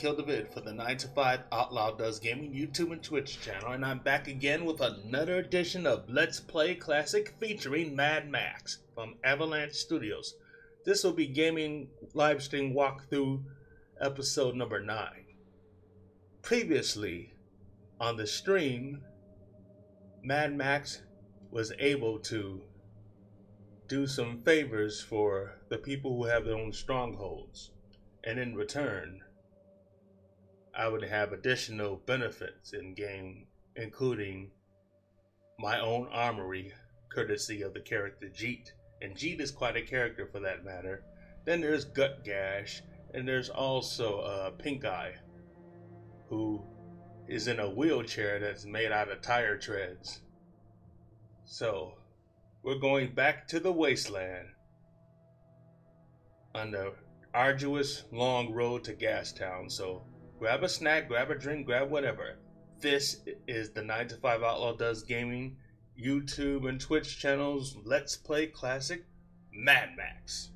Kill David for the 9 to 5 Outlaw Does Gaming YouTube and Twitch channel, and I'm back again with another edition of Let's Play Classic featuring Mad Max from Avalanche Studios. This will be gaming livestream walkthrough episode number 9. Previously on the stream, Mad Max was able to do some favors for the people who have their own strongholds. And in return, I would have additional benefits in game, including my own armory, courtesy of the character Jeet. And Jeet is quite a character for that matter. Then there's Gutgash, and there's also uh, Pink Eye, who is in a wheelchair that's made out of tire treads. So, we're going back to the wasteland on the arduous, long road to Gastown. So grab a snack, grab a drink, grab whatever. This is the 9 to 5 Outlaw Does Gaming YouTube and Twitch channels. Let's Play Classic Mad Max.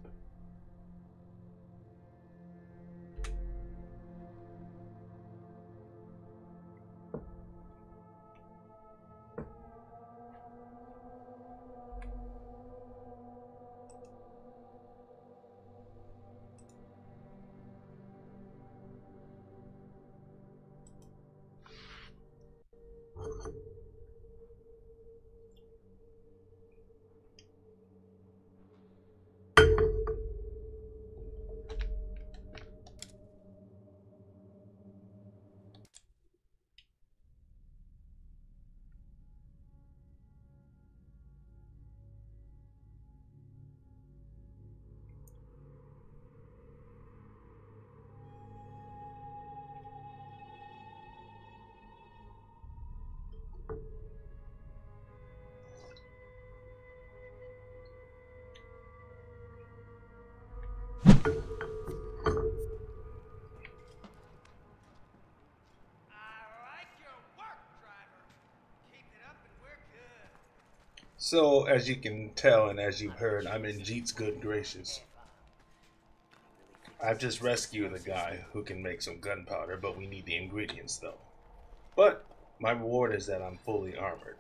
So, as you can tell and as you've heard, I'm in Jeet's good graces. I've just rescued a guy who can make some gunpowder, but we need the ingredients though. But my reward is that I'm fully armored.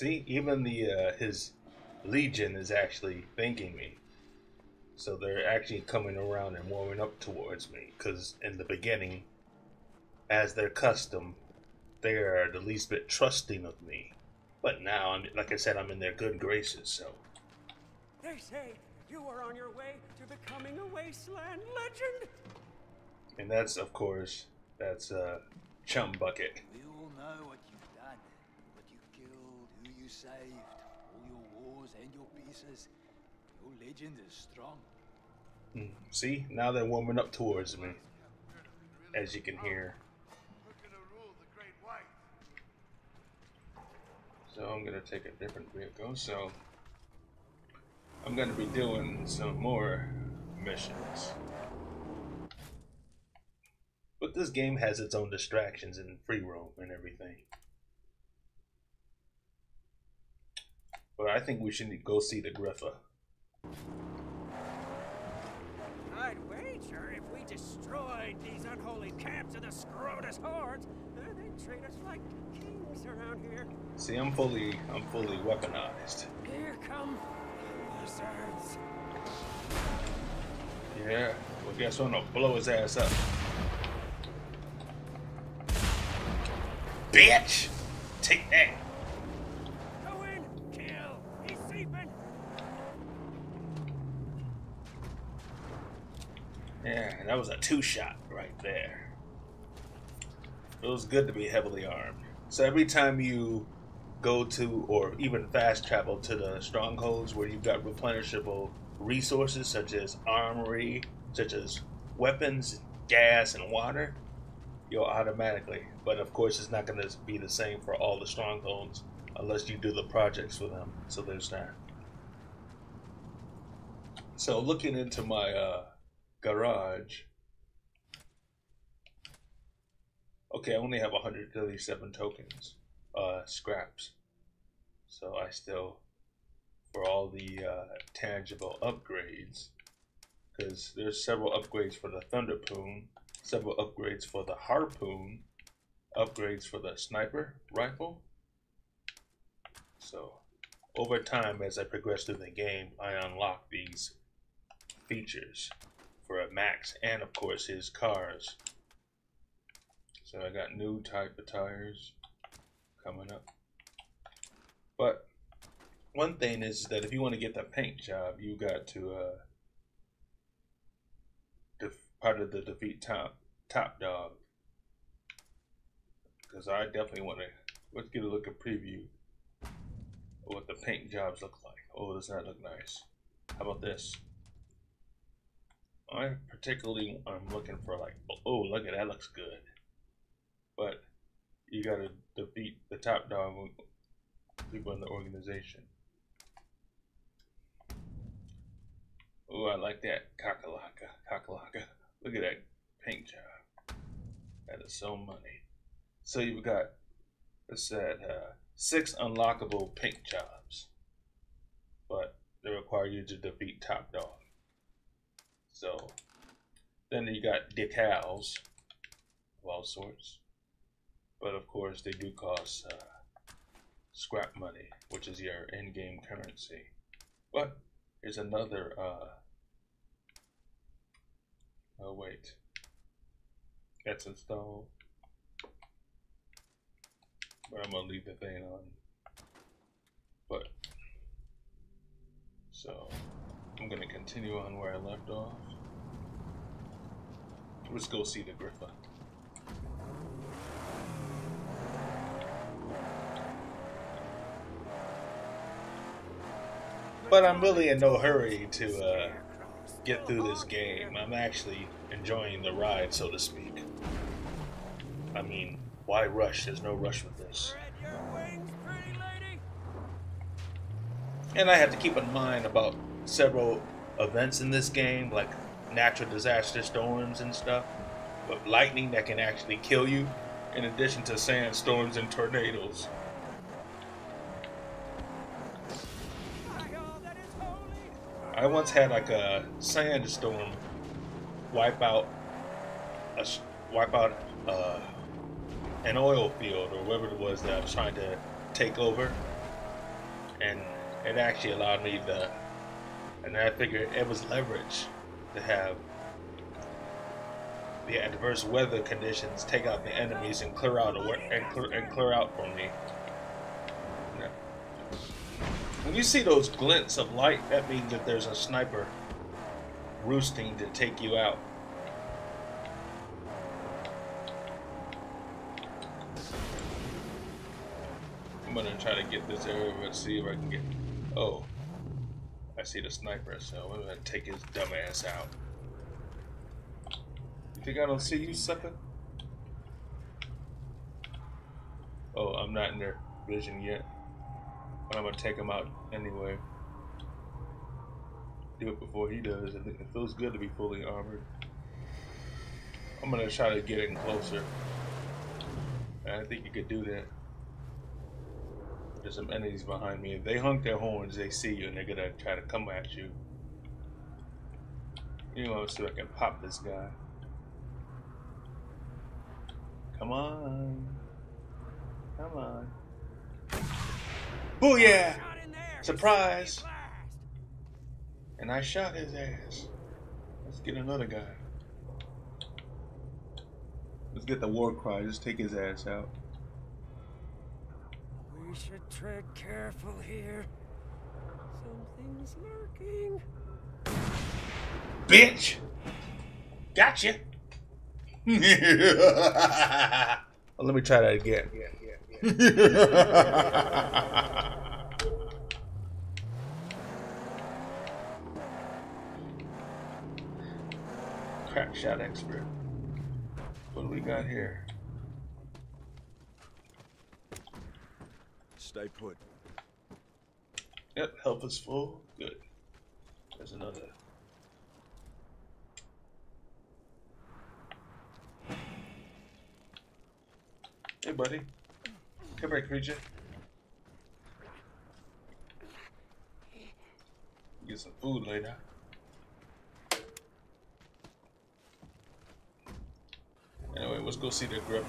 See, even the uh, his legion is actually thanking me. So they're actually coming around and warming up towards me. Because in the beginning, as their custom, they are the least bit trusting of me. But now, I'm, like I said, I'm in their good graces. So They say you are on your way to becoming a wasteland legend. And that's, of course, that's uh, Chumbucket. We all know what you've done, what you killed, who you saved, all your wars and your pieces. Your legend is strong. Hmm. See, now they're warming up towards me, as you can hear. So I'm gonna take a different vehicle. So I'm gonna be doing some more missions. But this game has its own distractions and free roam and everything. But I think we should go see the Griffa. I'd wager if we destroyed these unholy camps of the Scrotus hordes, uh, they'd treat us like kings around here. See, I'm fully, I'm fully weaponized. Here come lizards. Yeah. Well, guess what? I'm gonna blow his ass up. Bitch! Take that. Go in, kill. He's sleeping. Yeah, that was a two shot right there. It was good to be heavily armed. So every time you go to or even fast travel to the strongholds where you've got replenishable resources such as armory, such as weapons, gas, and water, you'll automatically. But of course, it's not going to be the same for all the strongholds unless you do the projects for them. So there's that. So looking into my uh, garage. Okay, I only have 137 tokens, uh, scraps. So I still, for all the uh, tangible upgrades, because there's several upgrades for the Thunderpoon, several upgrades for the Harpoon, upgrades for the Sniper Rifle. So over time, as I progress through the game, I unlock these features for a Max and, of course, his cars. So I got new type of tires coming up. But one thing is that if you want to get the paint job, you got to uh, part of the defeat top top dog. Because I definitely want to let's get a look at preview of what the paint jobs look like. Oh, does that look nice? How about this? I particularly I'm looking for like oh look at that looks good, but you got to defeat the top dog people in the organization. Oh, I like that kakalaka, kakalaka. Look at that paint job. That is so money. So you've got, it said, uh, six unlockable paint jobs, but they require you to defeat top dog. So then you got decals of all sorts, but of course they do cost uh, scrap money, which is your in-game currency. But here's another. Uh, oh wait, that's installed. But I'm gonna leave the thing on. But so I'm gonna continue on where I left off. Let's go see the Griffa. But I'm really in no hurry to uh, get through this game. I'm actually enjoying the ride, so to speak. I mean, why rush? There's no rush with this. And I have to keep in mind about several events in this game, like natural disaster storms and stuff, but lightning that can actually kill you, in addition to sandstorms and tornadoes. I once had like a sandstorm wipe out a wipe out uh, an oil field or whatever it was that I was trying to take over, and it actually allowed me to. And I figured it was leverage to have the adverse weather conditions take out the enemies and clear out and clear, and clear out for me. Yeah. When you see those glints of light, that means that there's a sniper roosting to take you out. I'm gonna try to get this area, but see if I can get. Oh, I see the sniper, so I'm gonna take his dumb ass out. You think I don't see you, sucker? Oh, I'm not in their vision yet. But I'm gonna take him out anyway. Do it before he does. It feels good to be fully armored. I'm gonna try to get in closer. I think you could do that. There's some enemies behind me. If they honk their horns, they see you and they're gonna try to come at you. You know, see if I can pop this guy. Come on. Come on. Booyah! Surprise. And I shot his ass. Let's get another guy. Let's get the war cry. Just take his ass out. We should tread careful here. Something's lurking. Bitch! Gotcha! well, let me try that again. Crack shot expert. What do we got here? Stay put. Yep, health is full. Good. There's another. Hey, buddy. Come here, creature. Get some food later. Anyway, let's go see the Griffa.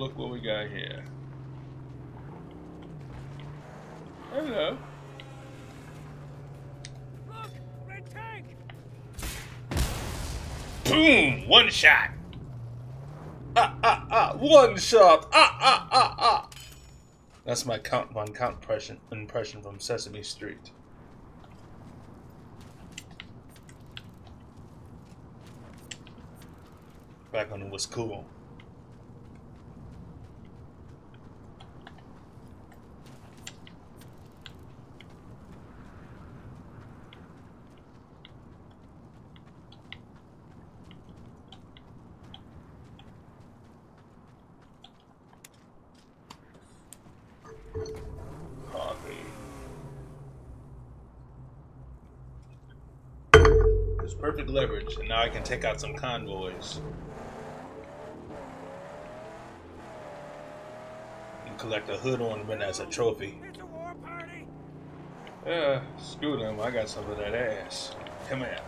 Look what we got here. Hello. Look! Red tank! Boom! One shot. Ah ah ah! One shot. Ah ah ah ah. That's my Count Von Count impression impression from Sesame Street. Back when it was cool. Copy. There's perfect leverage, and now I can take out some convoys. And collect a hood ornament as a trophy. Yeah, screw them. I got some of that ass. Come here.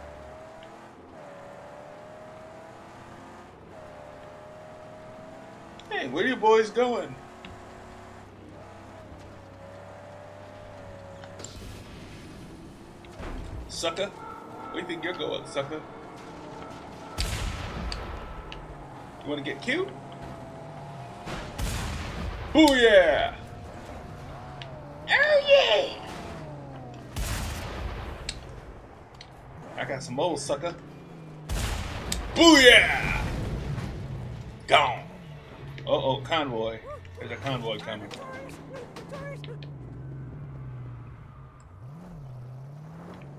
Hey, where are you boys going? Sucker? Where you think you're going, sucker? You wanna get cute? Booyah! Oh yeah! I got some old sucker. Booyah! Gone. Uh oh, convoy. There's a convoy coming.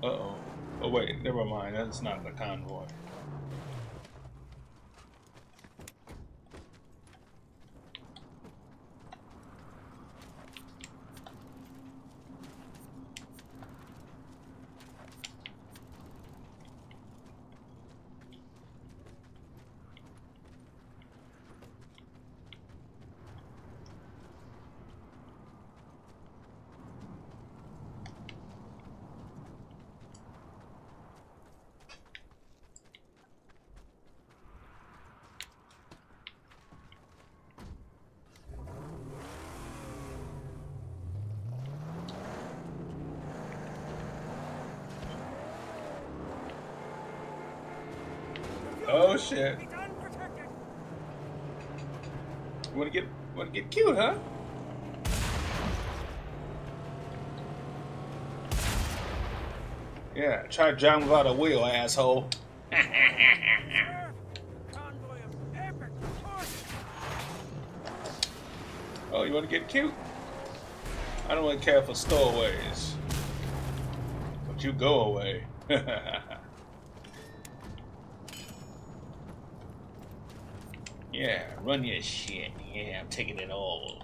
Uh oh. Oh wait, never mind. That's not the convoy. Oh shit. You wanna get wanna get cute, huh? Yeah, try to drive without a wheel, asshole. Sir! Convoy of epic proportions! Oh, you wanna get cute? I don't really care for stowaways. But you go away. yeah, run your shit. Yeah, I'm taking it all.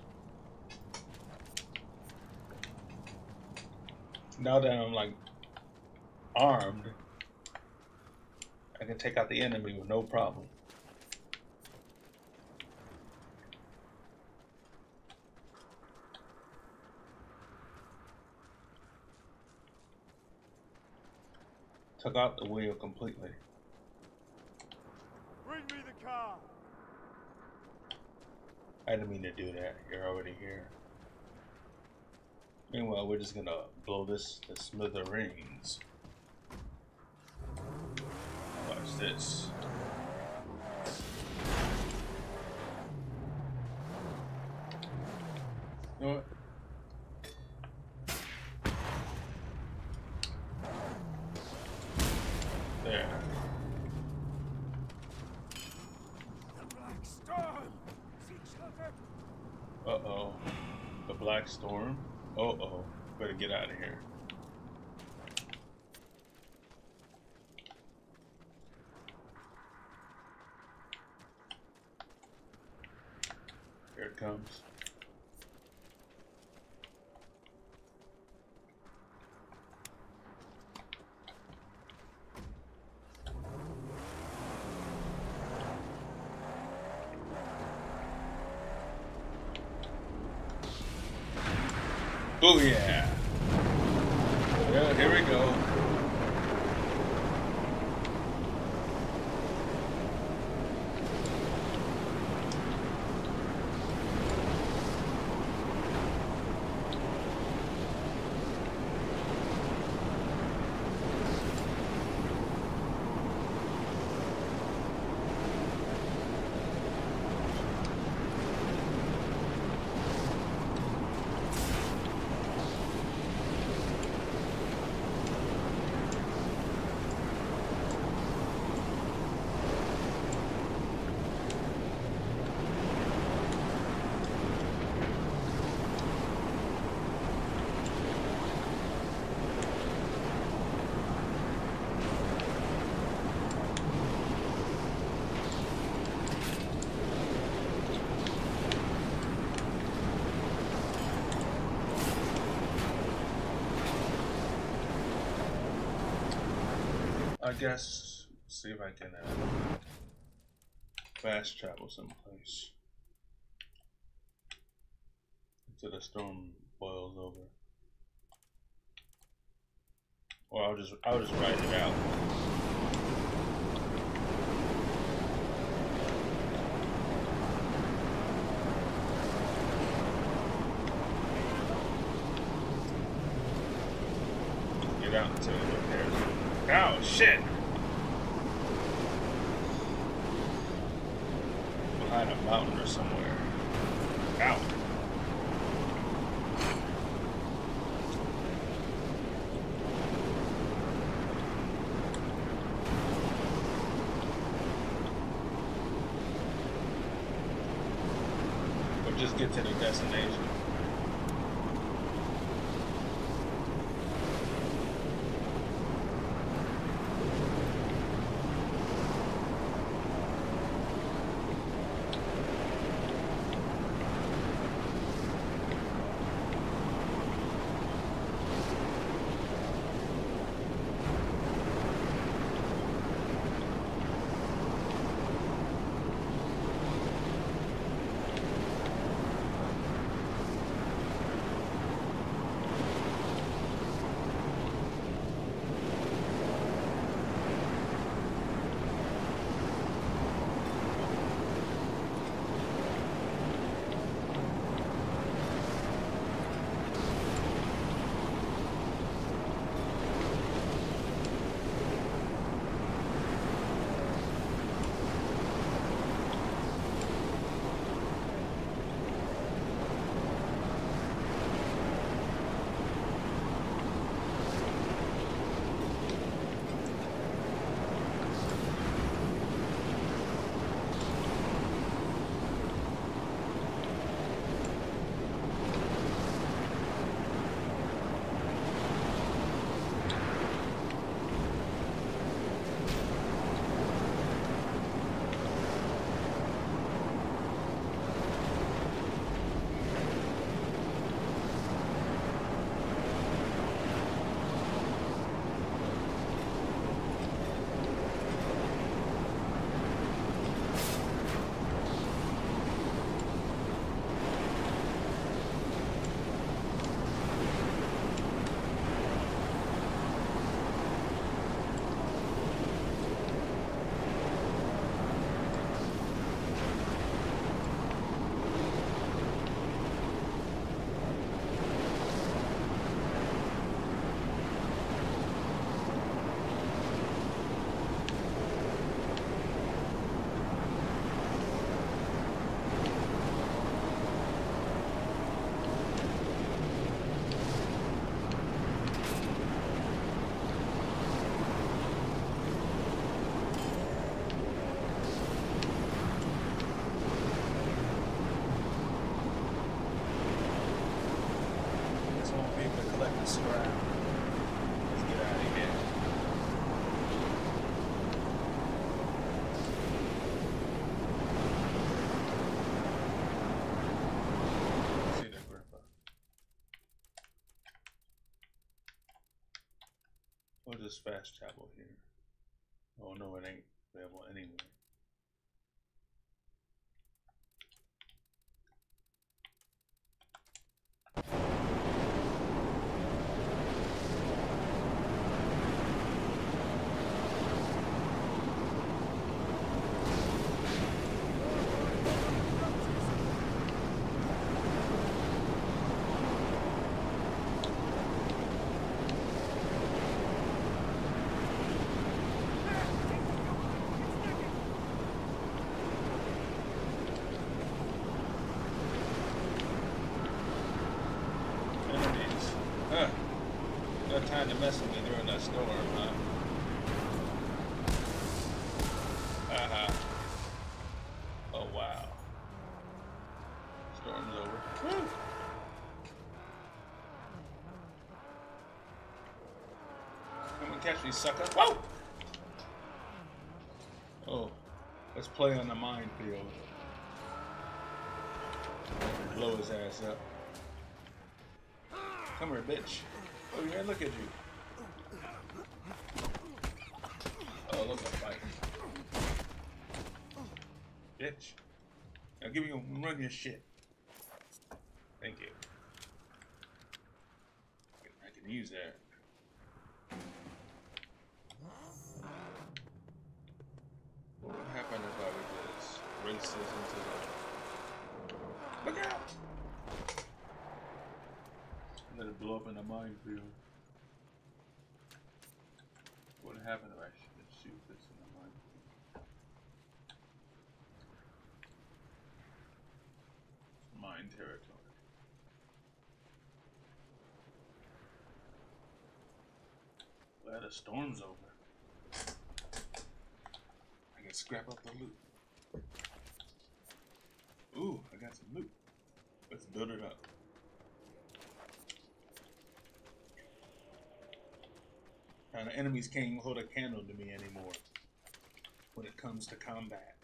Now that I'm like armed, I can take out the enemy with no problem. Took out the wheel completely. Bring me the car! I didn't mean to do that. You're already here. Meanwhile, we're just gonna blow this to smithereens. Watch this. You know what? get out of here. Here it comes. Oh yeah. Here we go. I guess see if I can uh, fast travel someplace until the storm boils over. Or I'll just I'll just ride it out. Get out until it. Oh shit! We'll fast travel here. Oh no, it ain't available anywhere. Got time to mess with me during that storm, huh? Uh-huh. Oh, wow. Storm's over. Woo! Come and catch me, sucker. Whoa! Oh, let's play on the minefield. Blow his ass up. Come here, bitch. Oh, yeah, look at you. Oh, look at fight. Bitch. Now give me a run your shit. Thank you. I can use that. What would happen if I would this into the... Look out! Let it blow up in the minefield. What would happen if I should shoot this in the minefield? Mine territory. Glad the storm's over. I can scrap up the loot. Ooh, I got some loot. Let's build it up. Now the enemies can't hold a candle to me anymore when it comes to combat.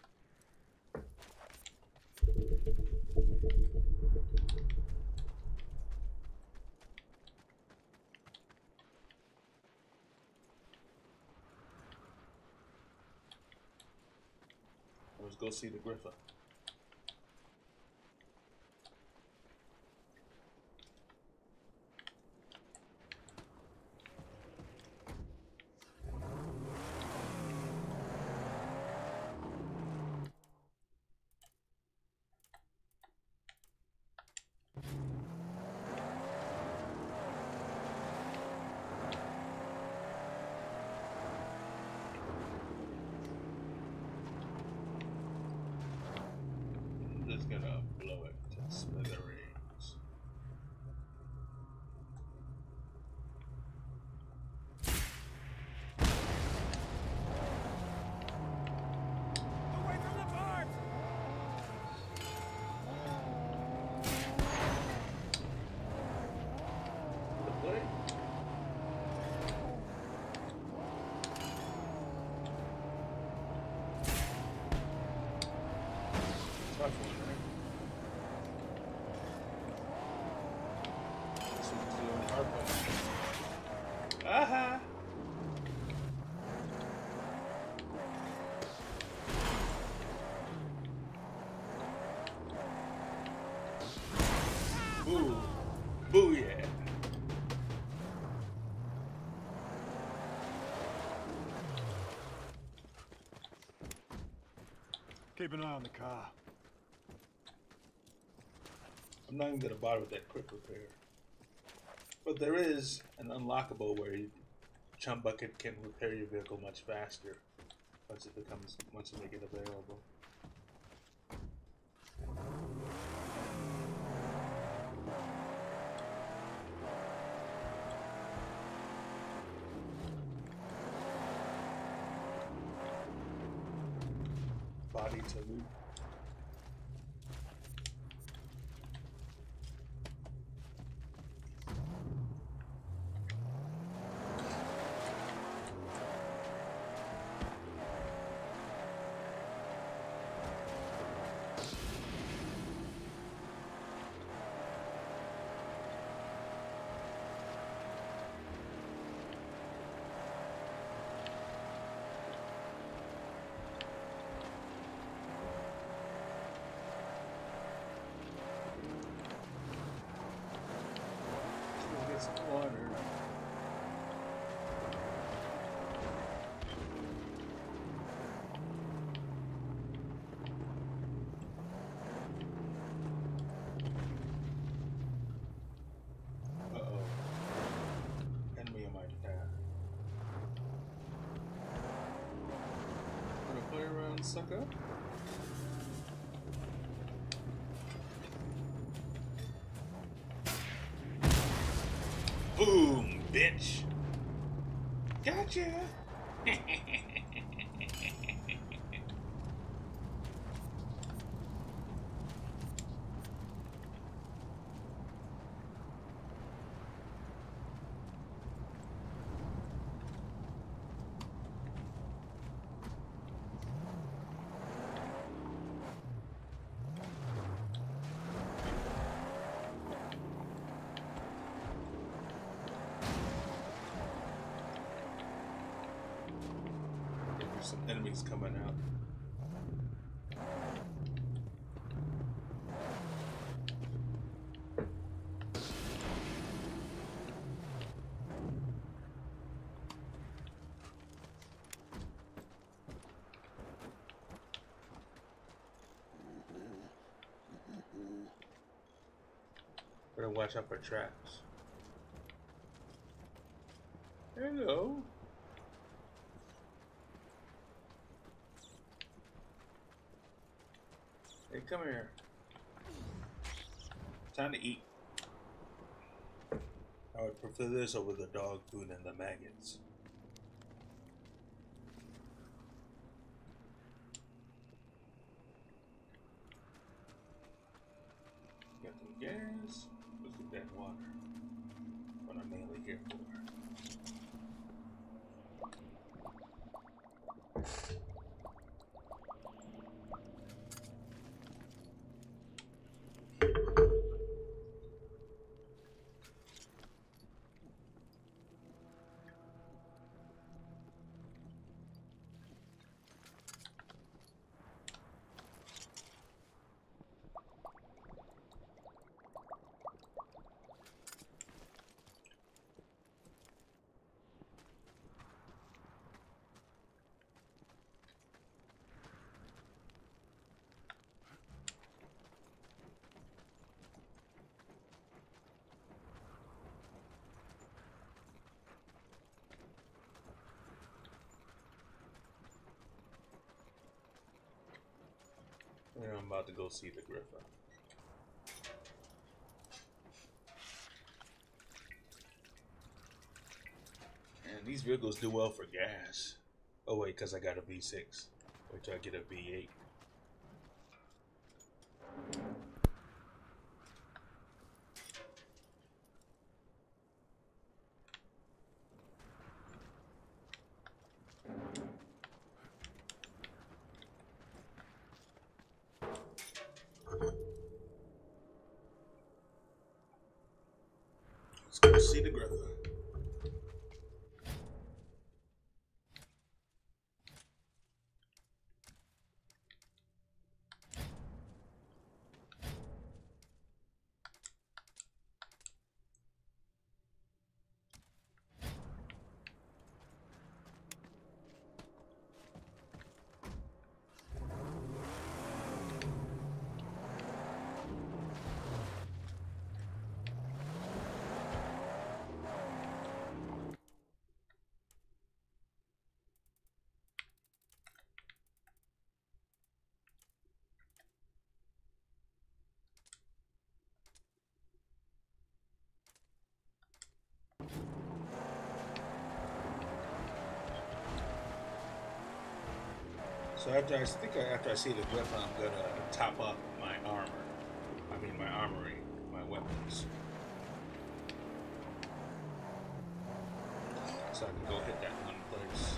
Let's go see the Griffa. I'm just gonna blow it to smithereens. Away from the barbs! The play? Tough one, right? This one's doing hard one. Aha! Boo! Booyah! Keep an eye on the car. I'm not even gonna bother with that quick repair. But there is an unlockable where you, Chumbucket can repair your vehicle much faster once it becomes once you make it available. Body to loot. Let's get some water. Uh-oh. Enemy in my path. Wanna play around, sucker? Boom, bitch. Gotcha. There's some enemies coming out. Better watch out for traps. Hello. Hey, come here. Time to eat. I would prefer this over the dog food and the maggots. Got some gas. Let's get that water. What I'm mainly here for. I'm about to go see the Griffa. And these vehicles do well for gas. Oh wait, because I got a V6. Wait till I get a V8. Let's go see the Griffa. So after I think after I see the Griffa, I'm gonna top up my armor. I mean my armory, my weapons. So I can go hit that one place.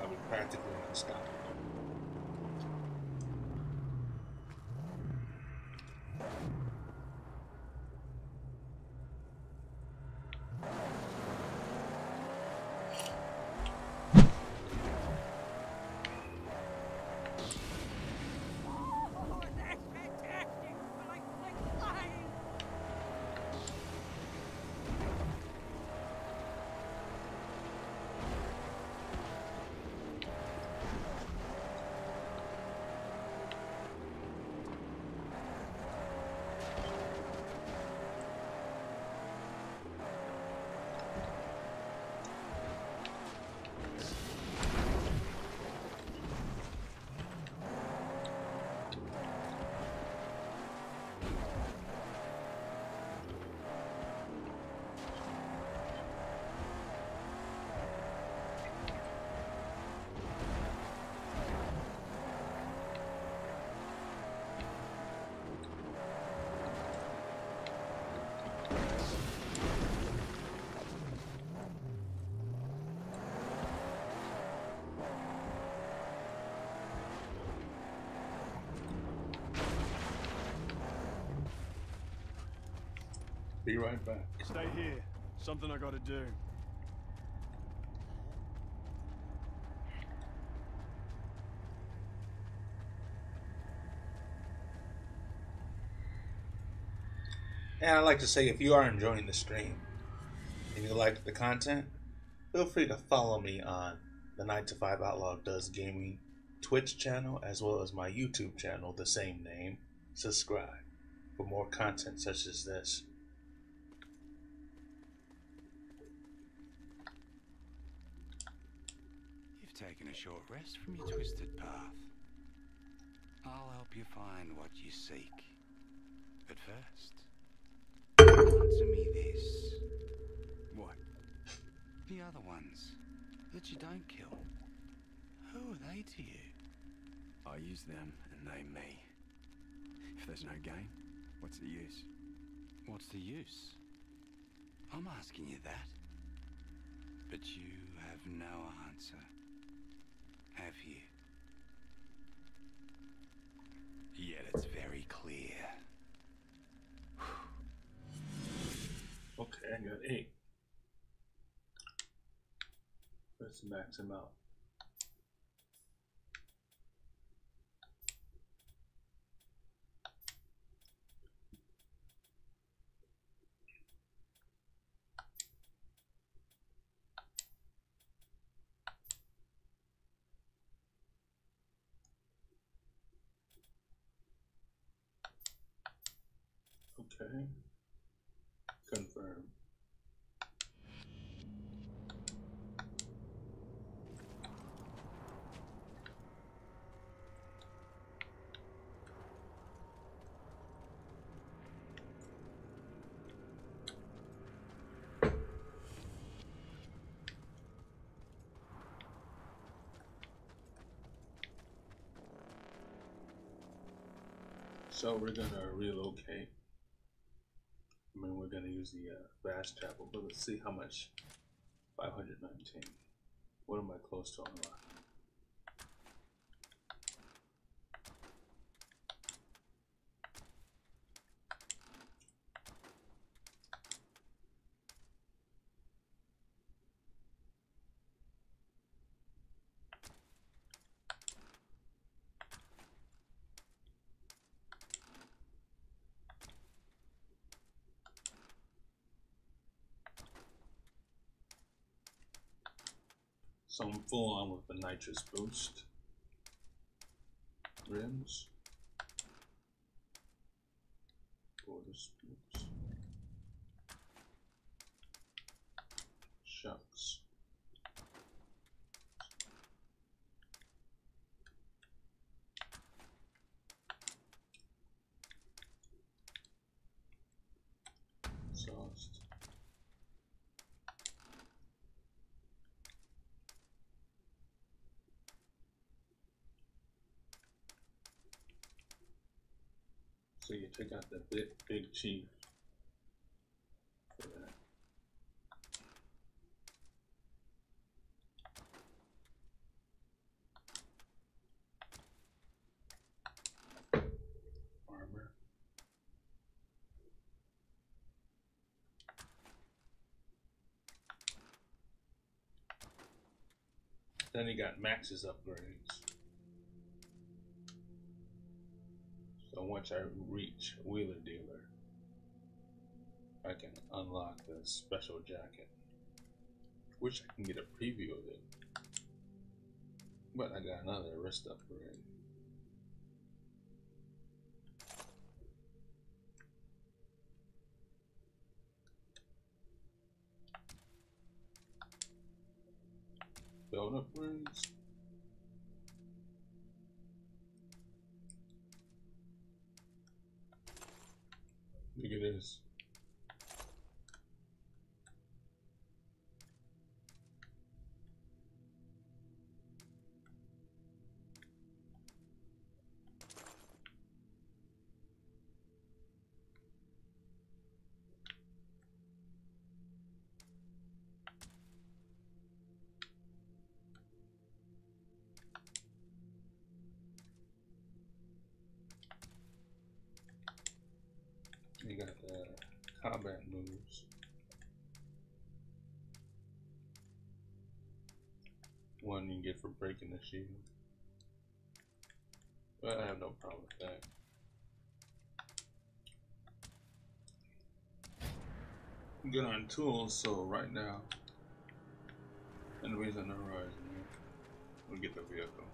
I'll be practically unstoppable. Be right back. Stay here. Something I gotta do. And I'd like to say if you are enjoying the stream and you like the content, feel free to follow me on the 9 to 5 Outlaw Does Gaming Twitch channel as well as my YouTube channel, the same name. Subscribe for more content such as this. Rest from your twisted path. I'll help you find what you seek. But first, answer me this. What? The other ones that you don't kill, who are they to you? I use them and they me. If there's no game, what's the use? What's the use? I'm asking you that. But you have no answer. Have? Yet it's very clear. Okay, I got 8. Let's max him Okay. Confirm. So we're gonna relocate. Gonna use the uh, fast travel, but let's see how much. 519. What am I close to unlocking? So I'm full nitrous boost. Rims. Border spooks. So you take out the big, big chief. Then he got Max's upgrades. Once I reach Wheeler Dealer, I can unlock the special jacket. Wish I can get a preview of it. But I got another wrist upgrade. Belt upgrades. Look shield. But I have no problem with that. Good on tools, so right now, and the reason the horizon, we get the vehicle.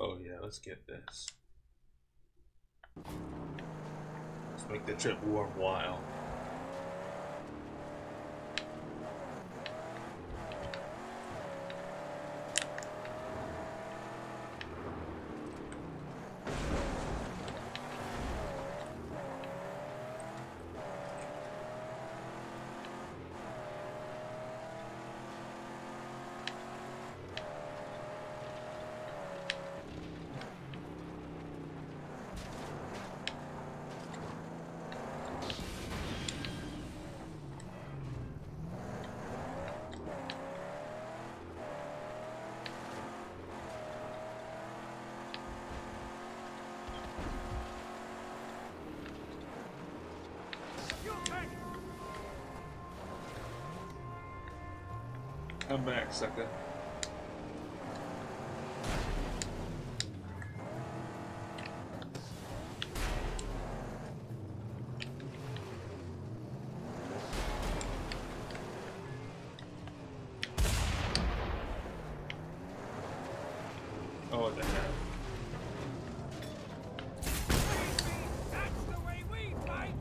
Oh yeah, let's get this. Let's make the trip worthwhile. Come back, sucker. Oh, what the hell? That's the way we fight!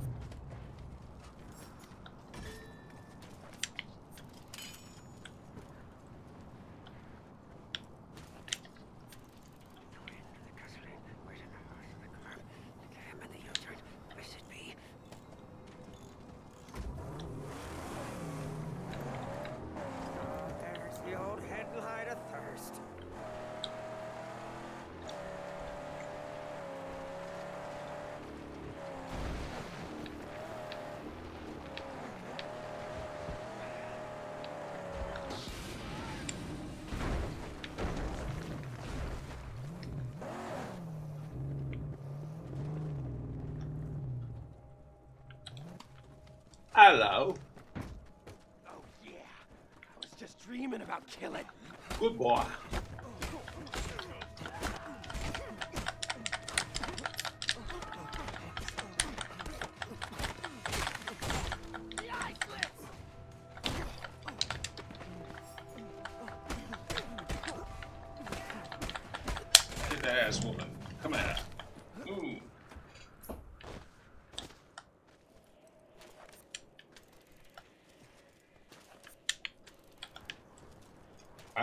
There's the old headlight of thirst. Hello. Oh, yeah. I was just dreaming about killing. Good boy.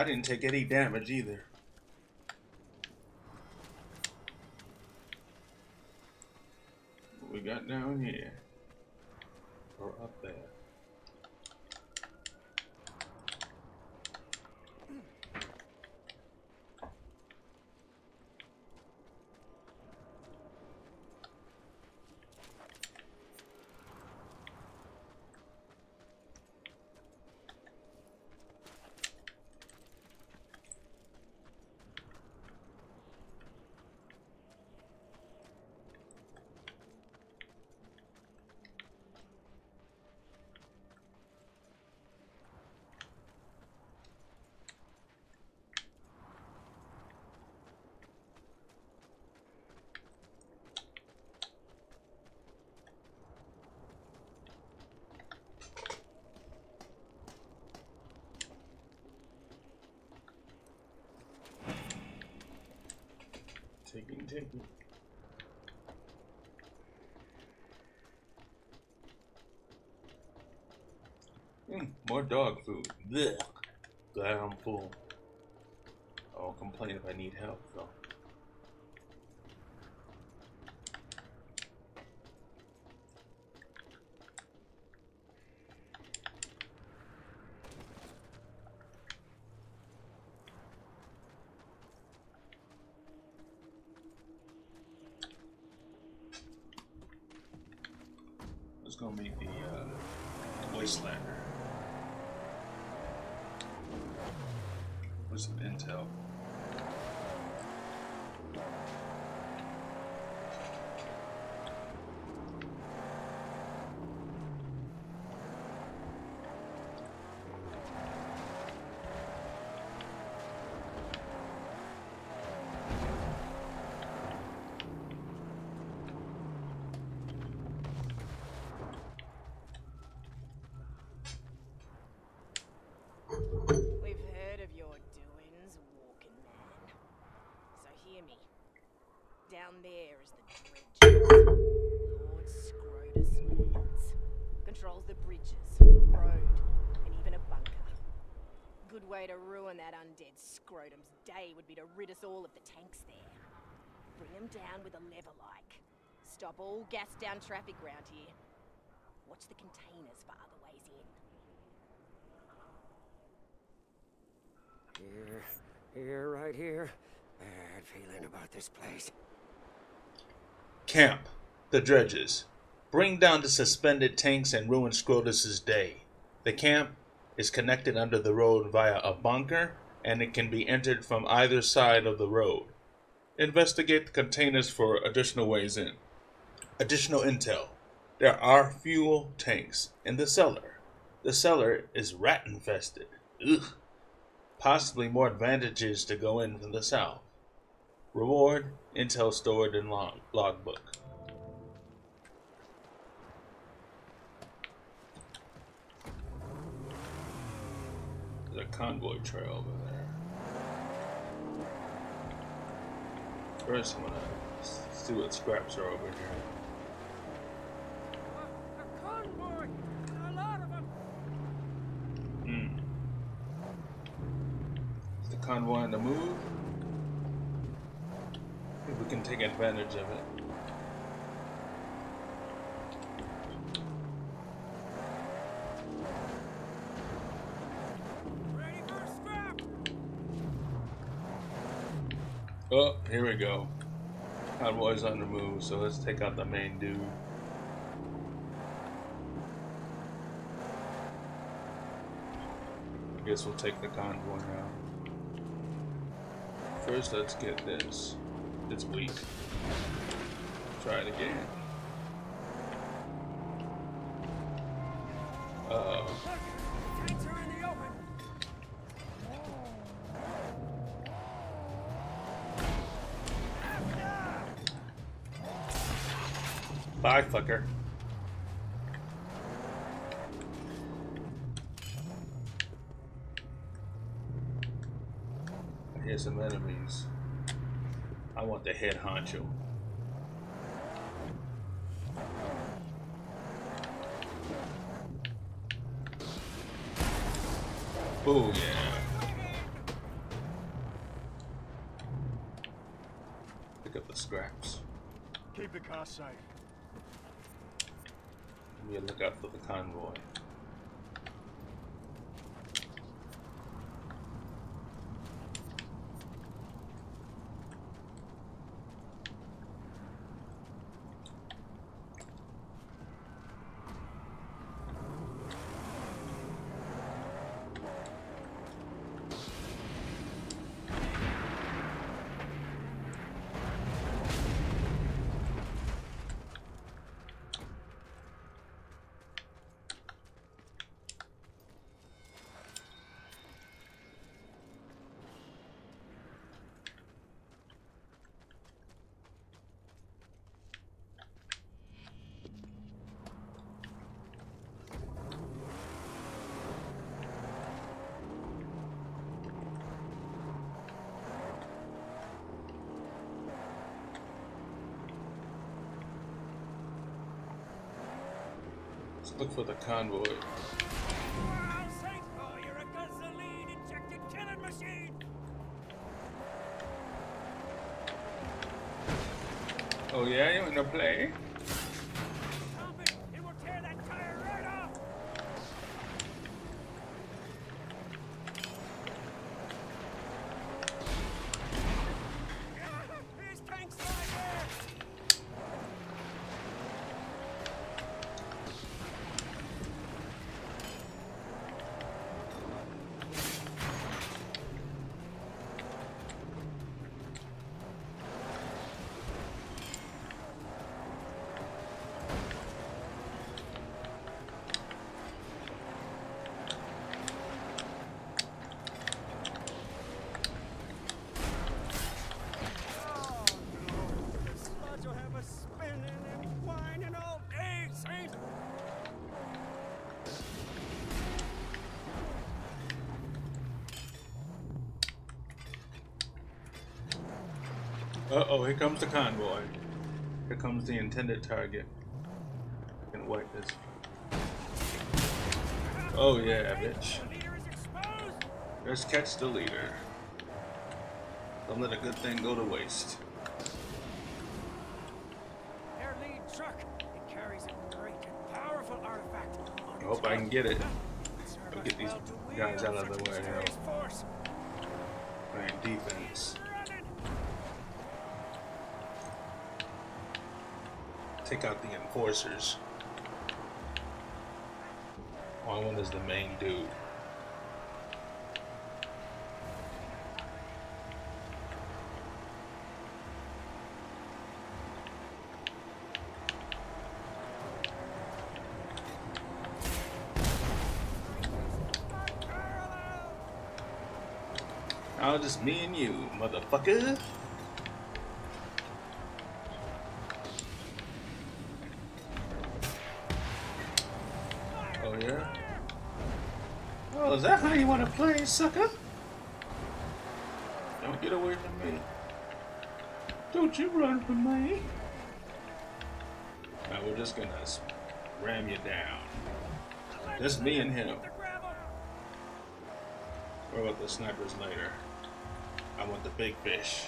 Didn't take any damage either. What we got down here? Or up there? Taking, taking. Mm, more dog food. Blech. Glad I'm full. I won't complain if I need help, though. Who's gonna make the uh, Wastelander? Where's some intel? We've heard of your doings, walking man. So hear me. Down there is the dredges. Lord Scrotus Mans. Controls the bridges, road, and even a bunker. Good way to ruin that undead scrotum's day would be to rid us all of the tanks there. Bring them down with a lever like. Stop all gas down traffic round here. Watch the containers for other ways in. Here, here, right here. Bad feeling about this place. Camp the dredges. Bring down the suspended tanks and ruin Scrotus's day. The camp is connected under the road via a bunker, and it can be entered from either side of the road. Investigate the containers for additional ways in. Additional intel. There are fuel tanks in the cellar. The cellar is rat infested. Ugh. Possibly more advantages to go in from the south. Reward intel stored in log logbook. There's a convoy trail over there. First, I'm gonna see what scraps are over here. Hmm. Convoy on the move? Maybe we can take advantage of it. Ready for a scrap! Oh, here we go. Convoy's on the move, so let's take out the main dude. I guess we'll take the convoy now. First, let's get this. It's weak. Try it again. Uh oh. Bye, fucker. I hear some enemies. The head honcho. Oh yeah. Pick up the scraps. Keep the car safe. Be a lookout for the convoy. Look for the convoy. Oh yeah, you wanna play? Uh oh, here comes the convoy. Here comes the intended target. I can wipe this. Oh yeah, bitch. The leader is exposed! Let's catch the leader. Don't let a good thing go to waste. Their lead truck. It carries a great powerful artifact. I hope I can get it. back. Would serve I'll get these guys out of the way now. Playing defense. Take out the enforcers. All I is the main dude. Now just me and you, motherfucker. Play, sucker? Don't get away from me. Don't you run from me. Now we're just gonna ram you down. Just me and him. What about the snipers later? I want the big fish.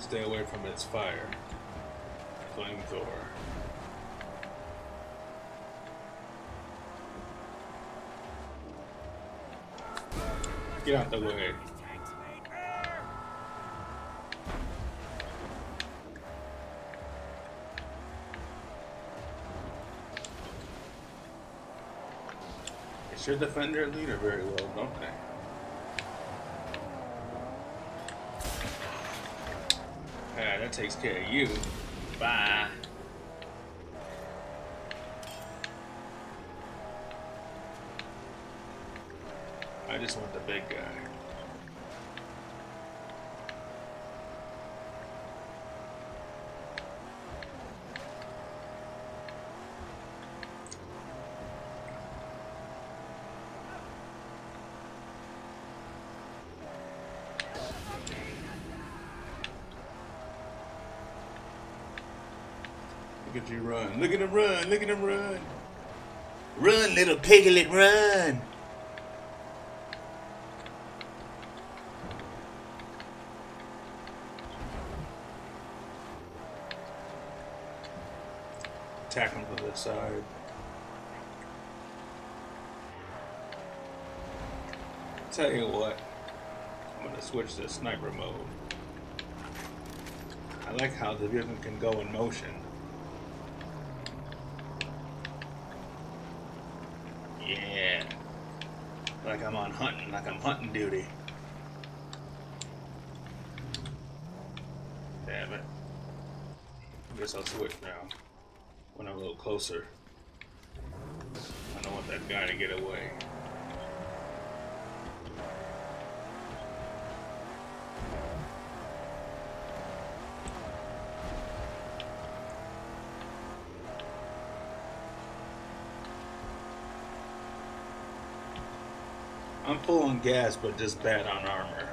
Stay away from its fire. Flamethrower. Get out the way. They sure defend their leader very well, don't they? Ah, that takes care of you. Bye. I just want the big guy. Look at you run. Look at him run. Look at him run. Run, little piglet, run. Attack him from the side. Tell you what, I'm gonna switch to sniper mode. I like how the vehicle can go in motion. Yeah. Like I'm on hunting, like I'm hunting duty. Damn it. Guess I'll switch now. When I'm a little closer. I don't want that guy to get away. I'm full on gas, but just bad on armor.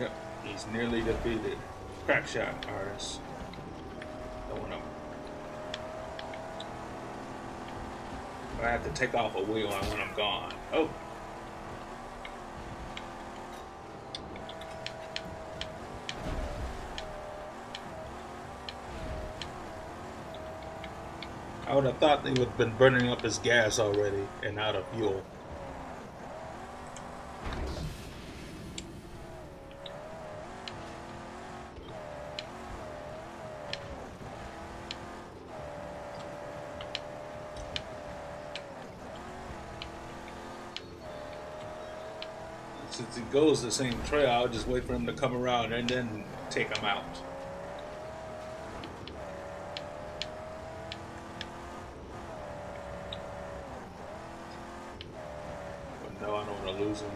Yep, he's nearly defeated. Crack shot, artist. Don't want him. I have to take off a wheel when I'm gone. Oh. I would have thought they would have been burning up his gas already and out of fuel. Since he goes the same trail, I'll just wait for him to come around and then take him out. But no, I don't want to lose him.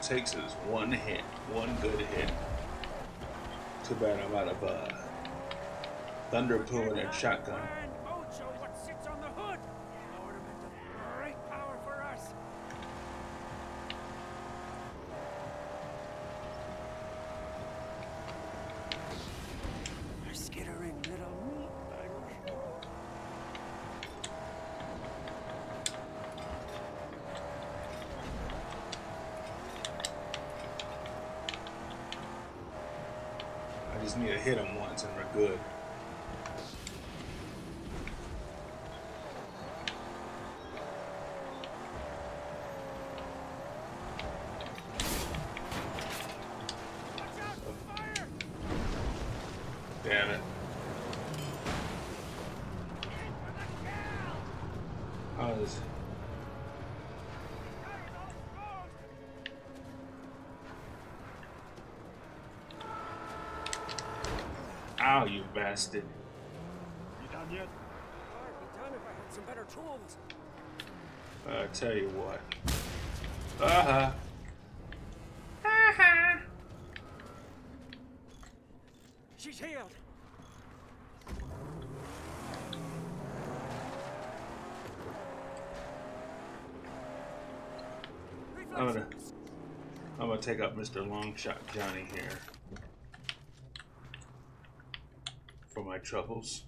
it takes is one hit, one good hit. Too bad I'm out of uh, thunder and shotgun. Grand Ocho, what sits on the hood? Ornament of great power for us. Our skittering little meat bags. I just need to hit him once and we're good. Watch out for fire! Damn it. Aim for the gal! I was Fire's almost closed! Ow, you bastard. You done yet? I'd be done if I had some better tools. I tell you what. Uh-huh. Uh-huh. She's healed. I'm gonna I'm gonna take up Mr. Longshot Johnny here. For my troubles.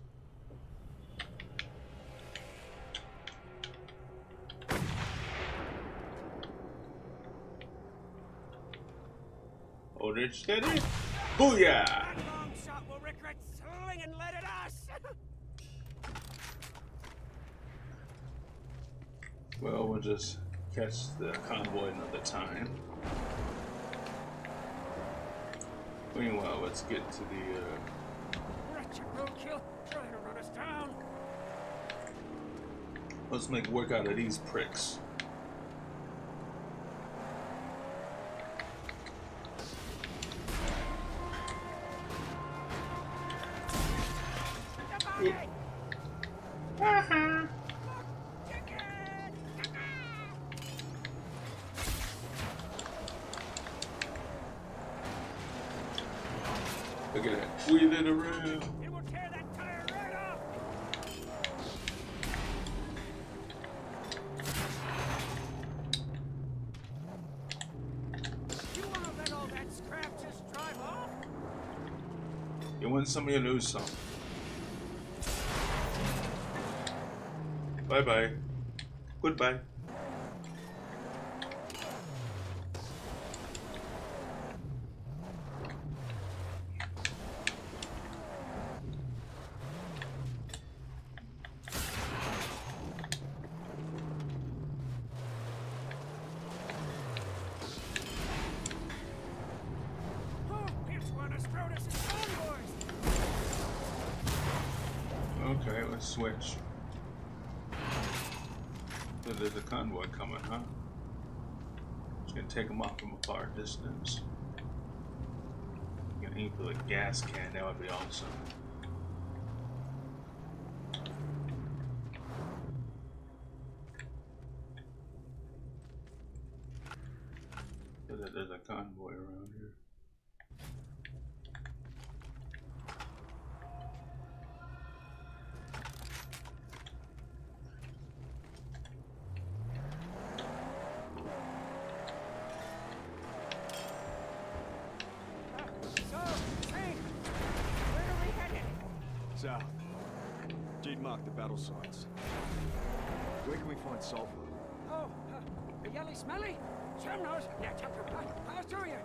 It steady. Booyah! Well, we'll just catch the convoy another time. Meanwhile, let's get to the uh, roadkill trying to run us down. Let's make work out of these pricks. Win some, some. Bye bye. Goodbye. Oh, it's one of Scrotus's convoys. Okay, let's switch. So there's a convoy coming, huh? Just gonna take them off from a far distance. For the gas can, that would be awesome. There's a convoy around here. So, Saint, where are we headed? South. Jeet marked the battle sites. Where can we find sulfur? Oh, uh, the yelly smelly? Jim knows. Yeah, chapter pass, pass through you.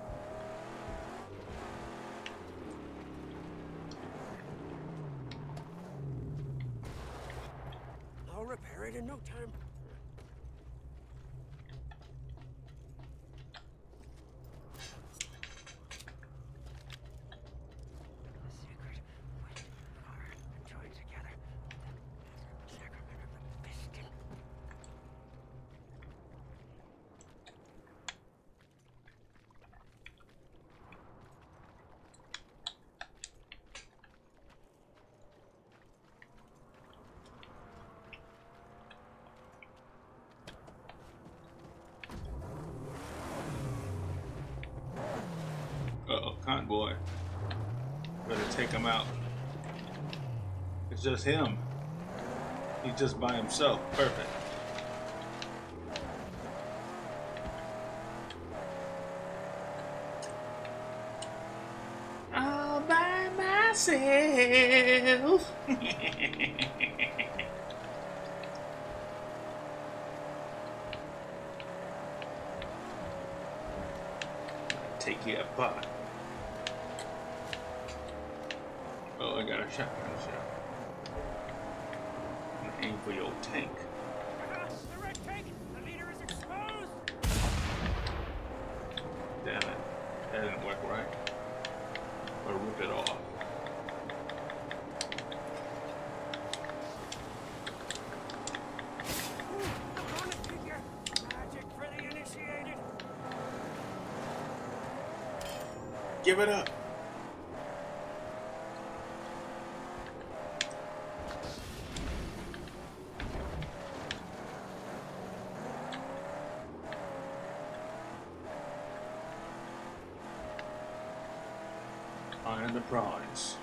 I'll repair it in no time. Secret are joined together. The sacrament of the biscuit. Uh-oh, convoy. Better take him out. It's just him. He's just by himself. Perfect. All by myself. Take you apart. Oh, I got a shotgun shot. And aim for your tank. The red tank! The leader is exposed! Damn it. That didn't work right. Or rip it off. Opponent figure! Magic for the initiated! Give it up. Find the prize.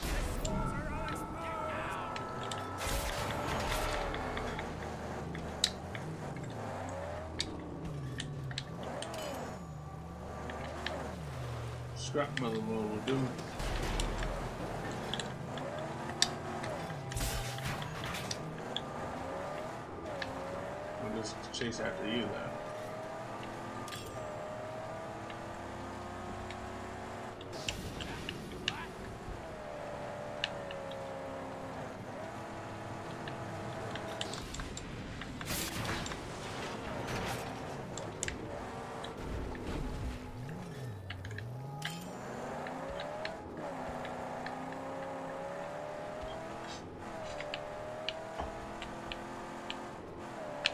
The schools are all exposed! Scrap mother will do. We'll just chase after you then.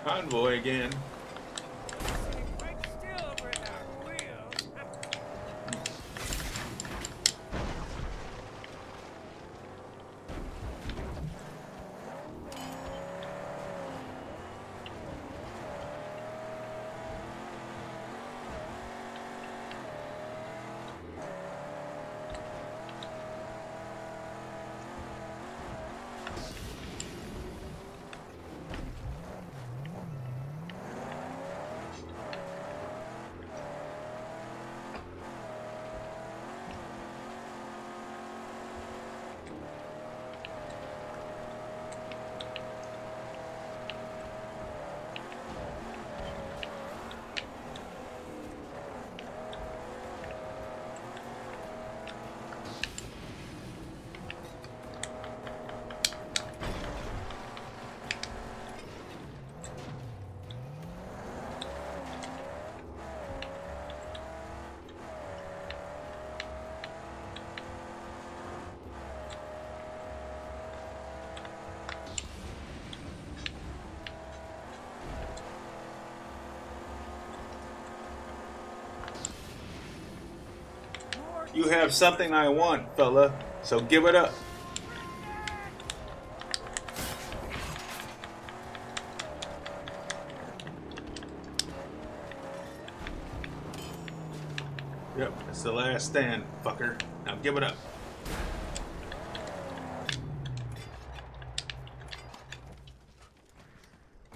Convoy again. You have something I want, fella, so give it up. Yep, it's the last stand, fucker. Now give it up.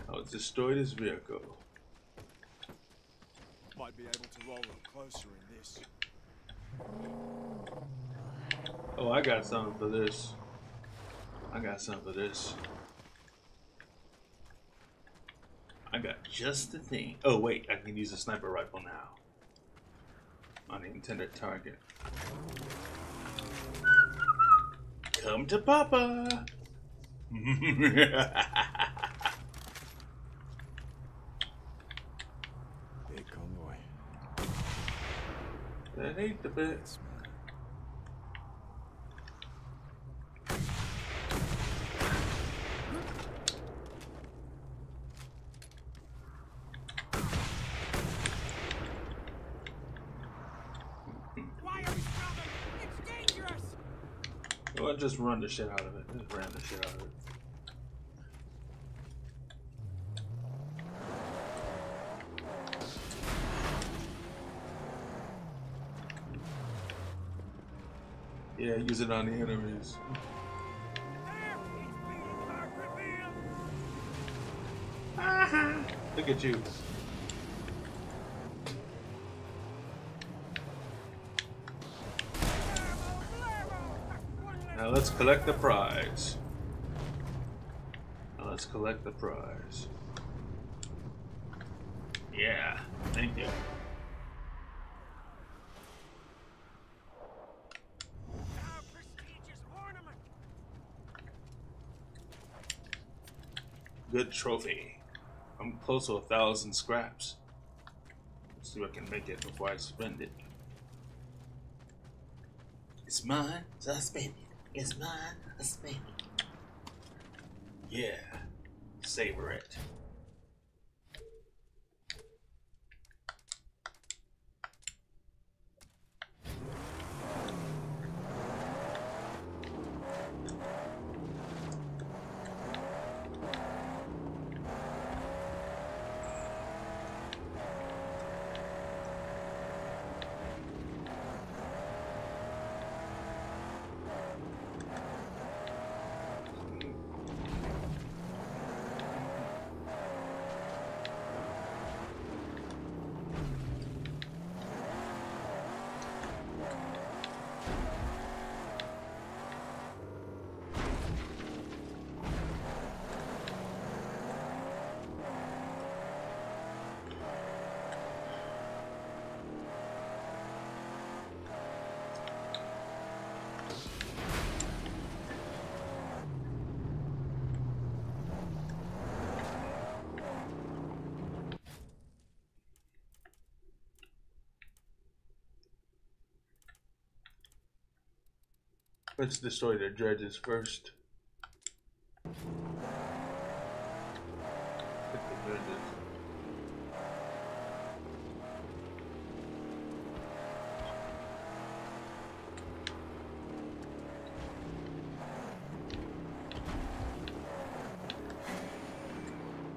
I'll destroy this vehicle. Might be able to roll up closer in this. Oh, I got something for this. I got something for this. I got just the thing. Oh, wait, I can use a sniper rifle now. On the intended target. Come to Papa! Big convoy. that ain't the best. Well, just run the shit out of it. Just ran the shit out of it. Yeah, use it on the enemies. Look at you. Now let's collect the prize. Let's collect the prize. Yeah, thank you. Good trophy. I'm close to a thousand scraps. Let's see if I can make it before I spend it. It's mine, so I spend it. It's mine, a spend it. Yeah, savor it. Let's destroy the dredges first. The dredges.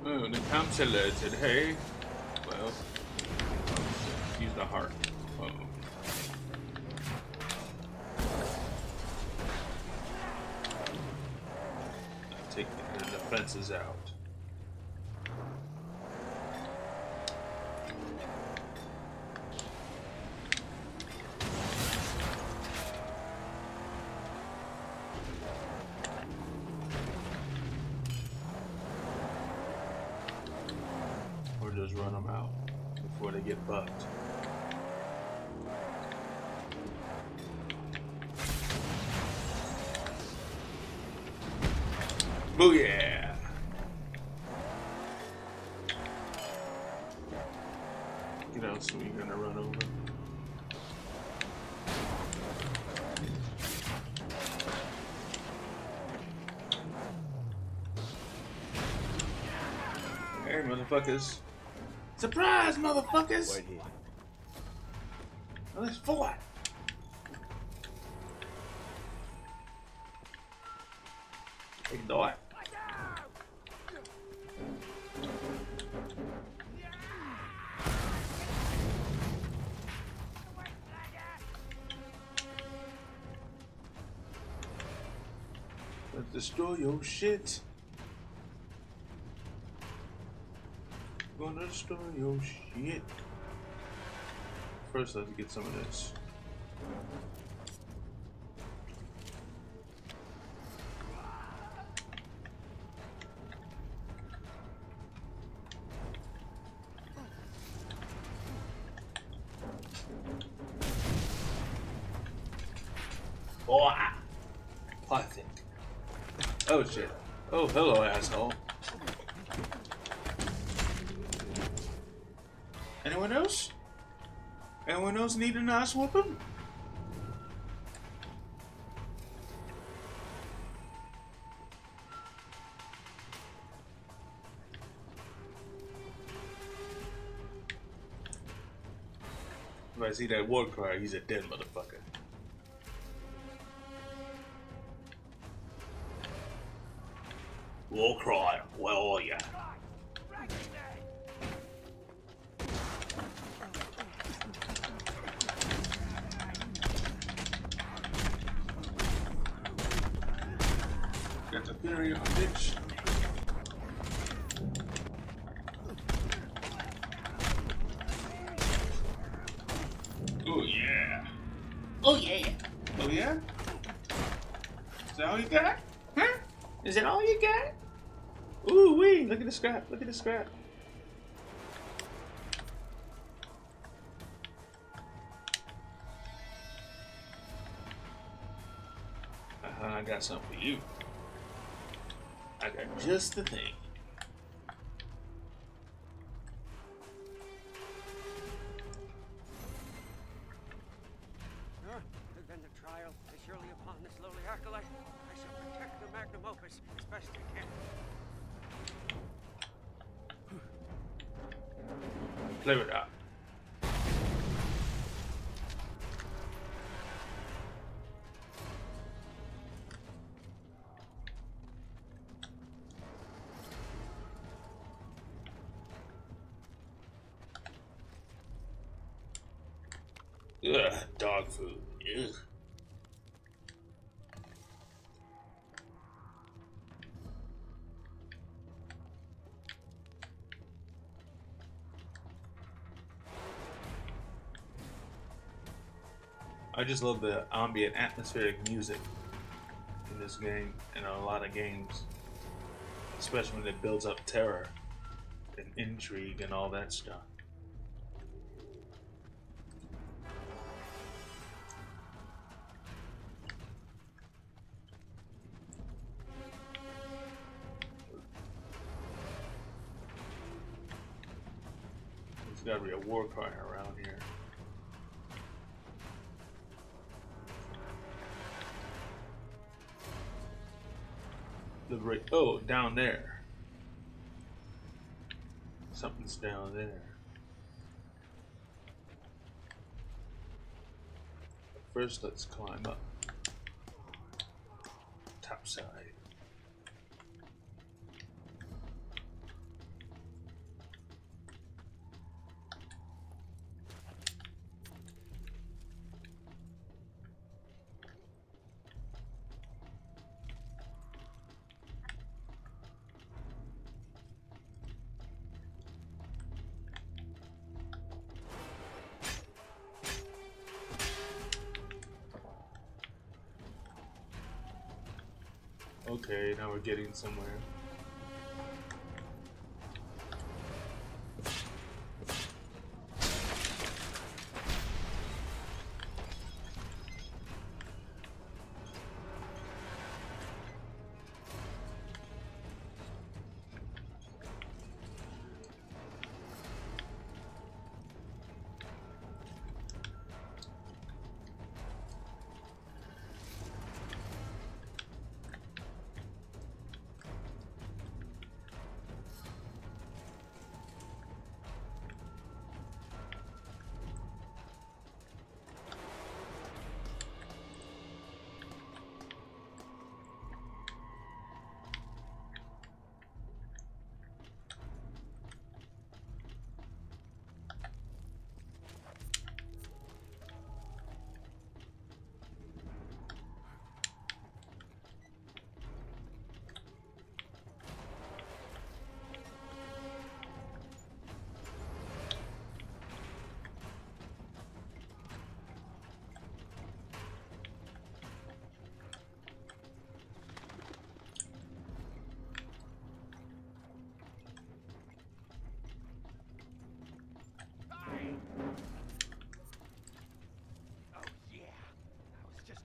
Oh, the counselor said, hey. Well, use the heart. Uh oh. Take defenses out. Or just run them out before they get bucked. Booyah! Motherfuckers! Wait here. Oh, well, there's four. Ignore it. Let's destroy your shit. Destroy your shit. First, let's get some of this. Whooping? If I see that war cry, he's a dead motherfucker. Look at the scrap. Uh-huh, I got something for you. I got just the thing. I just love the ambient atmospheric music in this game and a lot of games. Especially when it builds up terror and intrigue and all that stuff. There's gotta be a war cry down there. Something's down there. First, let's climb up. Getting somewhere.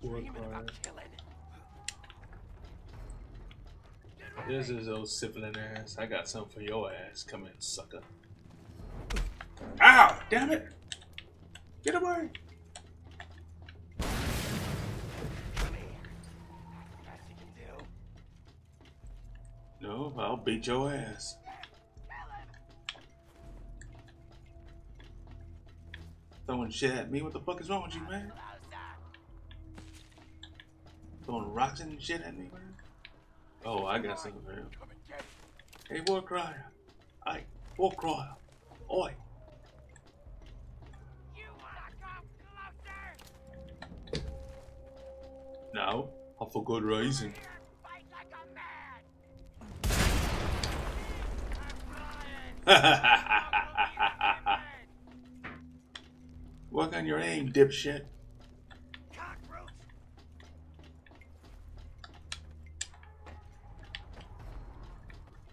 Dreaming about killing. This is old sibling ass. I got something for your ass. Come in, sucker. Ow! Damn it! Get away! Come here. That's the best you can do. No, I'll beat your ass. Throwing shit at me? What the fuck is wrong with you, man? And shit at me, man? Oh, I got something for him. Hey, war crier. Aye, war crier. Oi. Now, I for good reason. Work on your aim, dipshit.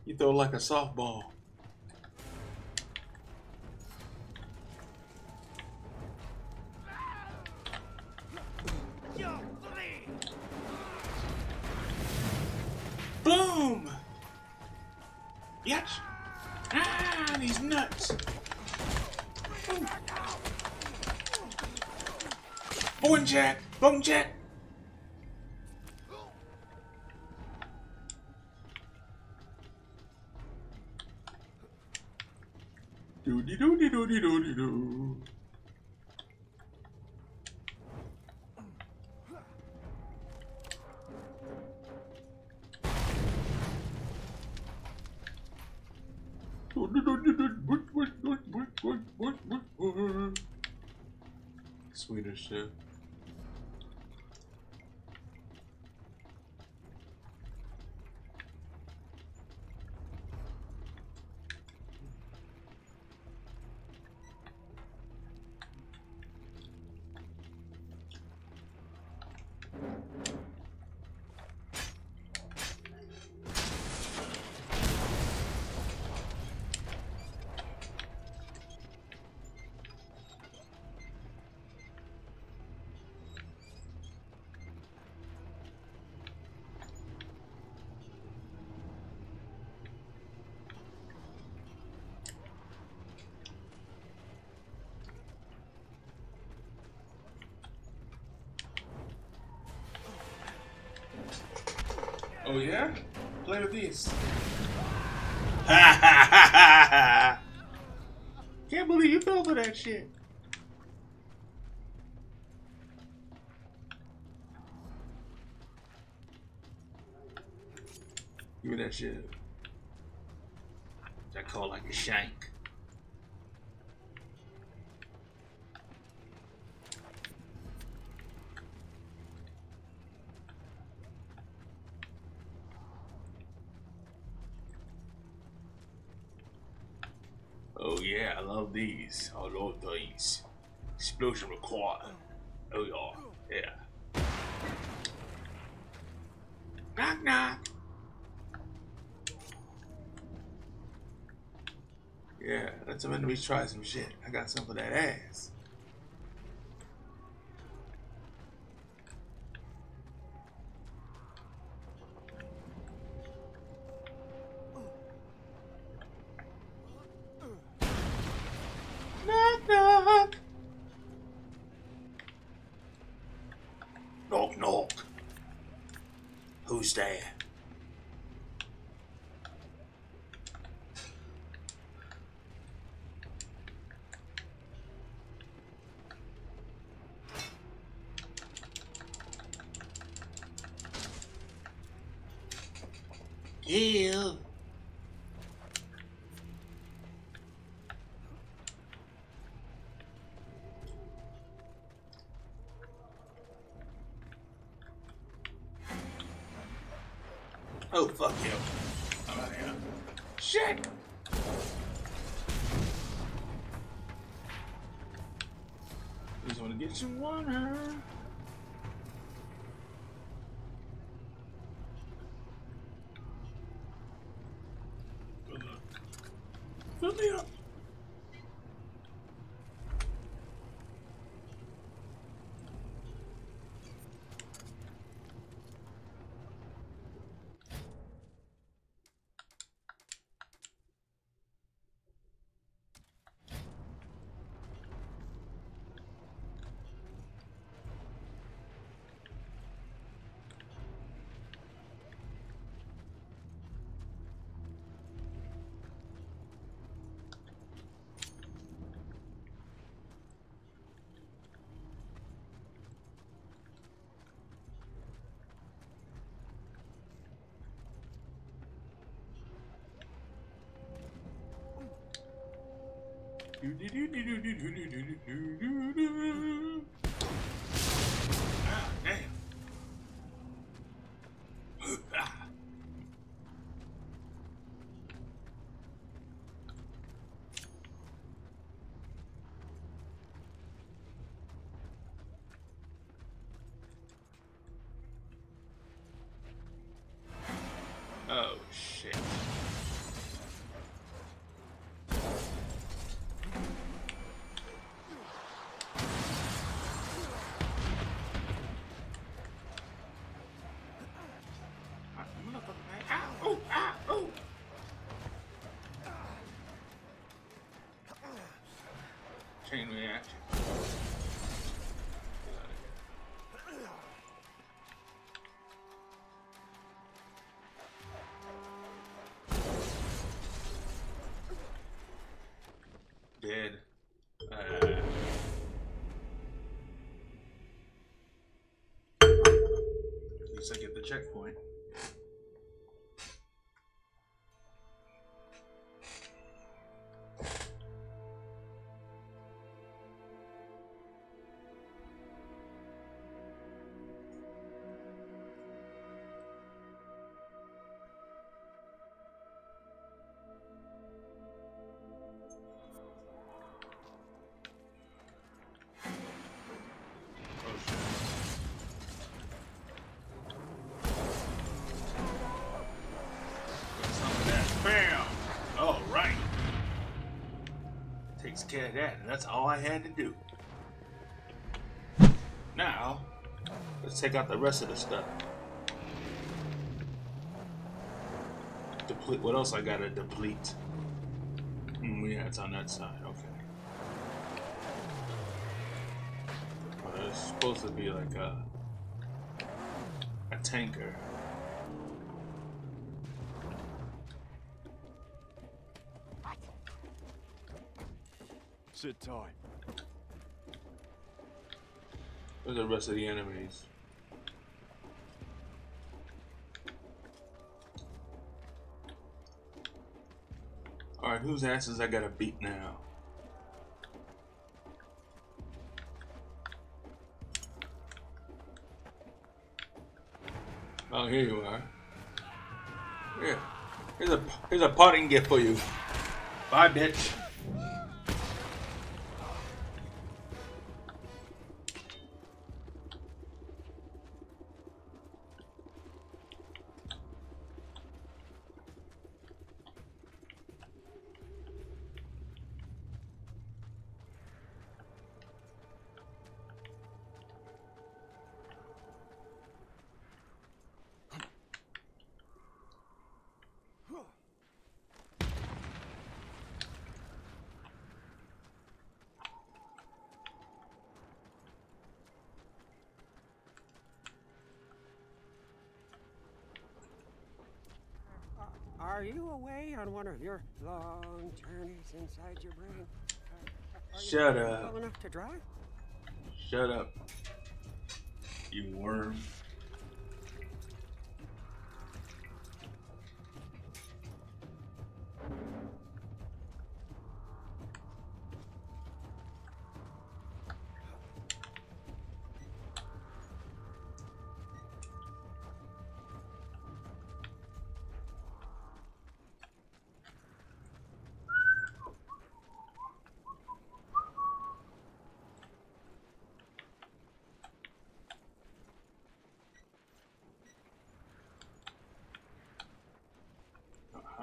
You throw like a softball. Boom! Yes! Ah, these nuts! Bone jack! Bone jack! Doody doody doody doody doo. Swedish shit. Oh yeah? These. Can't believe you fell for that shit. Give me that shit. That call like a shank. Oh yeah, I love these. I love these. Explosion required. Oh yeah, yeah. Knock knock. Yeah, let's some enemies try some shit. I got some for that ass. Knock knock. Knock knock. Who's there? Yeah. Oh, fuck you. I'm out of here. Shit! Wanna get Oh shit. Chain reaction. Dead. Uh, at least I get the checkpoint. 10 that, and that's all I had to do. Now, let's take out the rest of the stuff. Deplete, what else I gotta deplete? Mm, yeah, it's on that side, okay. Well, it's supposed to be like a, a tanker. Sit tight. Where's the rest of the enemies? Alright, whose asses I gotta beat now? Oh, here you are. Here. Here's a here's a parting gift for you. Bye, bitch. Are you away on one of your long journeys inside your brain? Are you Shut up. Well enough to drive? Shut up. You worm.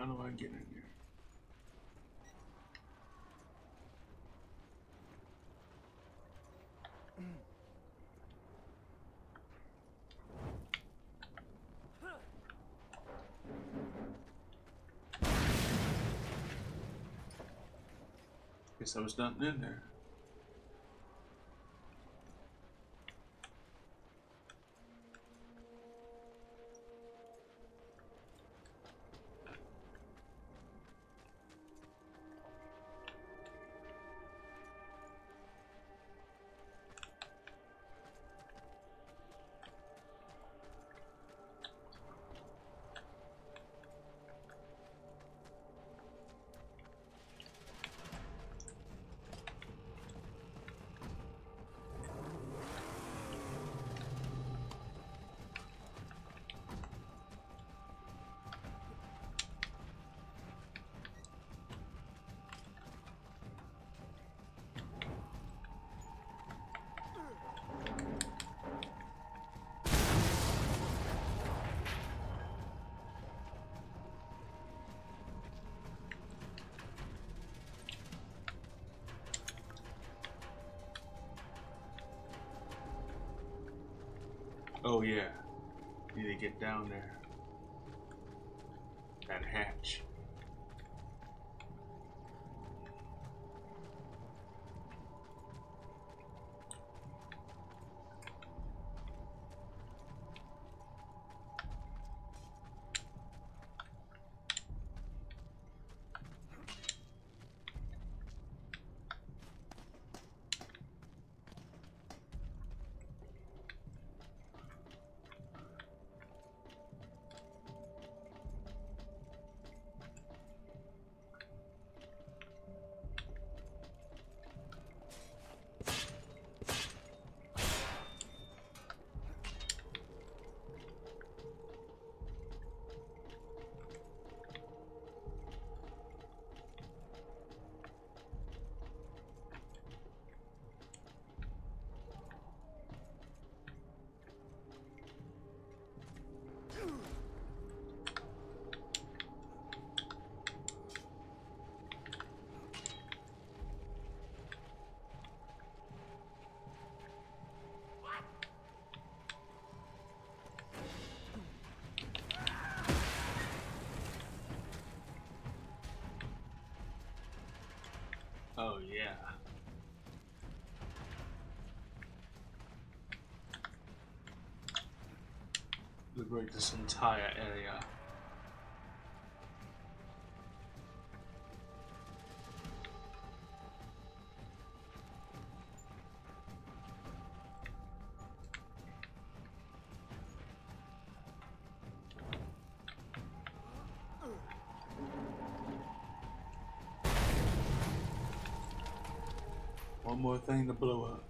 How do I get in here? Guess I was nothing in there. Get down there. Yeah. Liberate this entire area. More thing to blow up.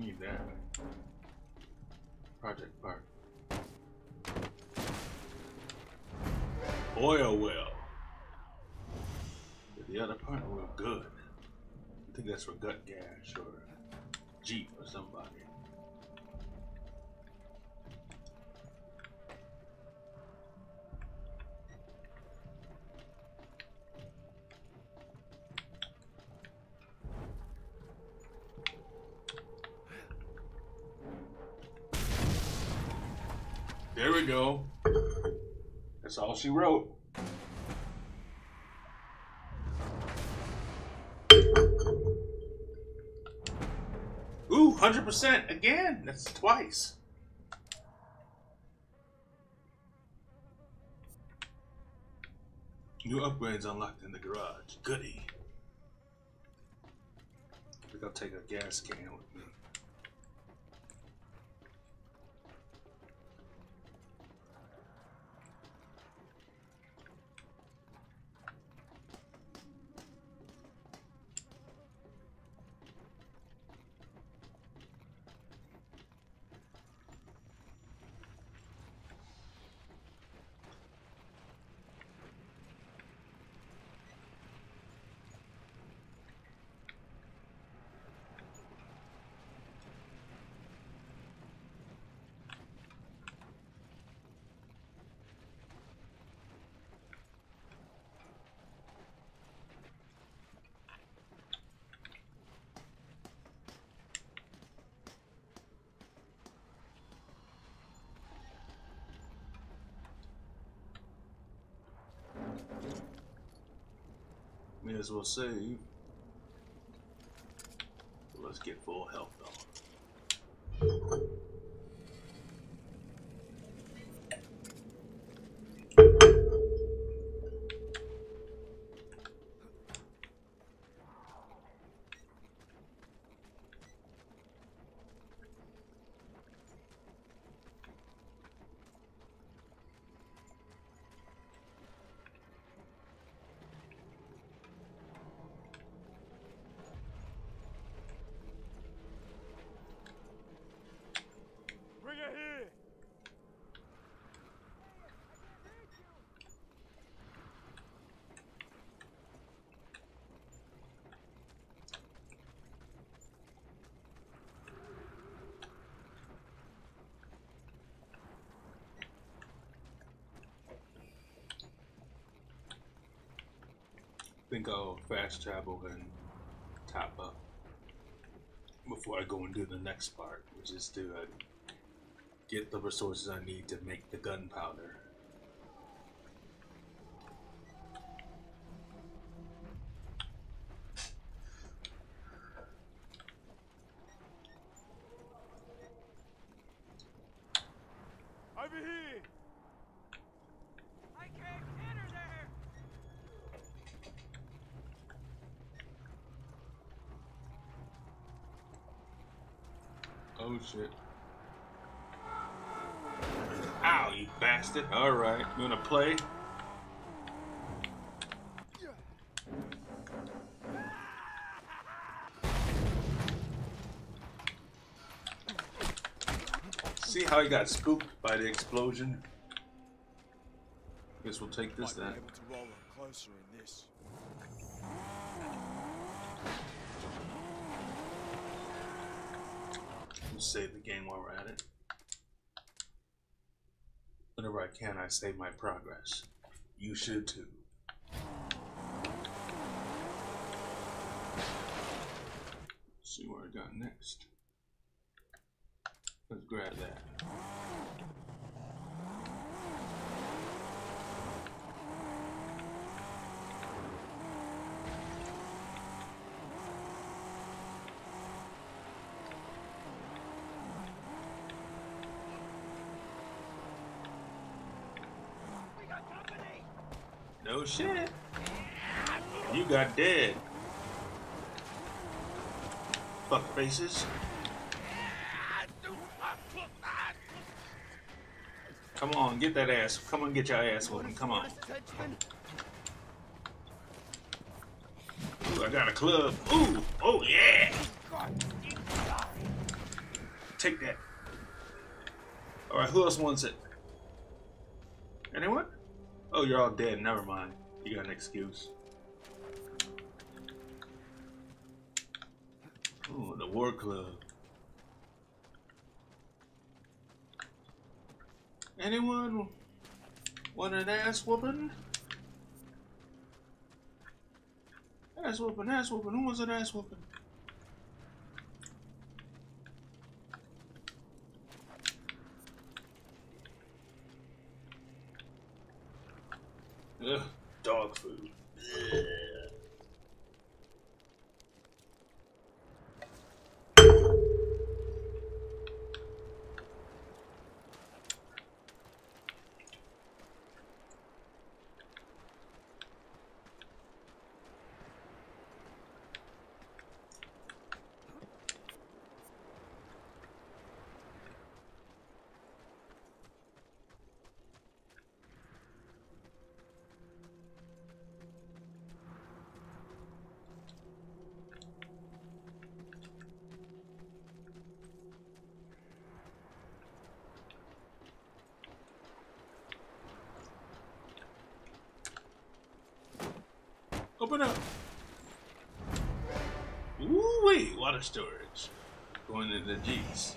Need that. Project Park. Oil well. But the other part will good. I think that's for Gutgash or Jeet or somebody. All she wrote. Ooh, 100% again. That's twice. New upgrades unlocked in the garage. Goody. Think I'll take a gas can as well save. Let's get full health though. Bring it here! Think I'll fast travel and top up before I go and do the next part, which is to uh, get the resources I need to make the gunpowder. Over here! I can't get her there! Oh shit. Ow, you bastard. Alright, you wanna play? See how he got spooked by the explosion? Guess we'll take this then. be able to roll her closer in this. Save the game while we're at it. Whenever I can, I save my progress. You should too. see where I got next. Let's grab that. No shit. You got dead. Fuck faces. Come on, get that ass. Come on, get your ass whooping. Come on. Ooh, I got a club. Ooh, oh yeah. Take that. All right, who else wants it? Oh, you're all dead. Never mind. You got an excuse. Ooh, the war club. Anyone want an ass whooping? Ass whooping, ass whooping. Who wants an ass whooping? Ugh, dog food. Open up. Ooh, wait, water storage. Going into the G's.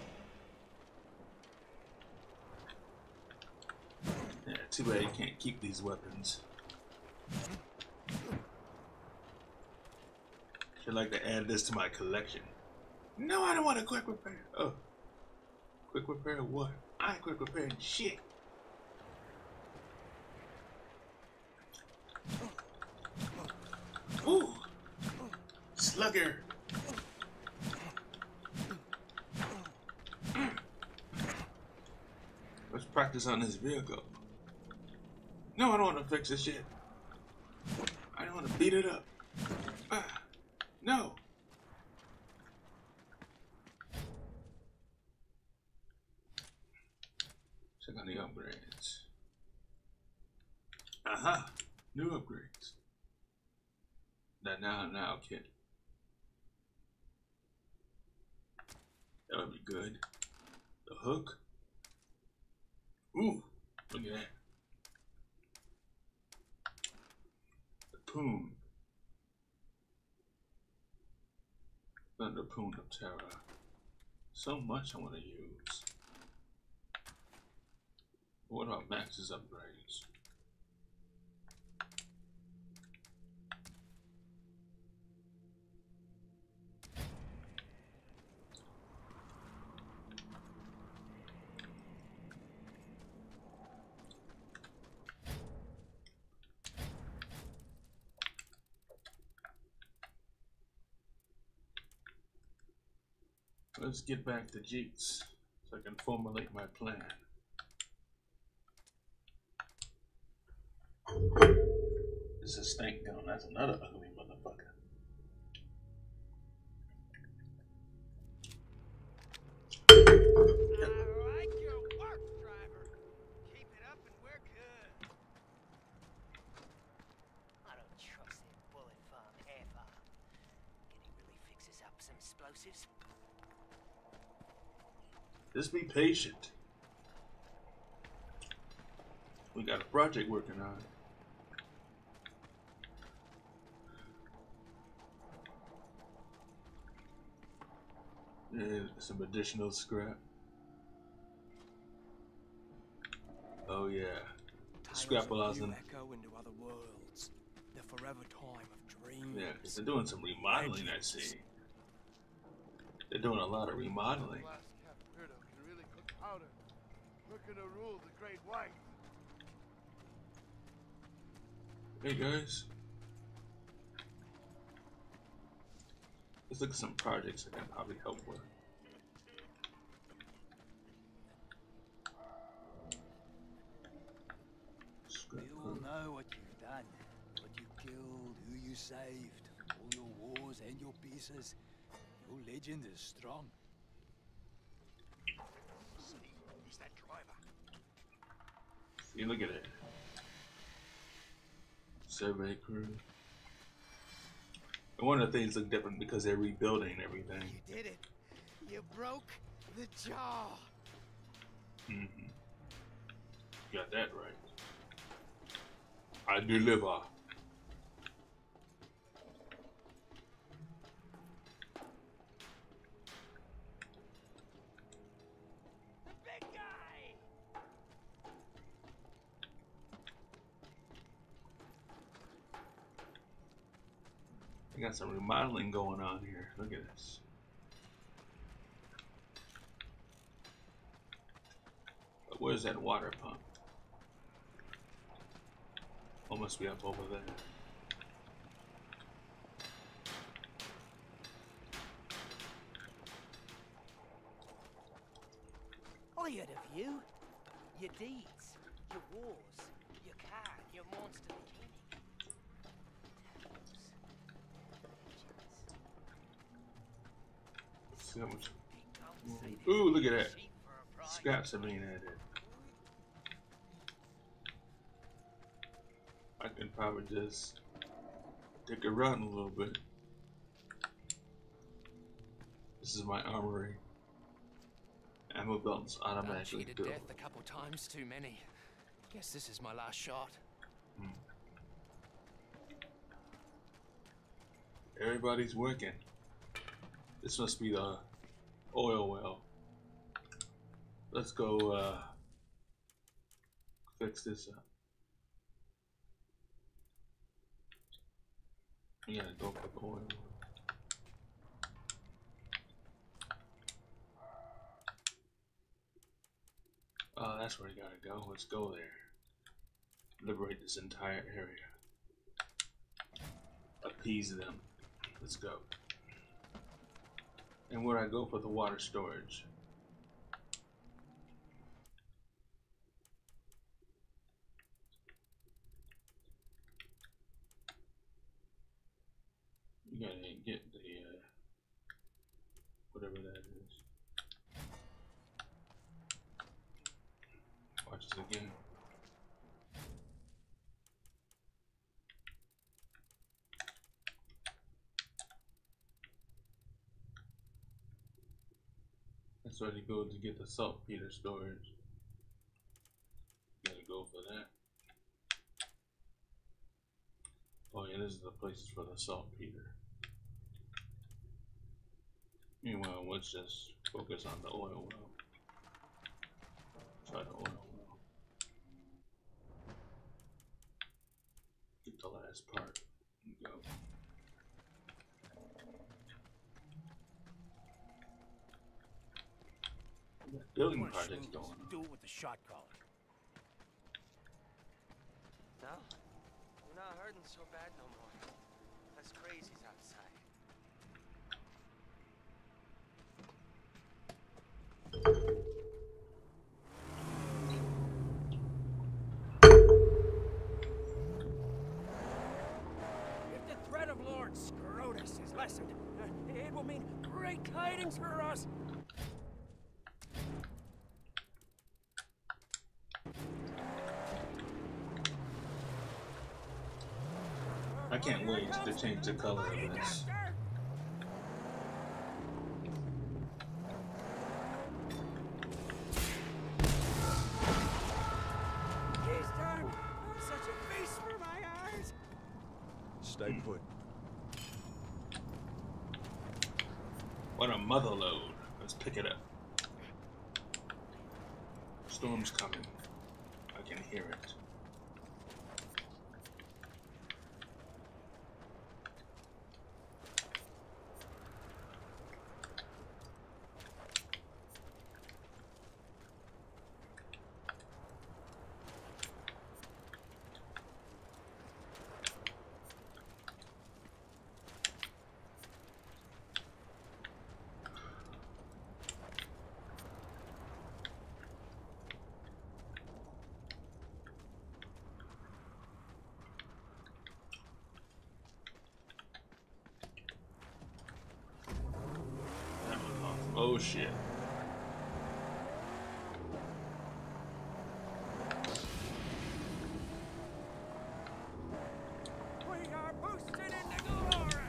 Yeah, too bad you can't keep these weapons. Should like to add this to my collection. No, I don't want a quick repair. Oh. Quick repair what? I quick repairing shit. Ooh. Bugger. Let's practice on this vehicle. No, I don't want to fix this shit. I don't want to beat it up. Ah, no. Check on the upgrades. Aha! New upgrades. That now, now kit. That would be good. The hook. Ooh, look at that. The poon. Terror. So much I want to use. What about Max's upgrades? Let's get back to Jeets so I can formulate my plan. This is Stank Gun. That's another patient. We got a project working on. And some additional scrap. Oh yeah. Scrap allows them. echo into other worlds. The forever time of dreams. Yeah, 'cause they're doing some remodeling. I see. They're doing a lot of remodeling. Last Cap Birdo can really cook powder. Looking to rule the Great White. Hey guys. Let's look at some projects I can probably help with. We all know what you've done. What you killed, who you saved, all your wars and your pieces. Your legend is strong. He's that driver. See, look at it. Survey crew. And one of the things look different because they're rebuilding everything. You did it. You broke the jaw. hmm Got that right. I deliver. The big guy. I got some remodeling going on here. Look at this. But where's that water pump? Oh, must be up over there. I heard of you. Your deeds, your wars, your car, your monster See how much. Ooh, look at that. Scraps are being added. I can probably just take a run a little bit. This is my armory. Ammo belts automatically build. death a couple times too many. Guess this is my last shot. Hmm. Everybody's working. This must be the oil well. Let's go uh, fix this up. Yeah, go for the oil. Oh, that's where you gotta go. Let's go there. Liberate this entire area. Appease them. Let's go. And where I go for the water storage. You gotta get the uh, whatever that is. Watch this again. That's where you go to get the saltpeter storage. Gotta go for that. Oh yeah, this is the places for the saltpeter. Meanwhile, let's just focus on the oil well. Try the oil well. Get the last part and go. We got Building Wanna projects going. Do it with the shot collar. No, we're not hurting so bad no more. Less crazies outside. If the threat of Lord Scrotus is lessened, uh, it will mean great tidings for us. Can't wait to change the color of this. This time, such a feast for my eyes. Stay put. What a mother load. Let's pick it up. Storm's coming. I can hear it. That was awesome. Oh shit. We are boosted into glory.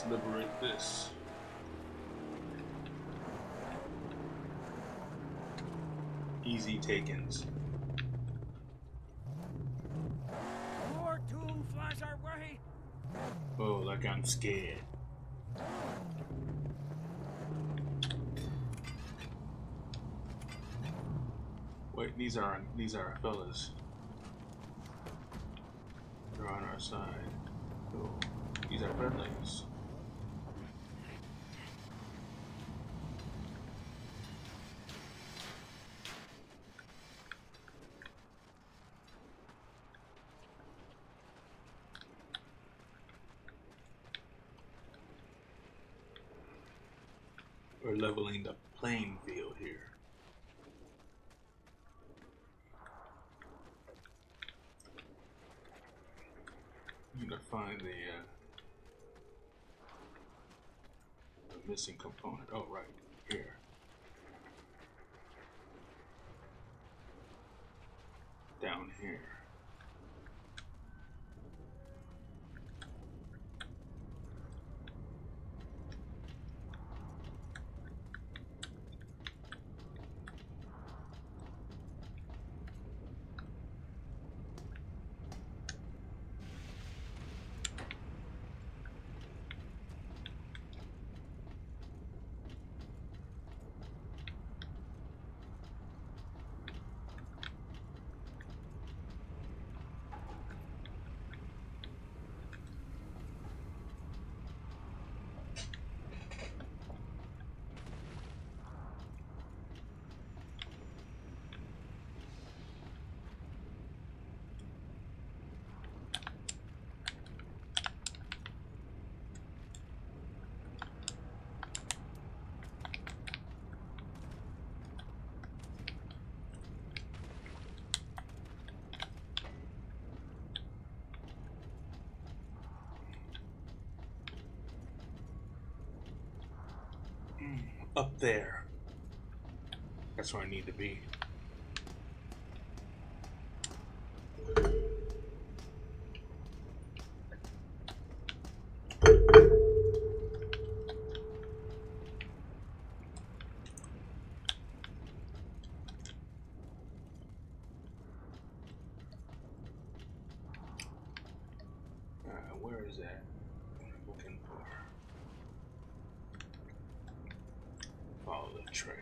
Let's liberate this. Easy takens. More doom flies our way. Oh, like I'm scared. Wait, these are these are our fellas. They're on our side. Oh, these are friendlies. We're leveling the playing field here. I'm gonna find the, uh, the missing component. Oh, right up there. That's where I need to be. Uh, where is that? Looking for. Follow the trail.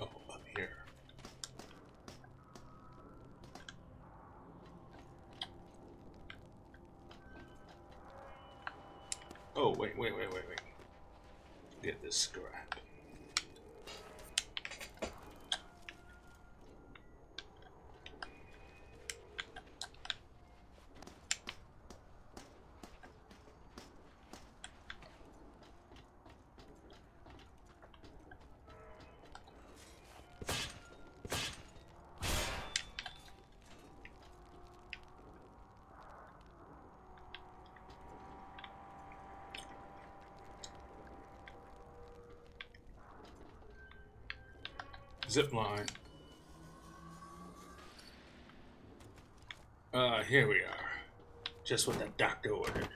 Oh, up here. Oh, wait, wait, wait, wait, wait. Get this scrap. Zip line. Uh, here we are. Just what the doctor ordered.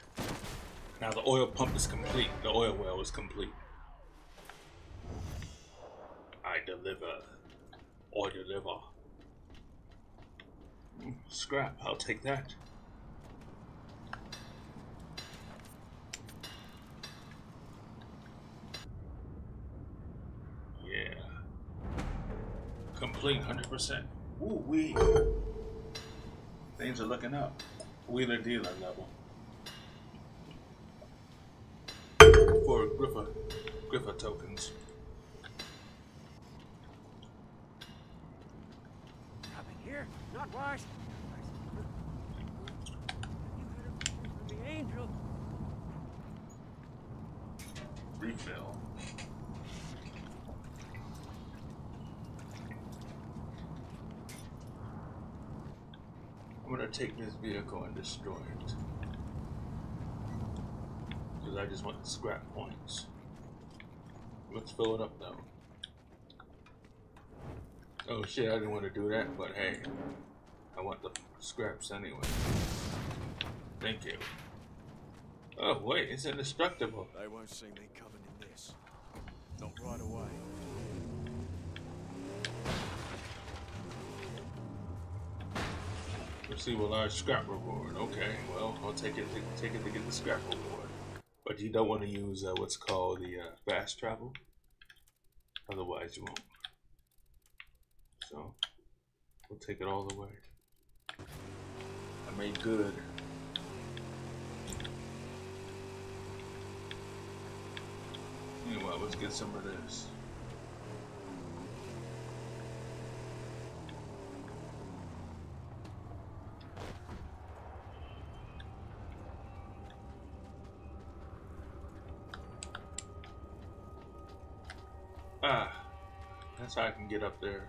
Now the oil pump is complete. The oil well is complete. I deliver. Or deliver. Mm, Scrap, I'll take that. Yeah. Complete 100%. Ooh, we. Things are looking up. Wheeler dealer level. For Griffa, Griffa tokens. Nothing here. Not wise. The angel. Refill. I'm gonna take this vehicle and destroy it. Because I just want the scrap points. Let's fill it up though. Oh shit, I didn't want to do that, but hey, I want the scraps anyway. Thank you. Oh wait, it's indestructible. They won't see me coming Receive a large scrap reward. Okay, well, I'll take it. Take it to get the scrap reward. But you don't want to use uh, what's called the uh, fast travel. Otherwise, you won't. So, we'll take it all the way. I made good. Meanwhile, let's get some of this. Ah, how I can get up there.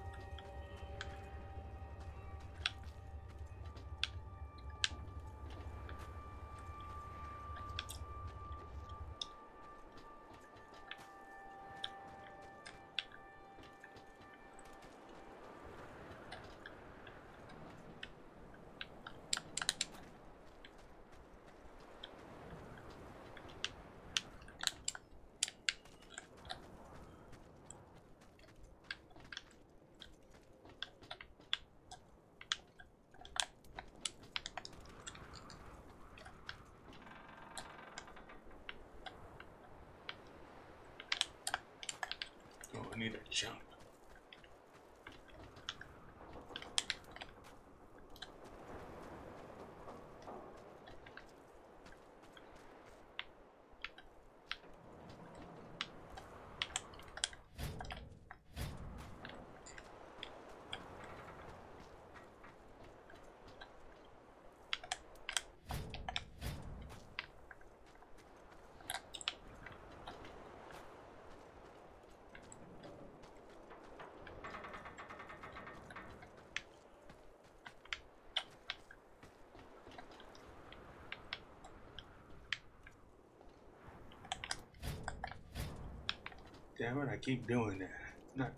Damn it, I keep doing that. Not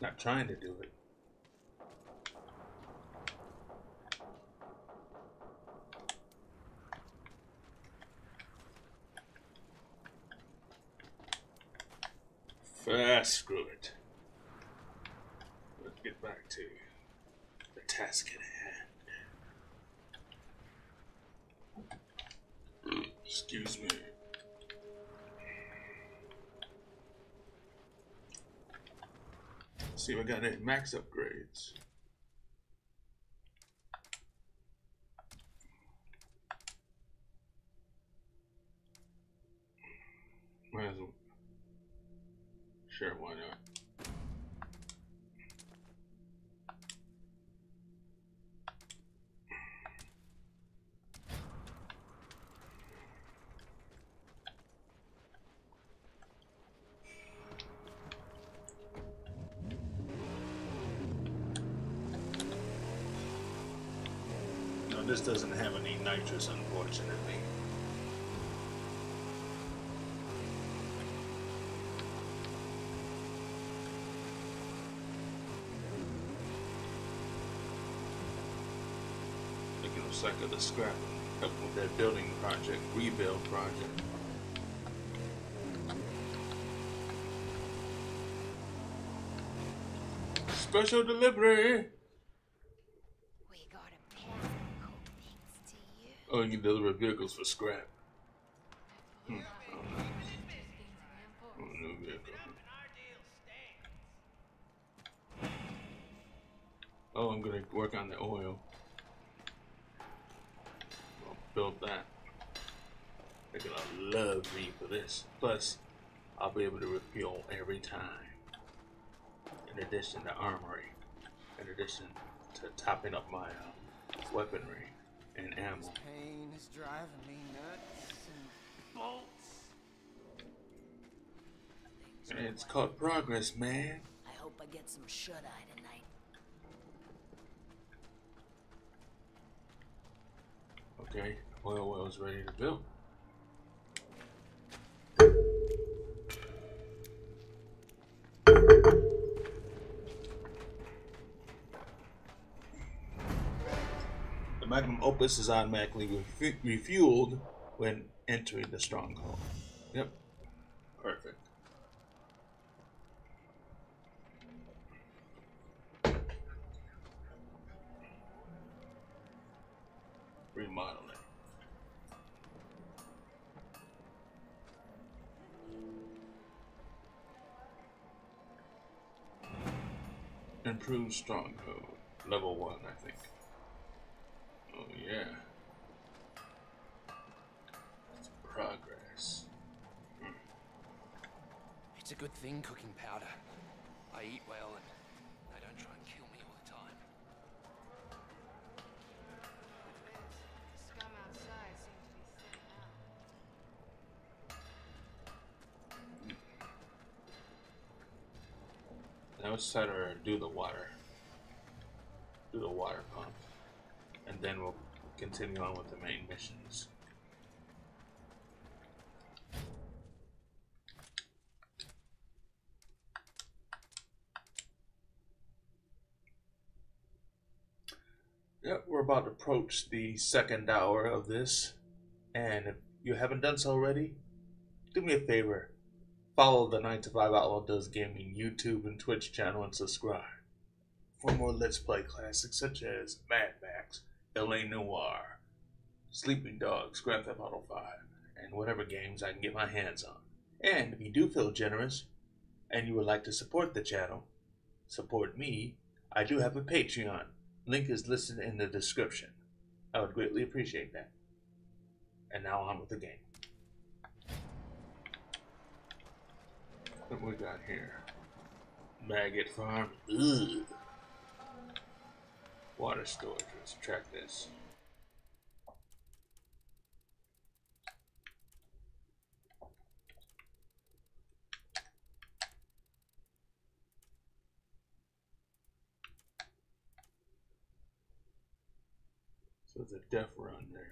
not trying to do it. Fast, screw it. Let's get back to the task at hand. Excuse me. see if I got any max upgrades. Might as well. Sure, why not? No, this doesn't have any nitrous, unfortunately. Suck of the scrap. Help with that building project, rebuild project. Special delivery! We got a power cook thanks to you. Oh, you can deliver vehicles for scrap. Hmm. Oh, new vehicle. Oh, I'm gonna work on the oil. I'll build that. They're gonna love me for this. Plus, I'll be able to refuel every time. In addition to armory. In addition to topping up my uh, weaponry and ammo. Pain is driving me nuts and bolts. And it's called progress, man. I hope I get some shut eye tonight. Okay, oil well's ready to build. Magnum opus is automatically refu- refueled when entering the stronghold. Yep, perfect. Remodeling. Improved stronghold. Level one, I think. Oh yeah. It's progress. Hmm. It's a good thing cooking powder. I eat well and they don't try and kill me all the time. Scum outside seems to be thin out. Now it's time to do the water. Do the water pump. And then we'll continue on with the main missions. Yep, we're about to approach the second hour of this. And if you haven't done so already, do me a favor. Follow the 9 to 5 Outlaw Does Gaming YouTube and Twitch channel and subscribe for more Let's Play classics such as Mad Max, L.A. Noire, Sleeping Dogs, Grand Theft Auto 5, and whatever games I can get my hands on. And if you do feel generous and you would like to support the channel, support me, I do have a Patreon. Link is listed in the description. I would greatly appreciate that. And now on with the game. What we got here? Maggot farm. Ugh. Water storage. Let's this. So it's a def run there.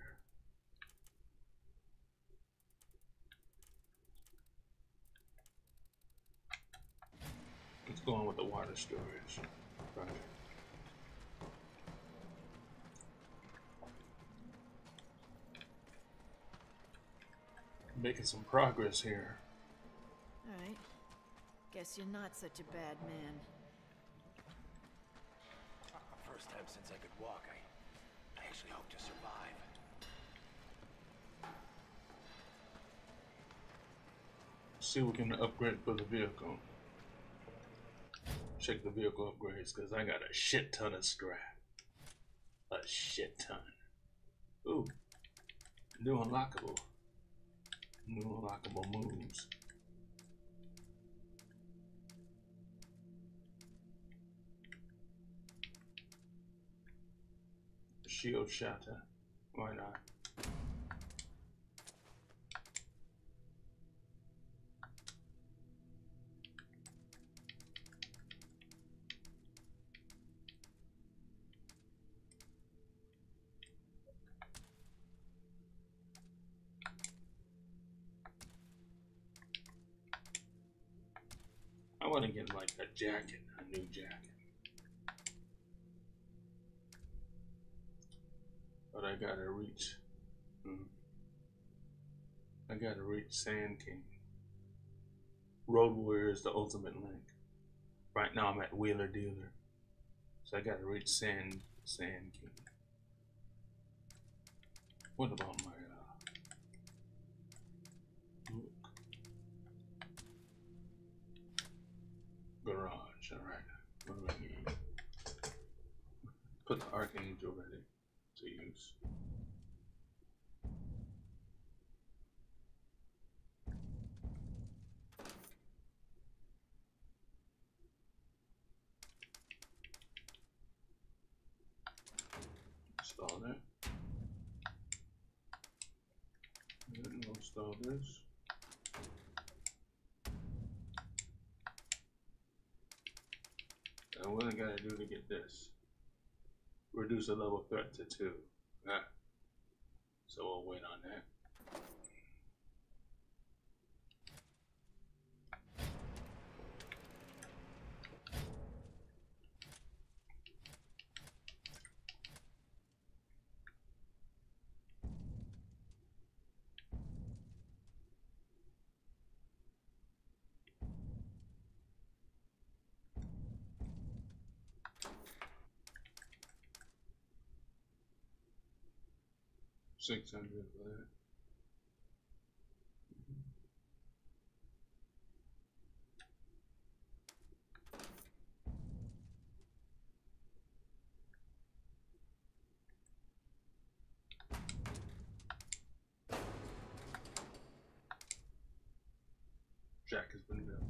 going with the water storage. Right. Making some progress here. Alright. Guess you're not such a bad man. Uh, first time since I could walk, I, I actually hope to survive. See what we can upgrade for the vehicle. Check the vehicle upgrades because I got a shit ton of scrap. A shit ton. Ooh. New unlockable. New unlockable moves. Shield shatter. Why not? I want to get like a jacket, a new jacket. But I gotta reach. hmm. I gotta reach Sand King. Road Warrior is the ultimate link. Right now I'm at Wheeler Dealer. So I gotta reach Sand Sand King. What about my uh look? Garage, I need? Put the Archangel do to get this? Reduce the level threat to two. Ah. So we'll wait on that. Six hundred that. Jack has been built.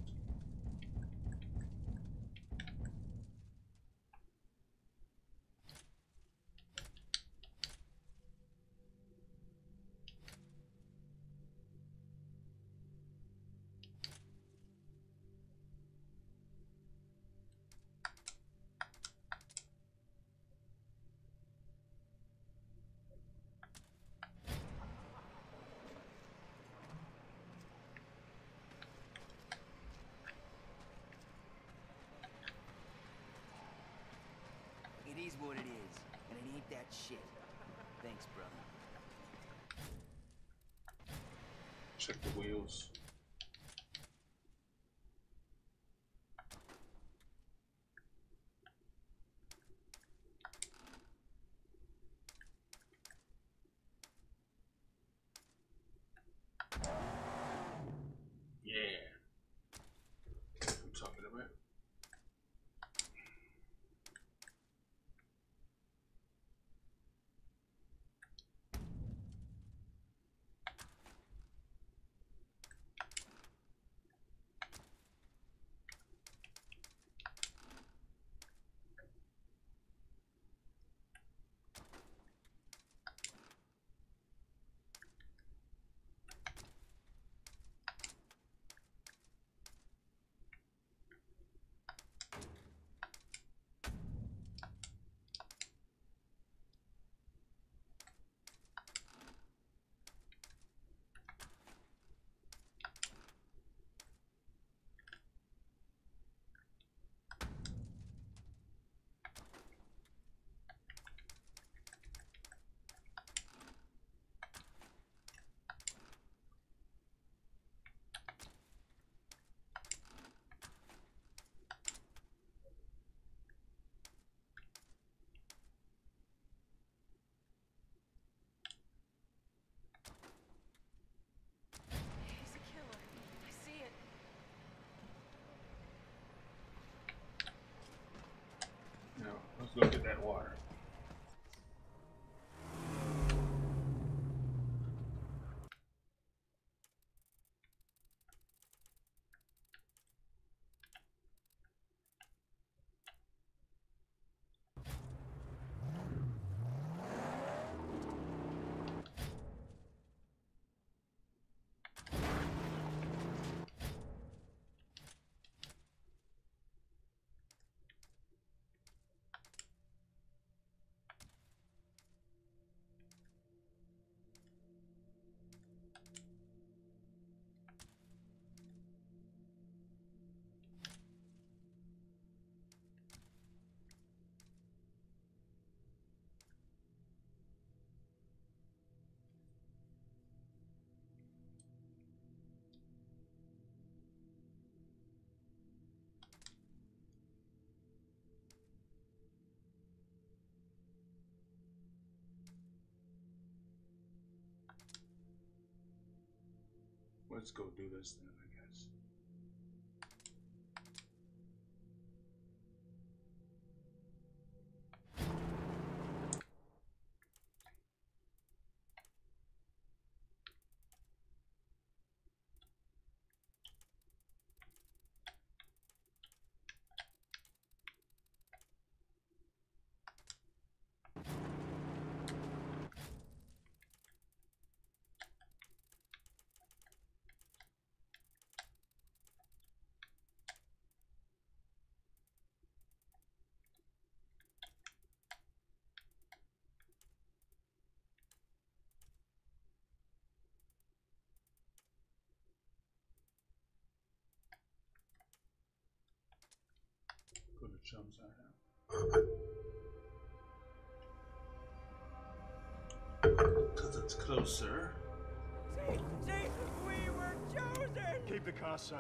It is what it is, and it ain't that shit. Thanks, brother. Check the wheels. Yeah. That's what I'm talking about. Go get that water. Let's go do this then, I guess. Put the chums out. Because it's closer. See, see, we were chosen! Keep the car safe.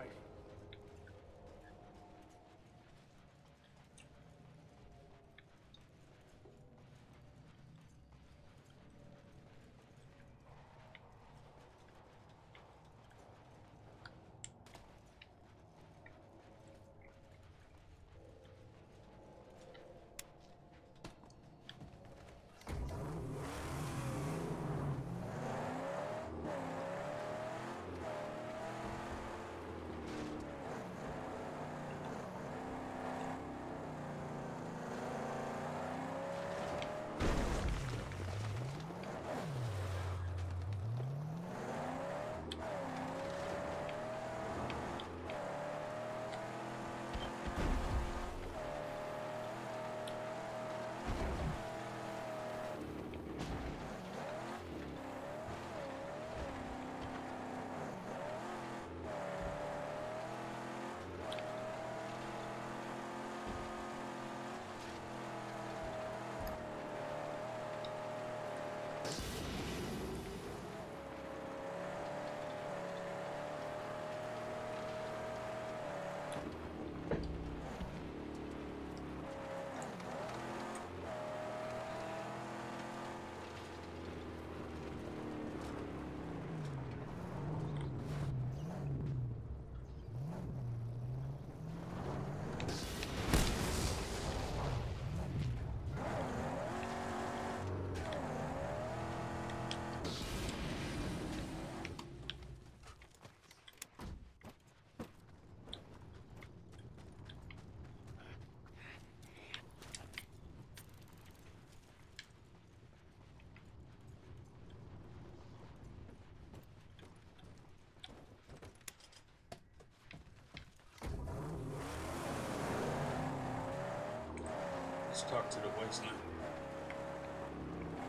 Let's talk to the wasteland.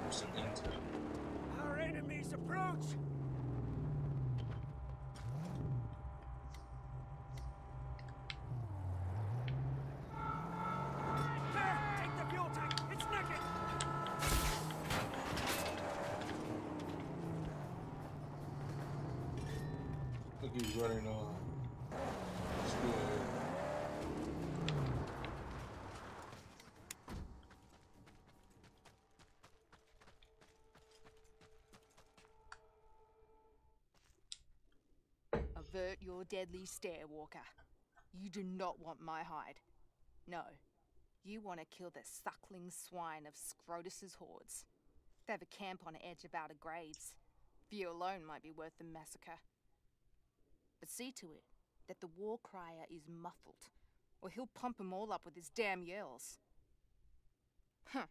For some intel. Our enemies approach! There! Take the fuel tank! It's naked! Look, he's running on. Avert your deadly stare, Walker. You do not want my hide. No, You want to kill the suckling swine of Scrotus's hordes. They have a camp on edge of Outer Graves. You alone might be worth the massacre. But see to it that the war crier is muffled, or he'll pump 'em all up with his damn yells. Huh.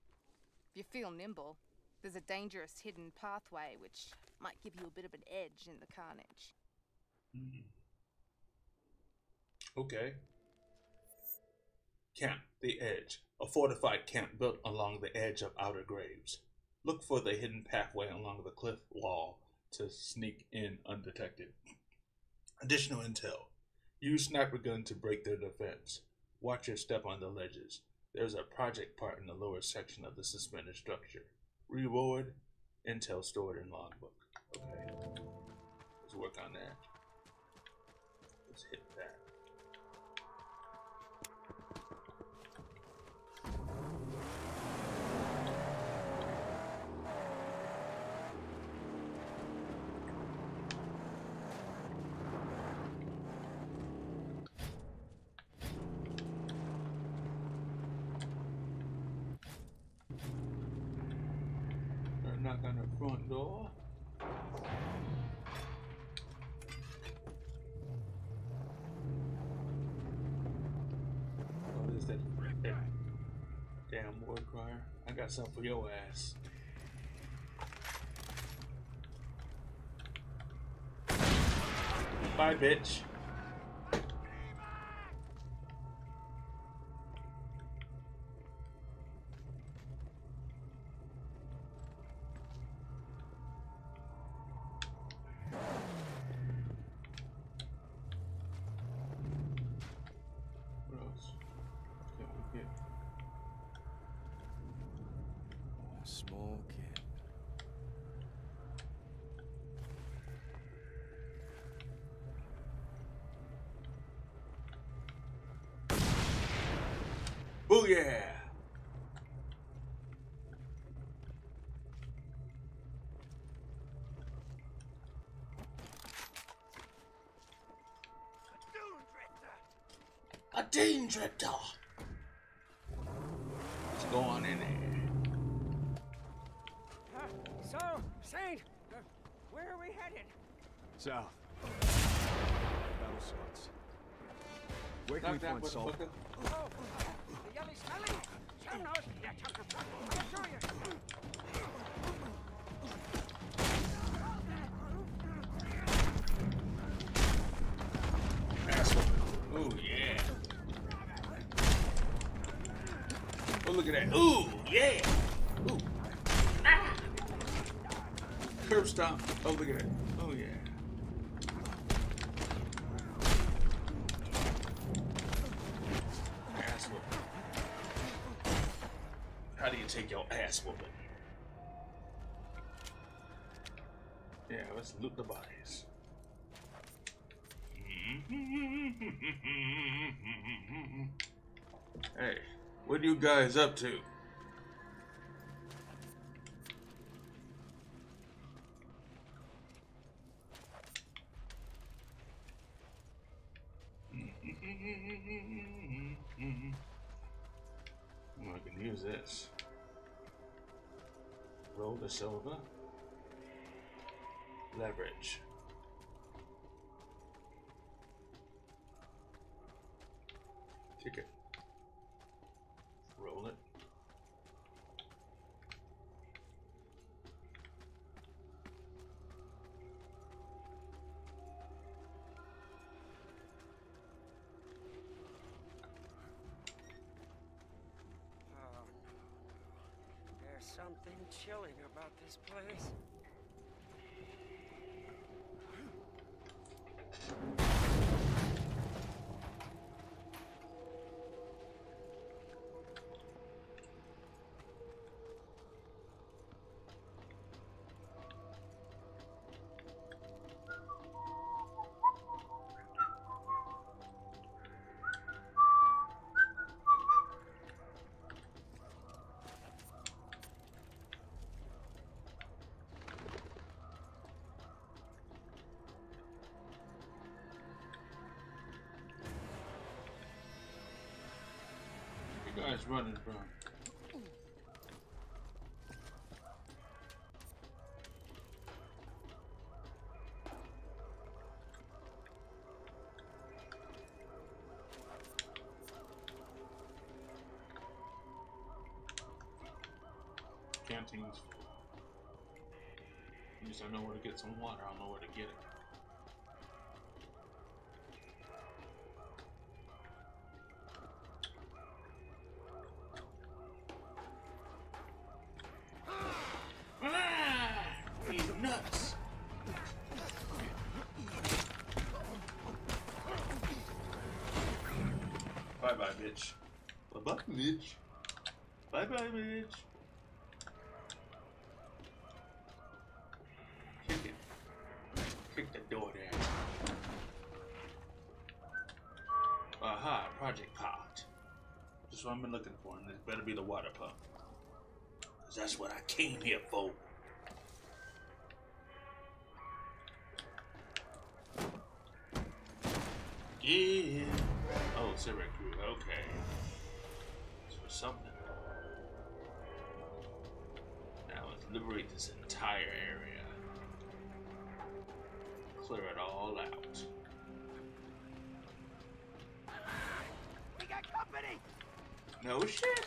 If you feel nimble, there's a dangerous hidden pathway which might give you a bit of an edge in the carnage. Mm-hmm. Okay. Camp the Edge, a fortified camp built along the edge of Outer Graves. Look for the hidden pathway along the cliff wall to sneak in undetected. Additional intel. Use sniper gun to break their defense. Watch your step on the ledges. There's a project part in the lower section of the suspended structure. Reward, intel stored in logbook. Okay. Let's work on that. Let's hit that. Got something for your ass. Bye, bitch. A Dean Drifter! Let's go on in there. Uh, so, Saint, uh, where are we headed? South. Battle slots. Where can we find salt? Oh, the yelly smelly? Show knows. Yeah, chunk of look at that. Ooh, yeah. Ooh. Ah. Curb stomp. Oh, look at that. Oh, yeah. Ass whooping. How do you take your ass whooping? Yeah, let's loot the bodies. Hey, what are you guys up to? Oh, I can use this. Roll the silver. Leverage. Ticket. This place. Guys running from? Canteen's full. At I know where to get some water. I don't know where to get it. Bitch. Bye bye, bitch. Bye bye, bitch. Kick it. Kick the door down. Aha, project popped. Just what I've been looking for, and it better be the water pump. Cause that's what I came here for. Yeah. Oh, crew. Okay. Something. Now let's liberate this entire area. Clear it all out. We got company! No shit.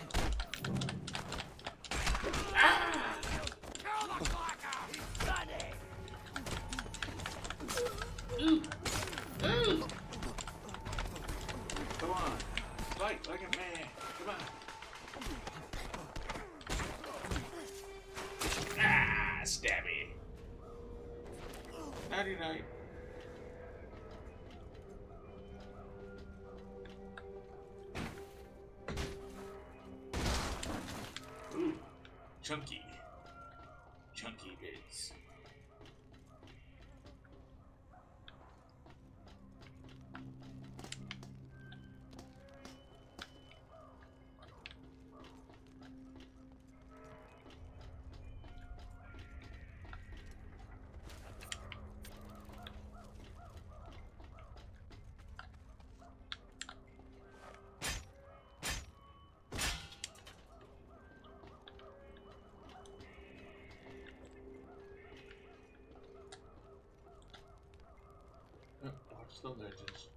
Uh, Watch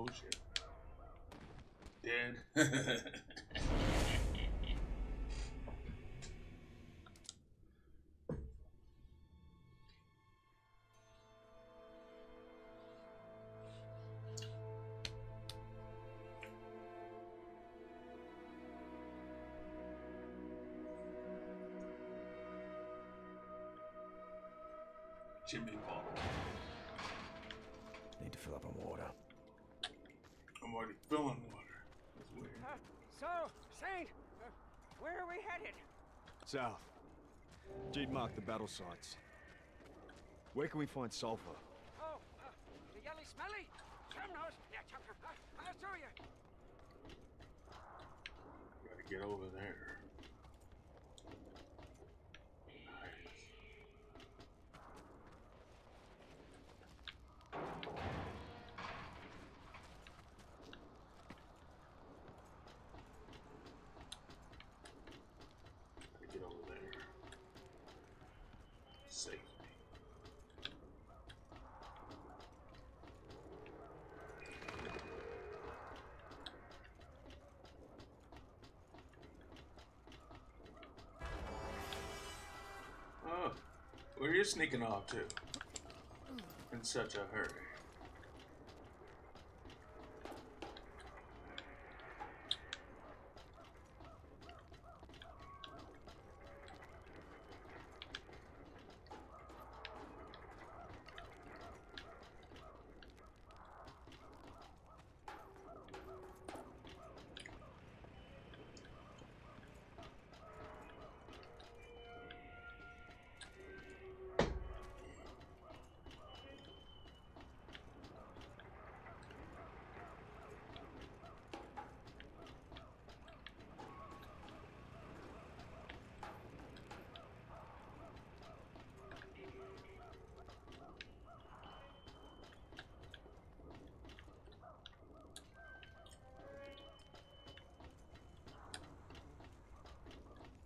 Oh shit. Dead. I'm already filling water. That's weird. Uh, so, Saint, uh, where are we headed? South. Jeet marked the battle sites. Where can we find sulfur? Oh, uh, the yelly smelly? Some knows. Yeah, chop, chop. Uh, I'll show you. Gotta get over there. Gotta get over there. Safety. Oh, where are you sneaking off to? In such a hurry.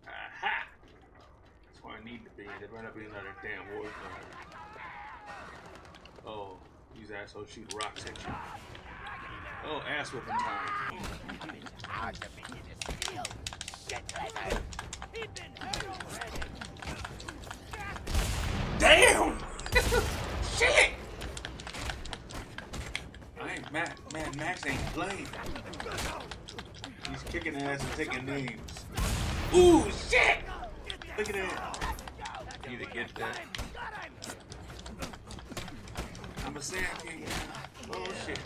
Aha! That's where I need to be. There better be another damn war zone. Oh, these assholes shoot rocks at you. Oh, ass whipping time. Damn! Shit! I ain't Matt. Man, Max ain't playing. He's kicking ass and taking names. Ooh, shit! Look at that. Get that. I'm a Sand King. Oh, shit.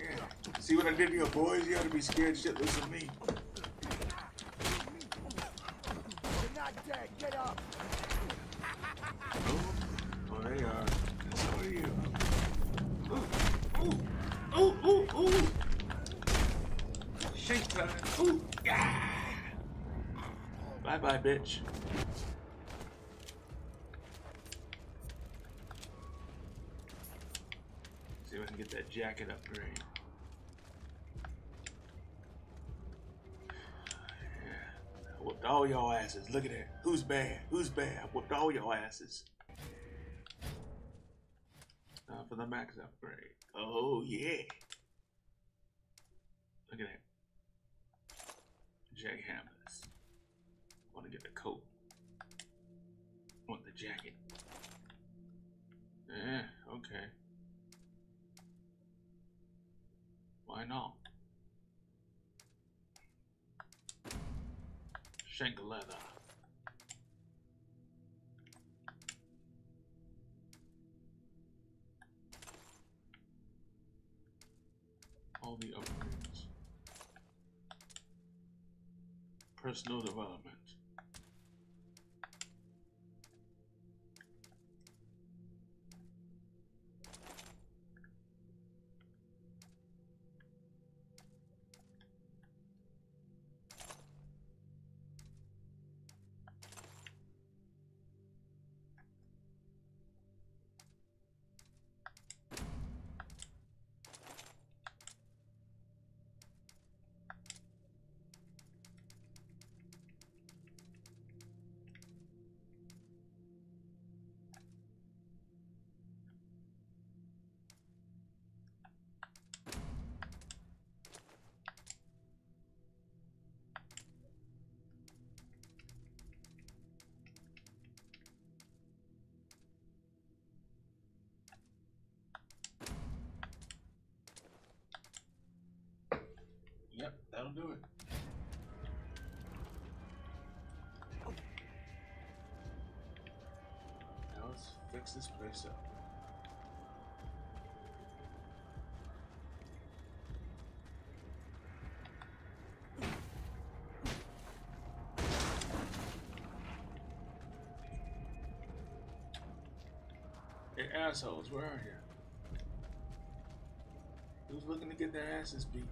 Yeah. See what I did to your boys? You ought to be scared shitless of me. You're not dead. Get up. Oh, they are. And so are you. Ooh, ooh, ooh, ooh, ooh. Shake time. Ooh, yeah. Bye bye, bitch. See if I can jacket upgrade. Yeah. Whooped all y'all asses. Look at that. Who's bad? Who's bad? I whooped all y'all asses. Time for the max upgrade. Oh yeah. Look at that. Jackhammers. Want to get the coat. Want the jacket. Eh, okay. Why not? Shank leather. All the upgrades. Personal development. That'll do it. Now let's fix this place up. Hey assholes, where are you? Who's looking to get their asses beat?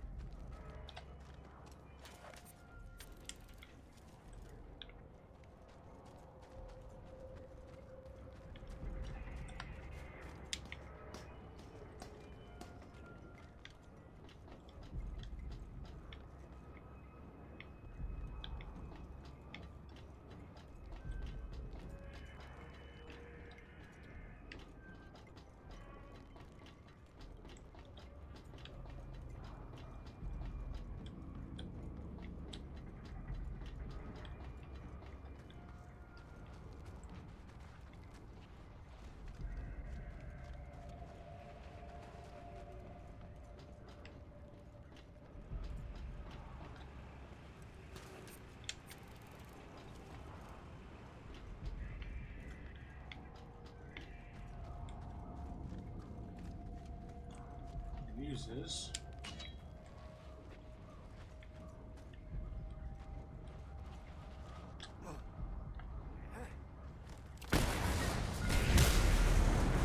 Use this.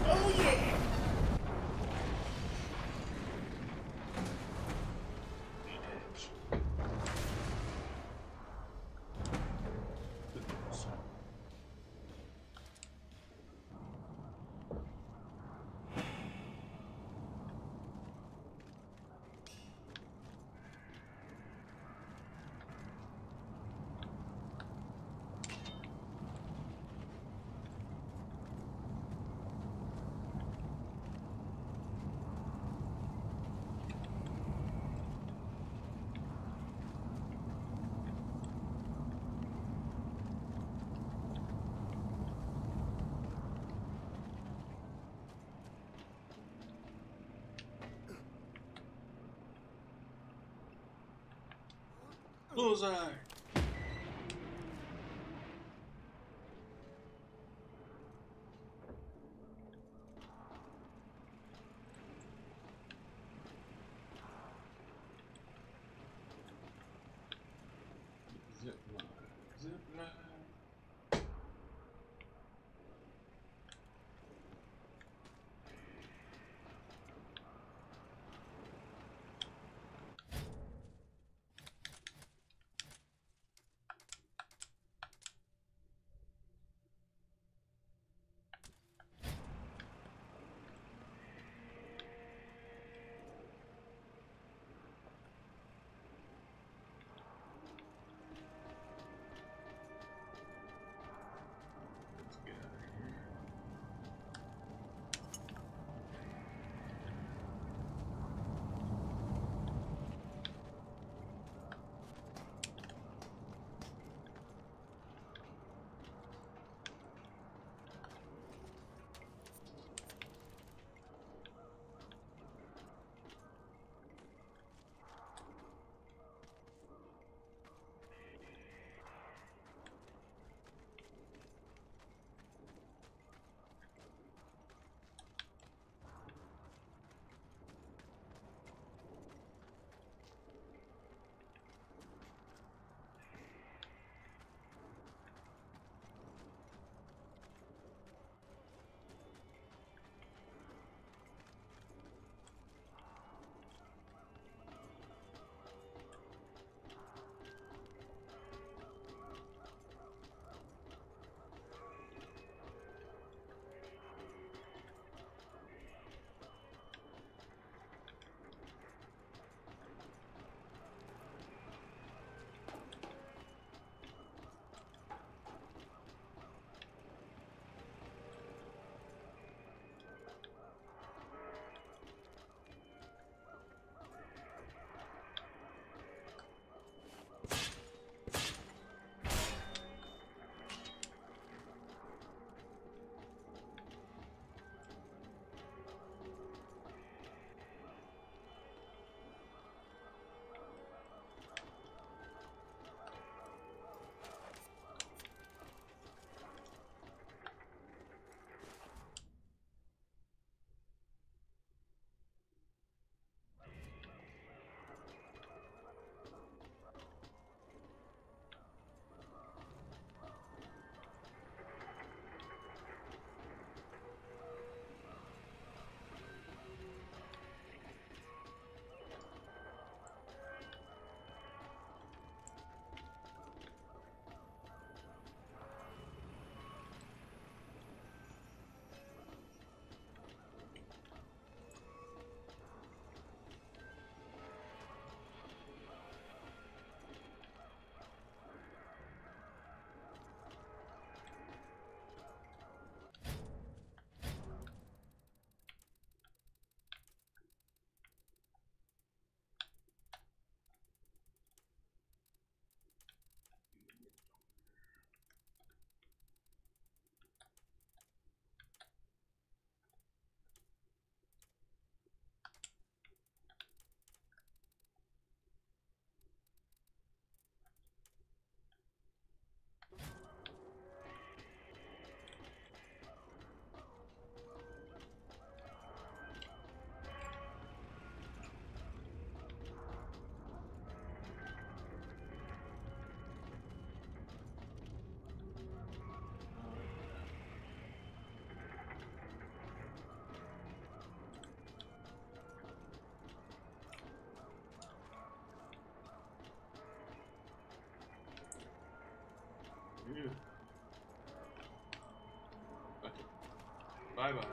Oh yeah! Bullseye! Okay. Bye bye.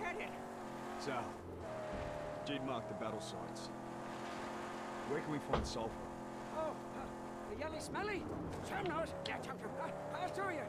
Headed? Sal, Jeet the battle sites. Where can we find sulfur? Oh, uh, the yellow smelly? Sam knows. Yeah, chum chum. Pass through you.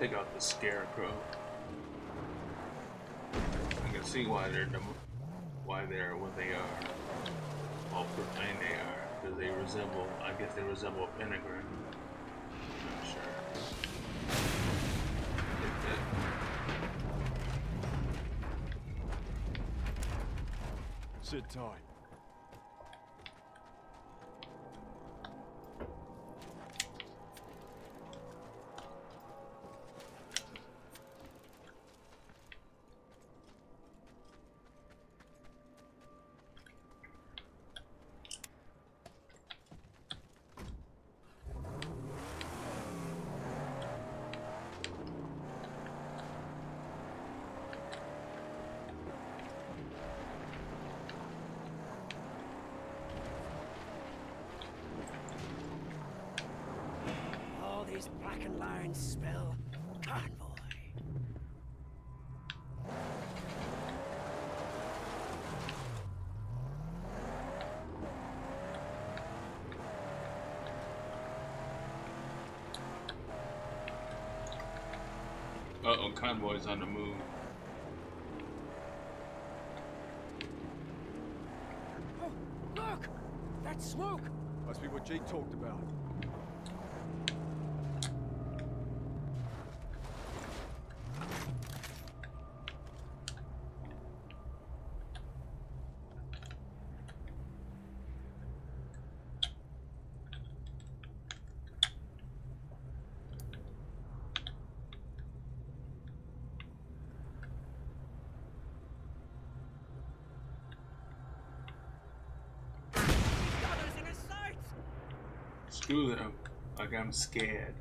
Take out the scarecrow. I can see why they're why they're what they are. All proclaim they are because they resemble. I guess they resemble a pentagram. Not sure. Sit tight. These blackened lines spell convoy. Uh oh, convoy's on the move. Oh, look! That smoke! Must be what Jeet talked about. Screw them. Like I'm scared.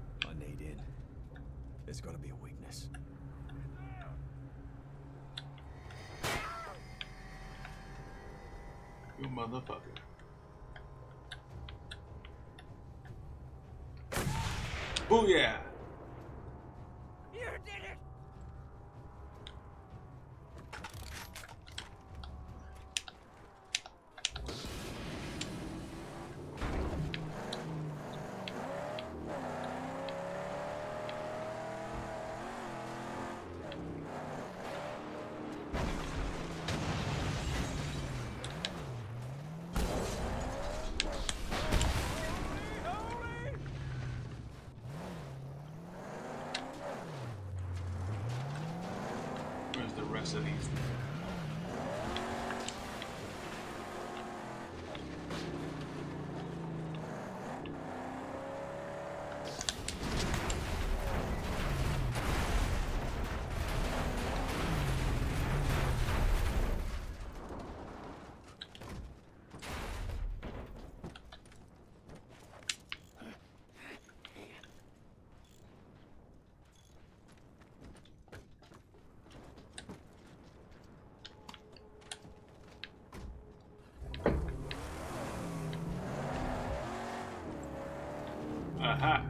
Aha.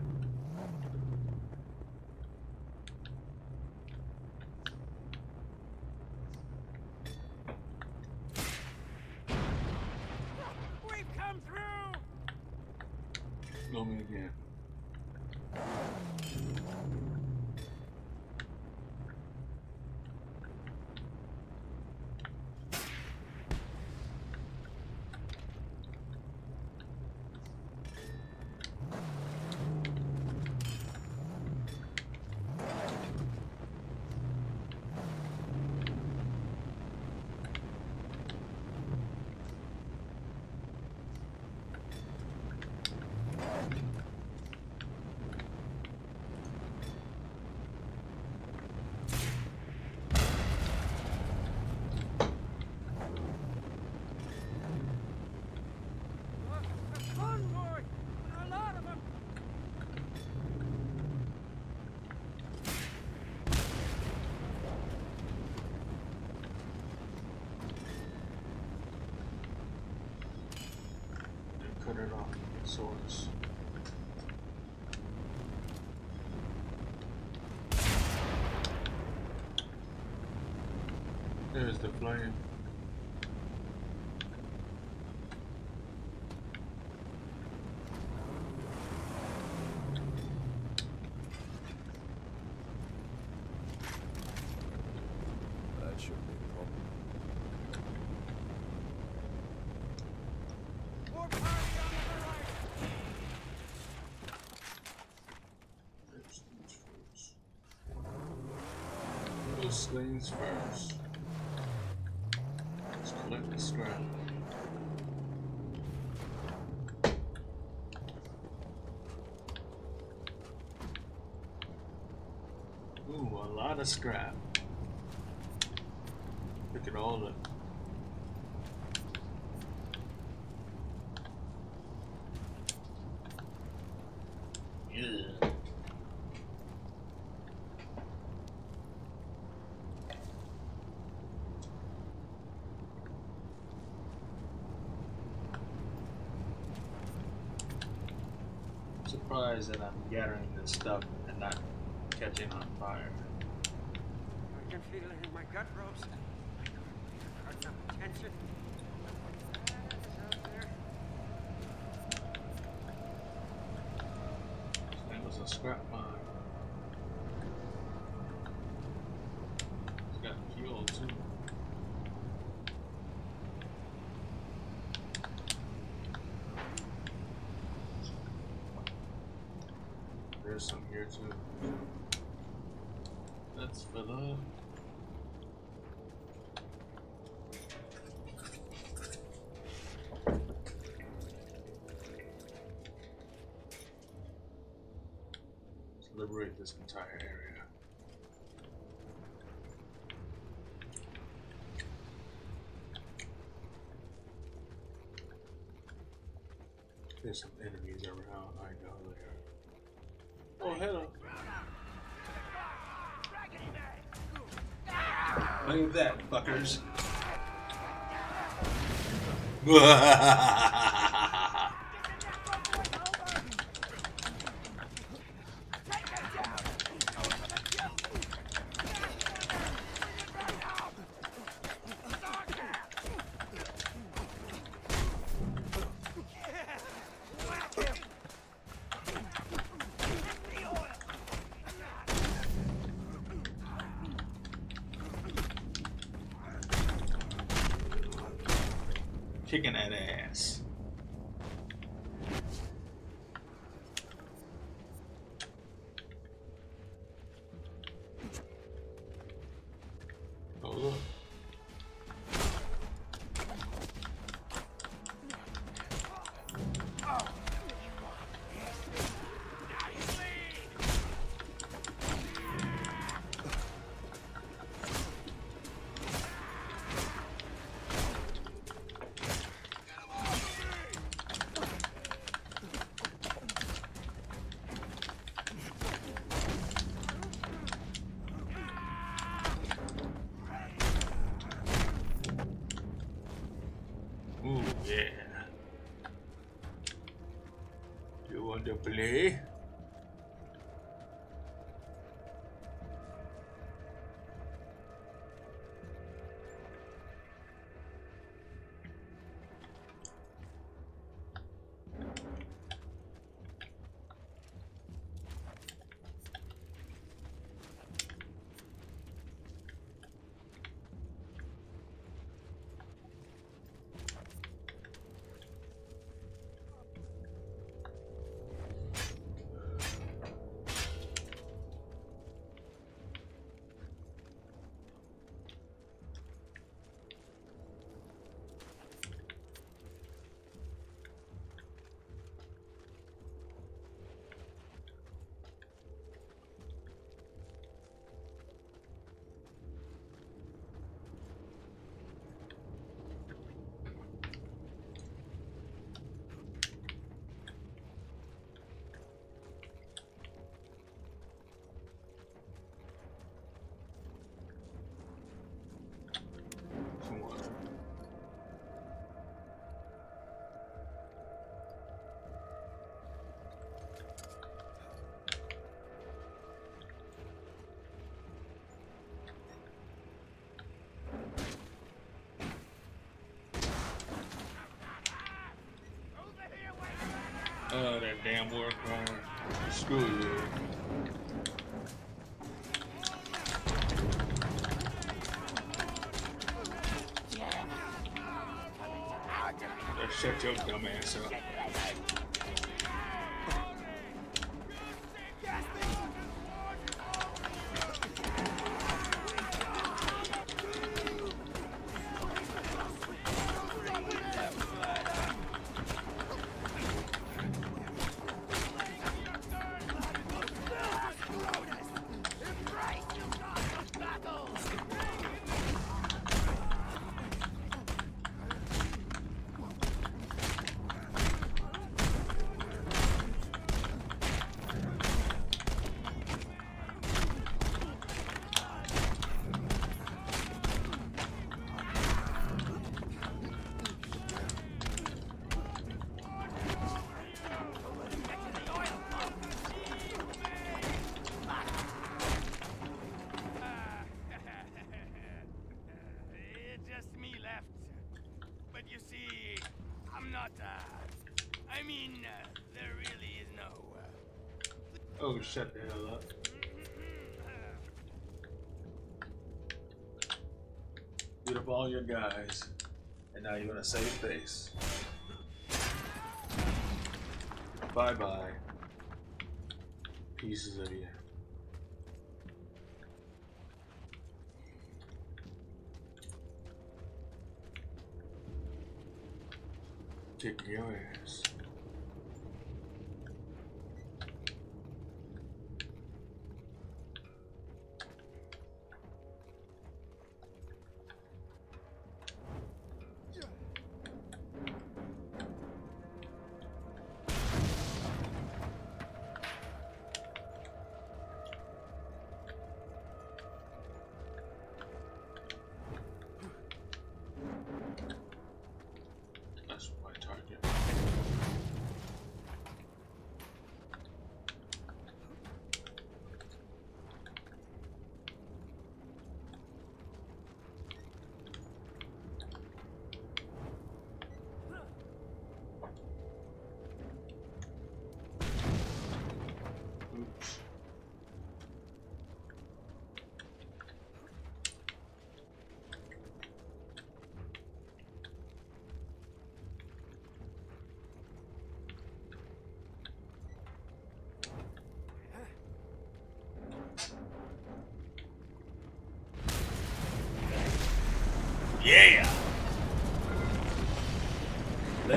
At. There's the flame. That shouldn't be a problem. More party on the horizon! Things first. Let's collect the scrap. Ooh, a lot of scrap. Look at all the Yeah. Surprised that I'm gathering this stuff and not catching on fire. I can feel it in my gut ropes. Got enough tension. It's. That was a scrap mine. It's got fuel too. There's some here too. That's for the. Liberate this entire area. There's some enemies around. I know there. Oh, hello. Look at that, fuckers. damn work wrong. Screw you. Uh, Shut your dumb ass up. Oh, shut the hell up. Beat up all your guys, and now you're gonna save face. Bye bye. Pieces of you. Kick your ass.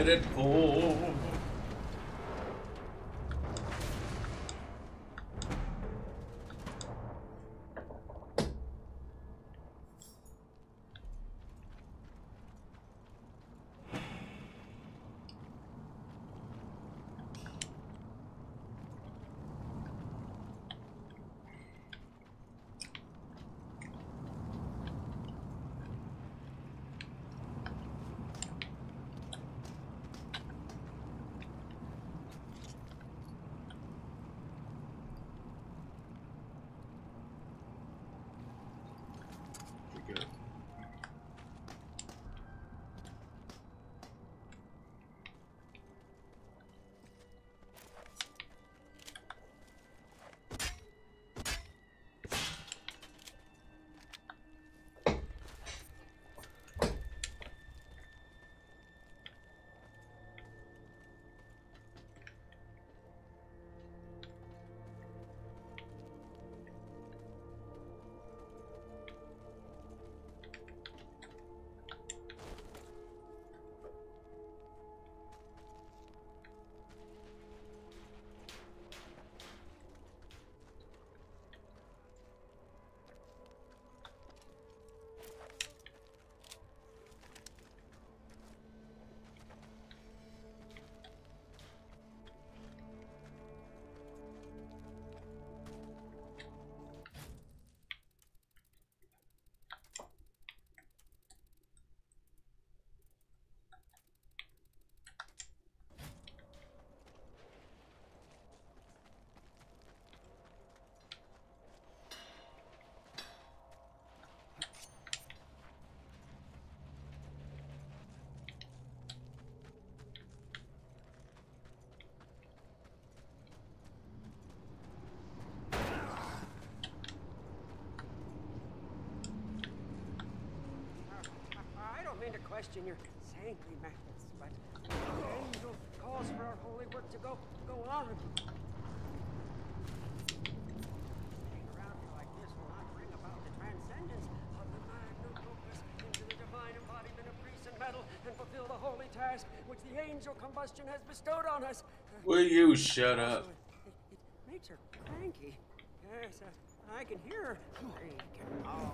Let it. Question your saintly methods, but the angel calls for our holy work to go go on. Hang around here like this will not bring about the transcendence of the magnum opus into the divine embodiment of grease and metal and fulfill the holy task which the angel combustion has bestowed on us. Will you shut up? It makes her cranky. Yes, uh, I can hear her. creaking. Oh.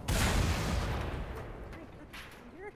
You hear it?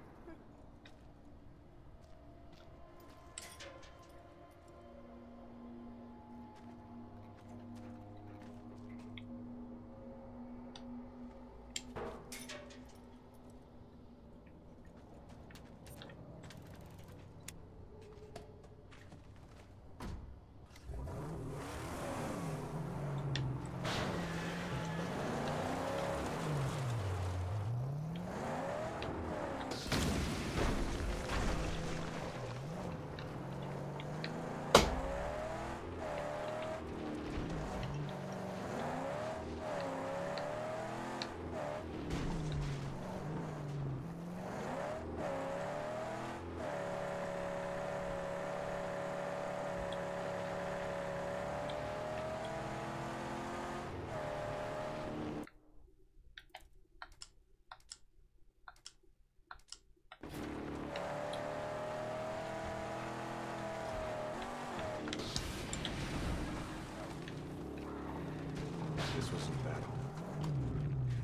This wasn't battle.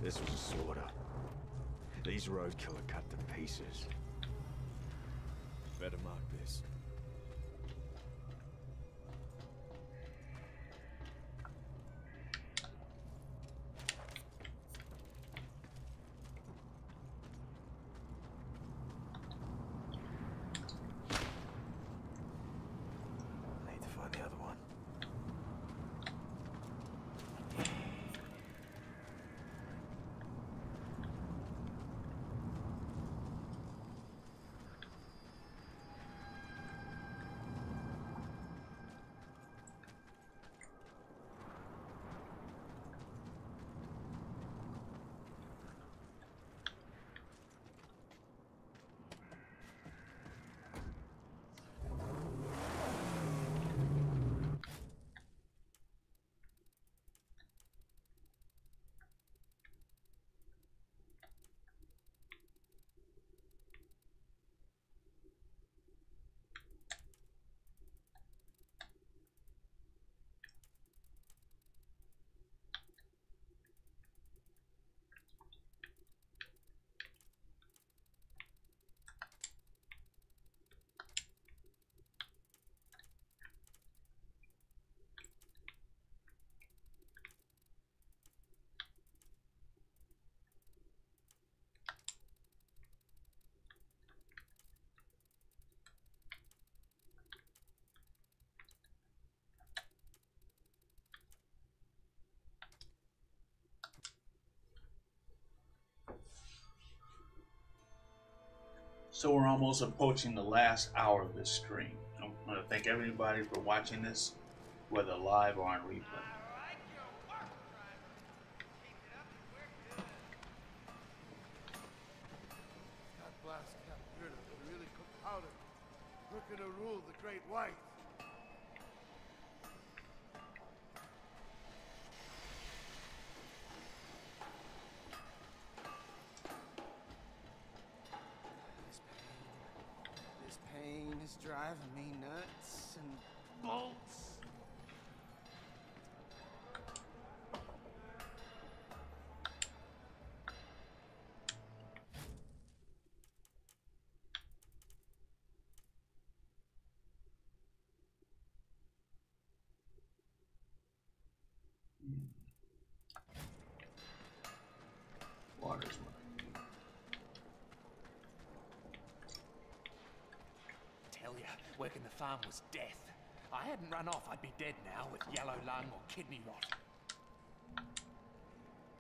This was a slaughter. These roadkill are cut to pieces. Better mark this. Need to find the other one. So we're almost approaching the last hour of this stream. I want to thank everybody for watching this, whether live or on replay. Is driving me nuts and bolts. Working the farm was death. I hadn't run off, I'd be dead now with yellow lung or kidney rot.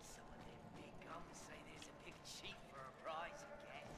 Some of them big guns say there's a big chief for a prize of gas.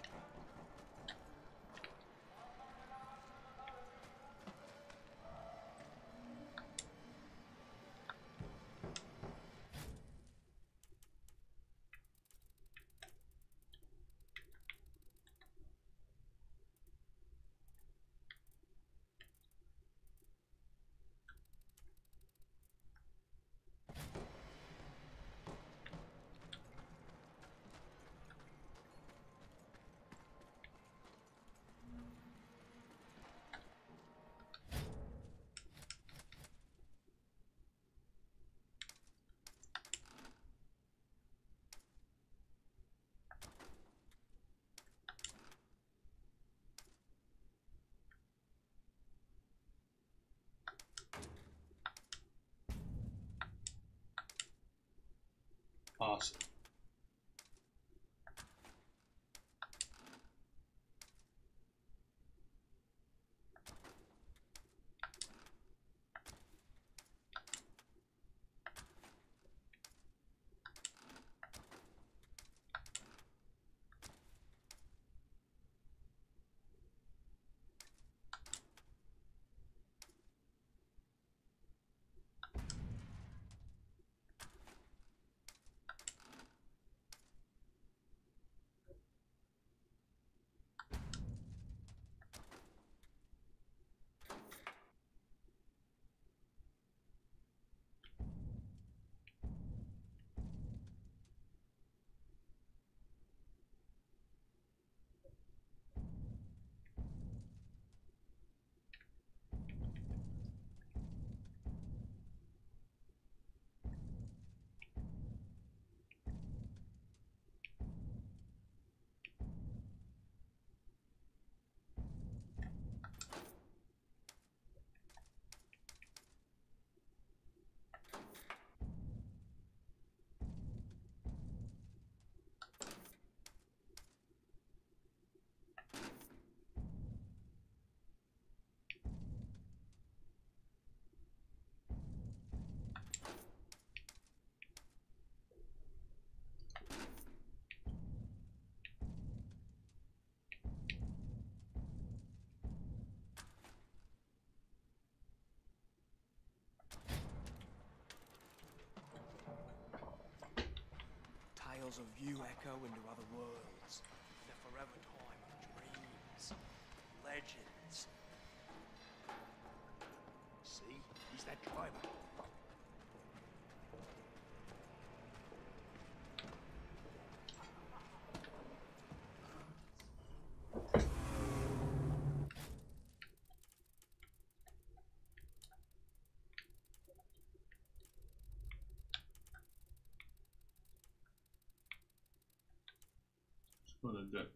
Awesome. Tales of you echo into other worlds. The forever time of dreams. Legends. See? He's that driver. For the duck,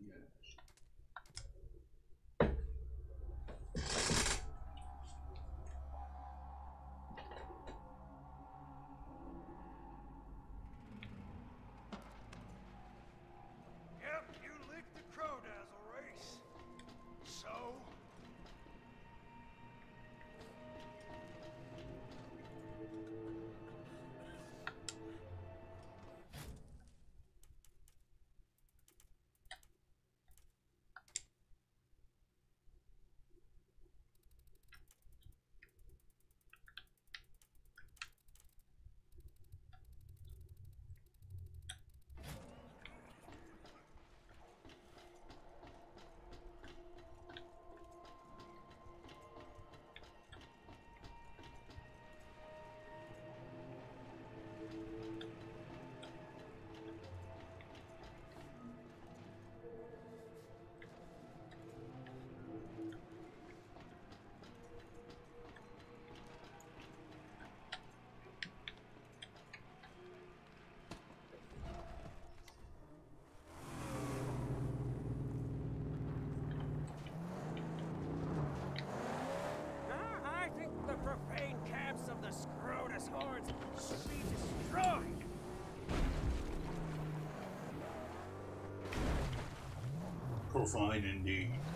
Profane indeed.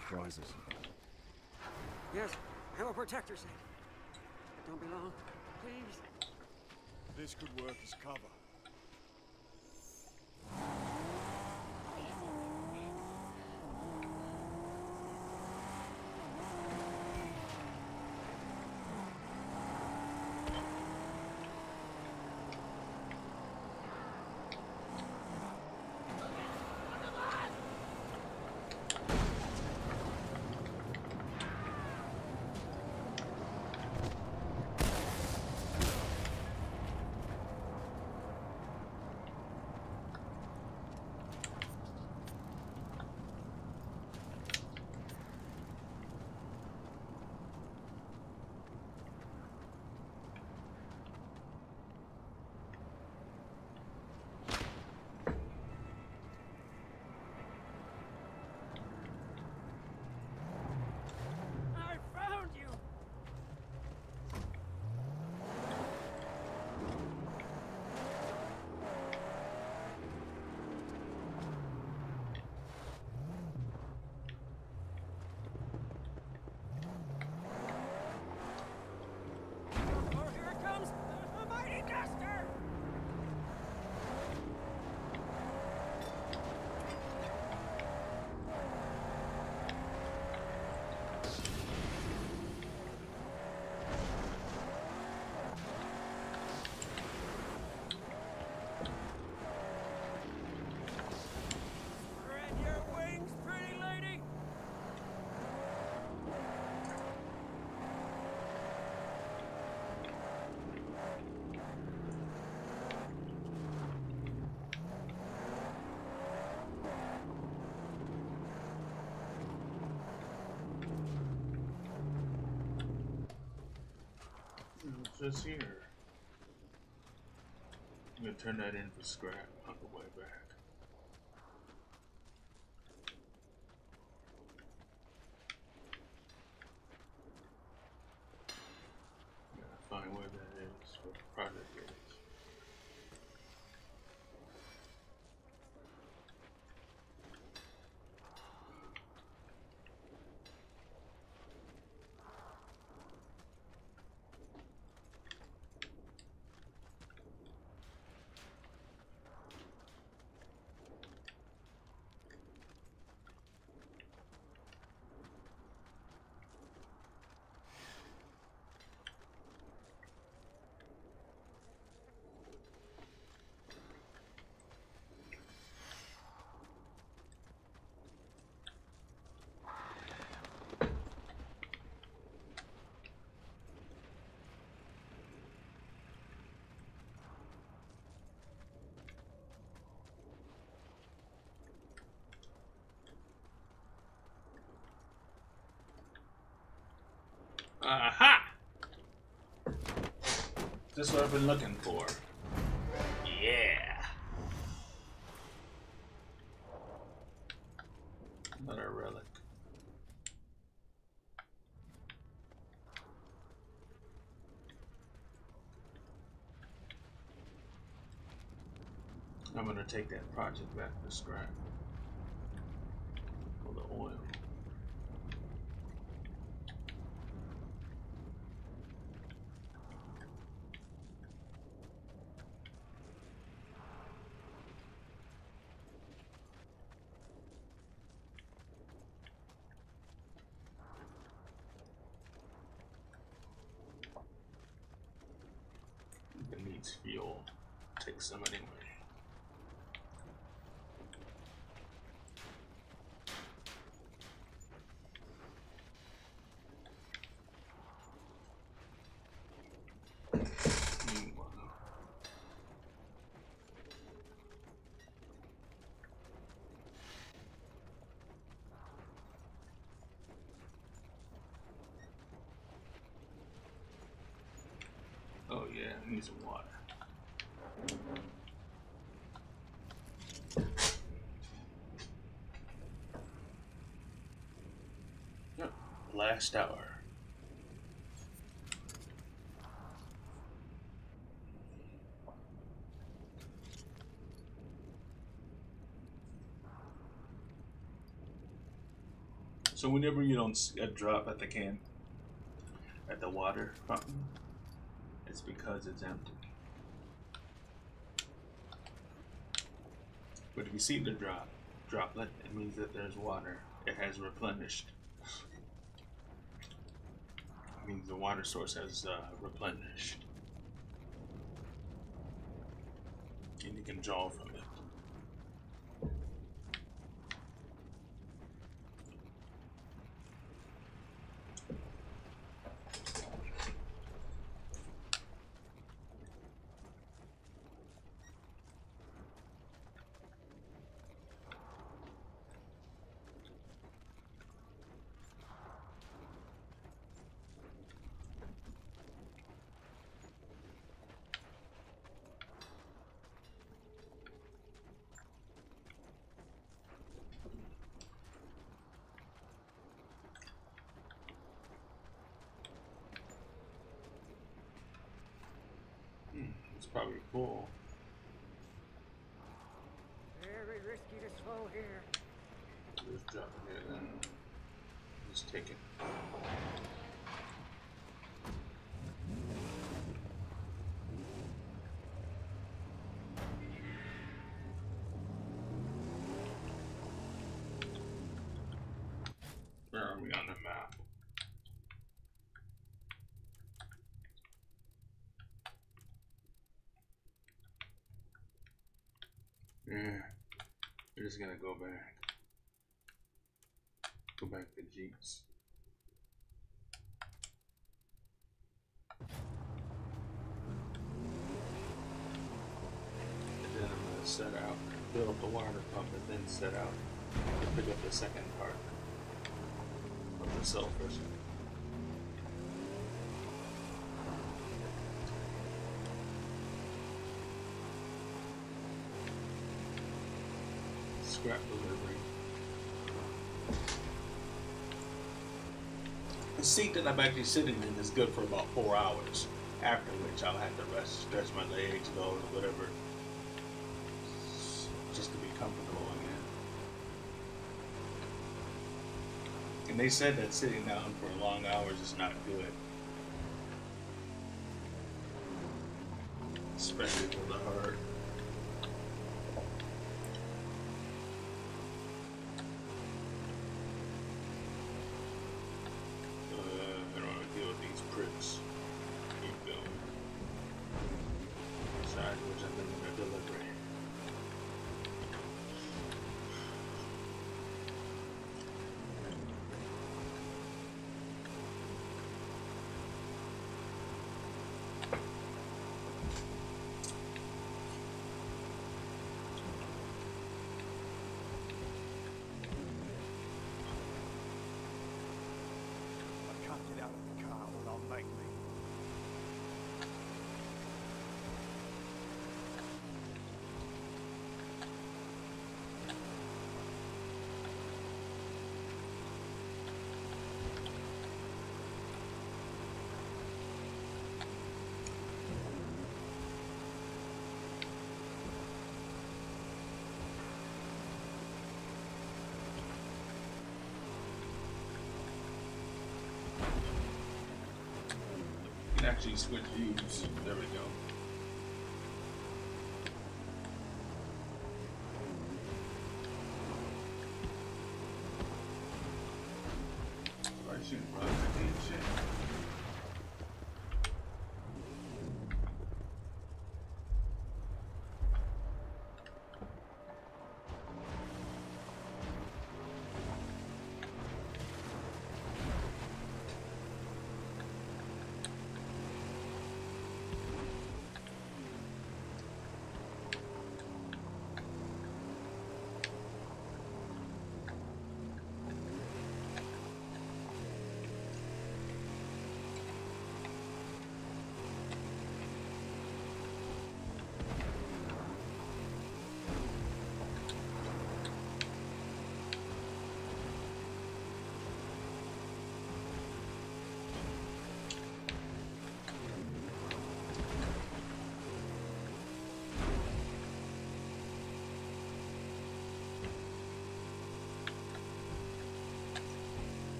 Surprises. Yes, I will protect your sake. But don't be long, please. This could work as cover. Just here. I'm gonna turn that in for scrap on the way back. Gotta find that is, what the project is. Aha! This is what I've been looking for. Yeah. Another relic. I'm gonna take that project back to scrap. For the oil. It needs fuel. Take some anyway. Meanwhile, Oh yeah, I need some water. Yep, last hour. So whenever you don't see a uh, drop at the can, at the water fountain, it's because it's empty. But if you see the drop, droplet, it means that there's water. It has replenished. It means the water source has uh, replenished. And you can draw from it. It's probably full. Very risky to slow here. Just drop it here then. Just take it. Where are we on the map? Yeah, we're just gonna go back. Back to Jeet's. And then I'm gonna set out, fill up the water pump, and then set out to pick up the second part of the sulfurs. Scrap delivery. The seat that I'm actually sitting in is good for about four hours. After which I'll have to rest, stretch my legs, go whatever, just to be comfortable again. And they said that sitting down for long hours is not good, especially for the heart. Uh, I don't want to deal with these pricks. Keep going. Decide which I'm going to deliver. I can't get out of the car or they'll make me. You can actually switch views. There we go.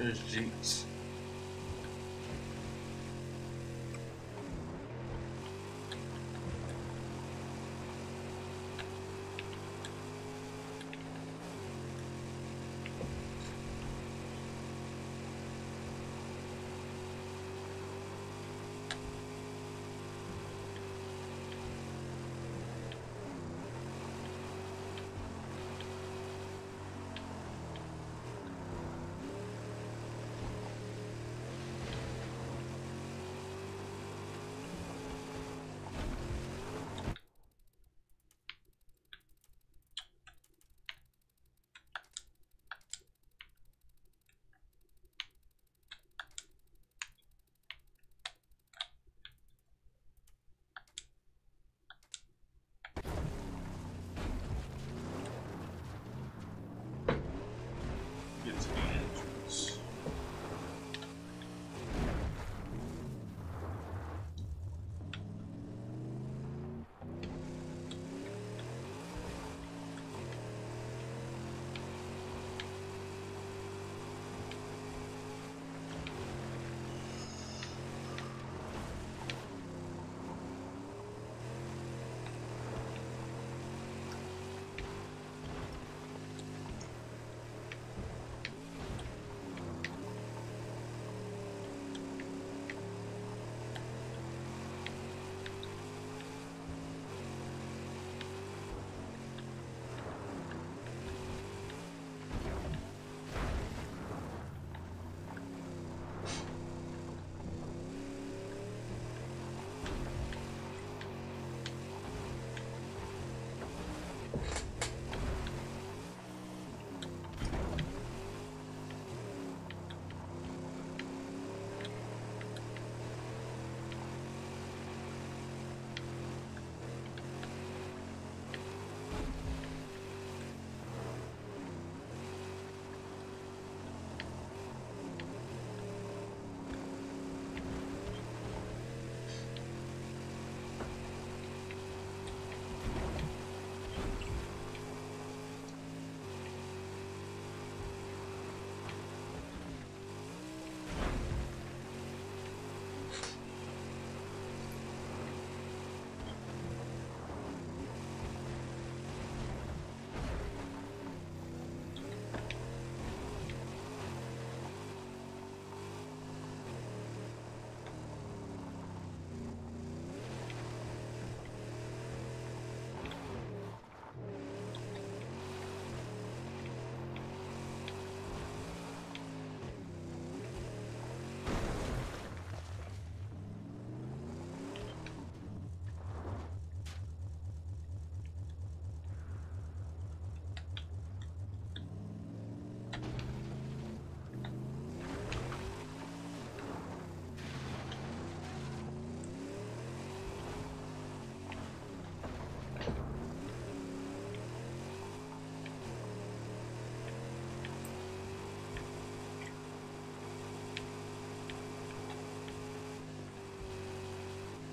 There's Jinx.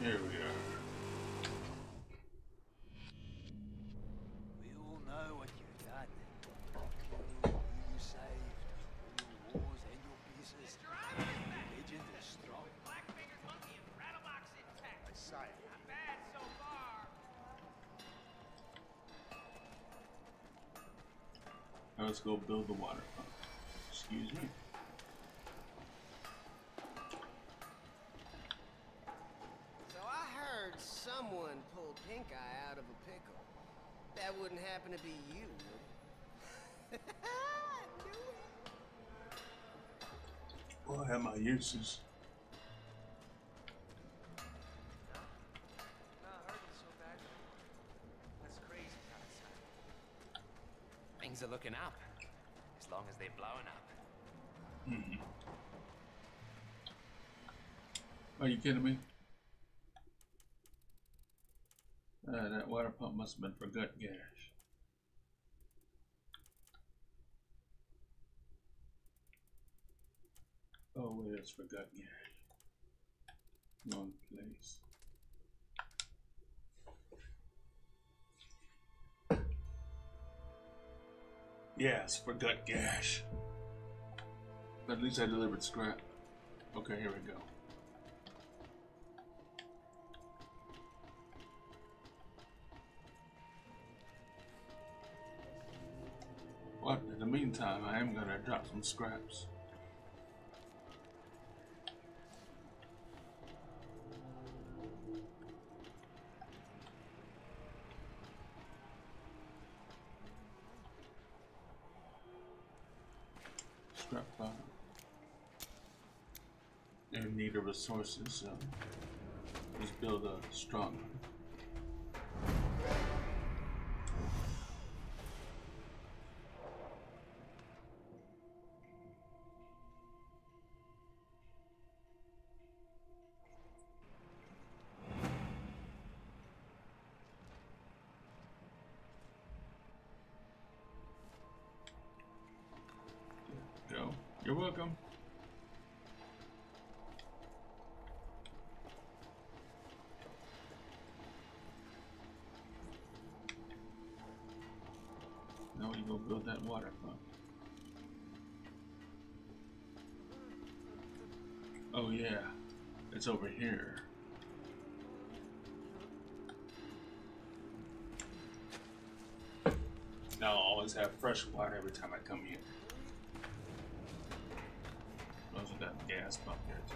Here we are. We all know what you've done. Who you saved, all your wars and your pieces. The legend is strong. Blackfinger's monkey and Rattlebox intact. I saw it. Not bad so far. Now let's go build the water pump. Excuse me. Have my uses. Not hurting so bad no more. That's crazy outside. Things are looking up. As long as they're blowing up. Mhm. Are you kidding me? Uh, that water pump must have been for Gutgash. It's for Gutgash. Wrong place. Yes, for Gutgash. At least I delivered scrap. Okay, here we go. But in the meantime, I am gonna drop some scraps. Resources, so let's build a strong Go. Now I'll always have fresh water every time I come here. Also got a gas pump here too.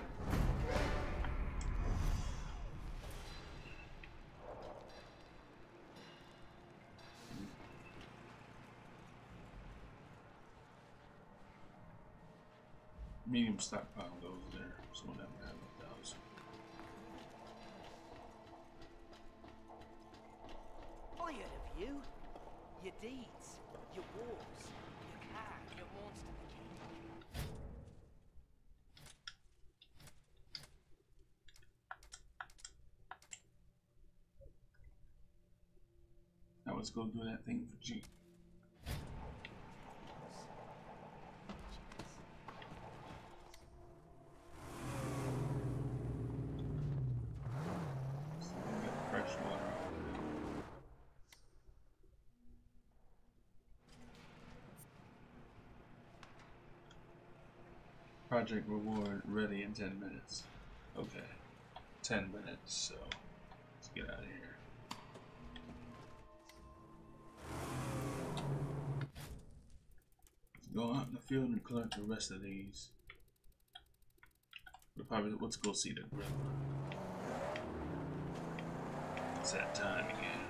Medium stockpile goes there, so we'll never have thousand. I of you. Deeds, your wars, your car, your monster. Now let's go do that thing for G. Get fresh water. Project reward ready in 10 minutes. Okay. 10 minutes, so let's get out of here. Go out in the field and collect the rest of these. We'll probably let's go see the. It's that time again.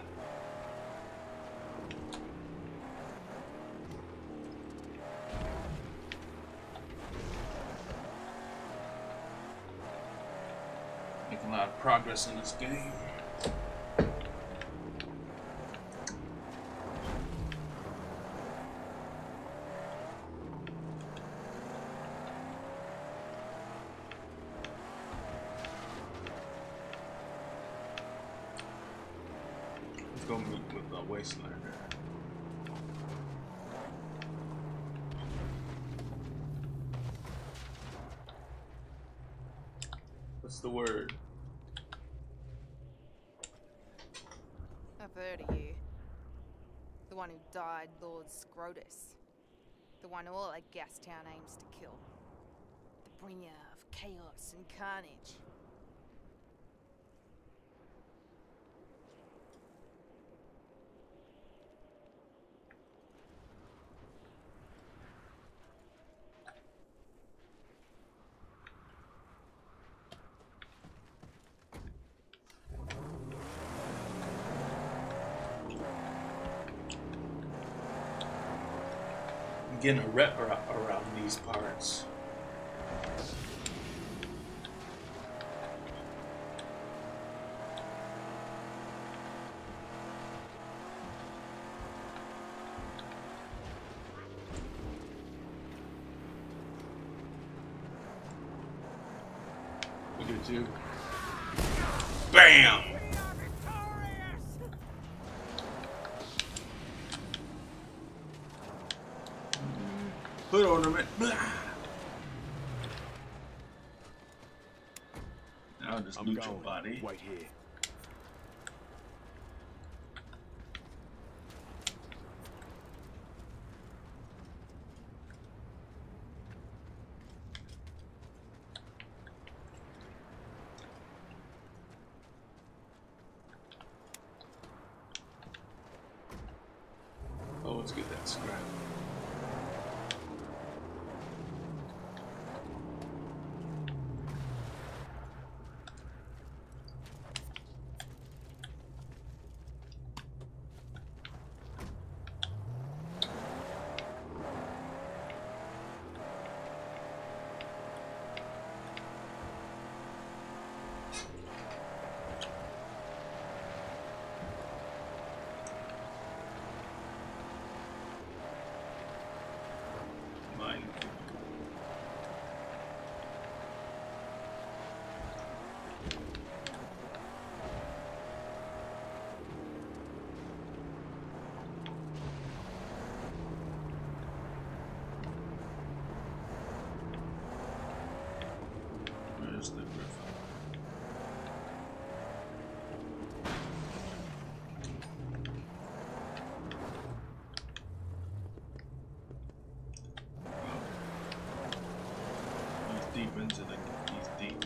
Making a lot of progress in this game. Let's go meet with the Wastelander. What's the word? I've heard of you. The one who died Lord Scrotus. The one all of Gastown aims to kill. The bringer of chaos and carnage. Getting a rep around these parts. Look at you. Bam! Hood ornament. Blah. Now just Wait here. let's get that scrap. Mine. Where's the Griffa? He's deep into the. He's deep,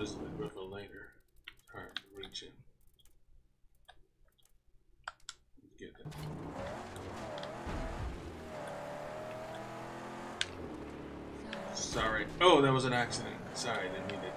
Visit the Griffa later. Hard to reach him. Let's Get that. Sorry. Oh, that was an accident. Sorry, didn't mean to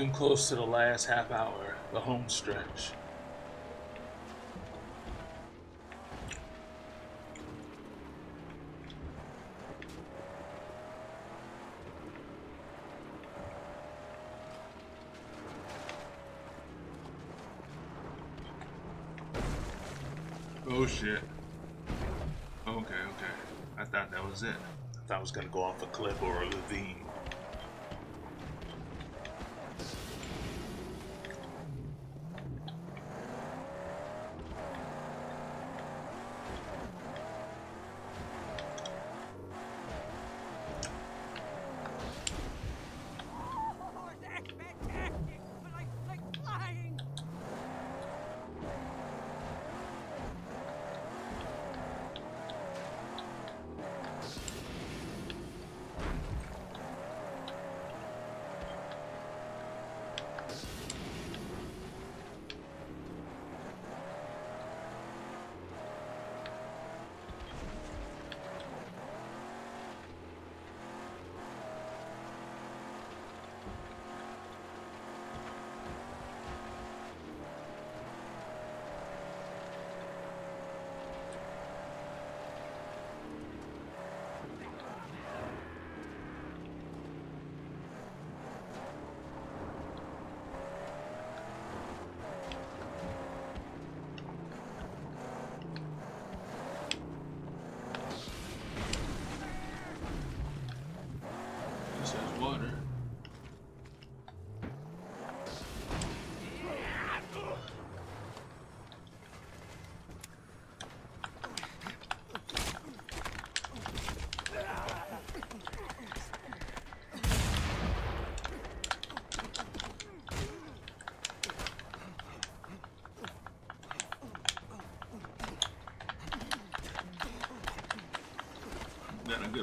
Getting close to the last half hour, the home stretch. Oh shit. Okay, okay. I thought that was it. I thought I was gonna go off a cliff or a ravine.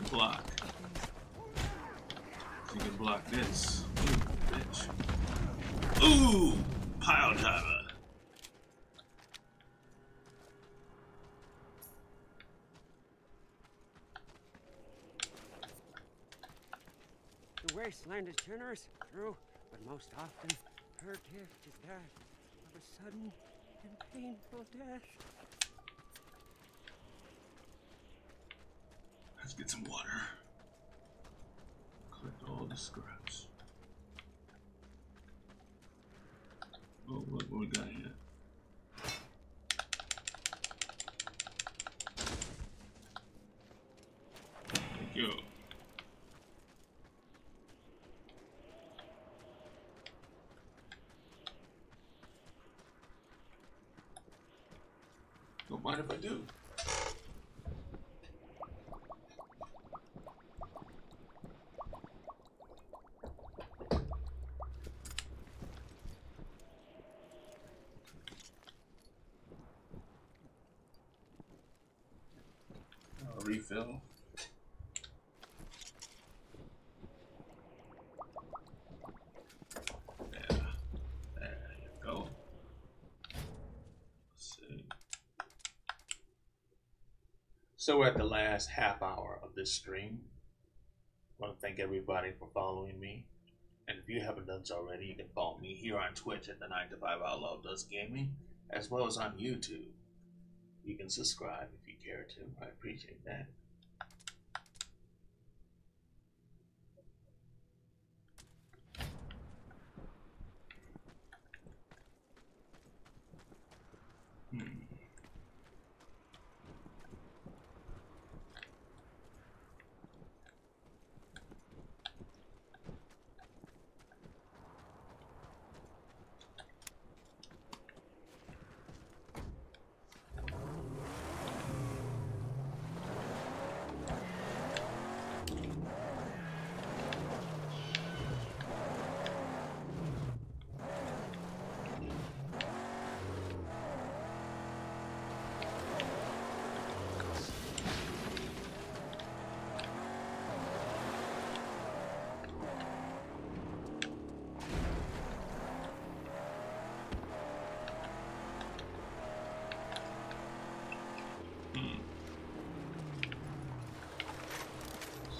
Good block. You can block this. Ooh, bitch. Ooh! Pile driver. The wasteland is generous, true, but most often her gift is that of a sudden and painful death. Get some water. Collect all the scraps. Oh, what, what we got here? Thank you. Don't mind if I do. I'll refill. So we're at the last half hour of this stream. I want to thank everybody for following me. And if you haven't done so already, you can follow me here on Twitch at the 9 to 5 Outlaw Does Gaming, as well as on YouTube. You can subscribe if you care to. I appreciate that.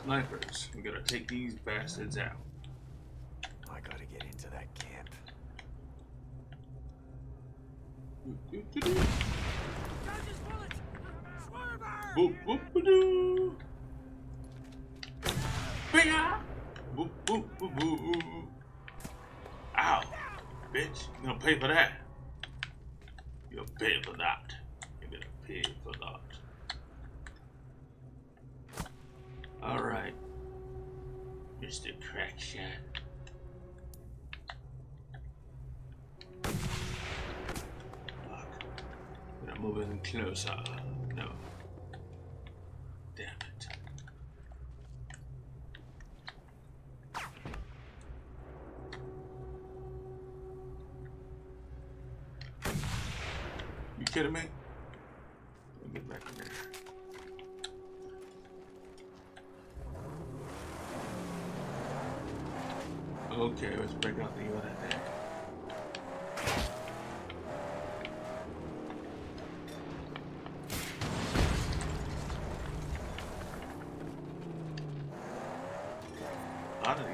snipers. We gotta take these bastards out.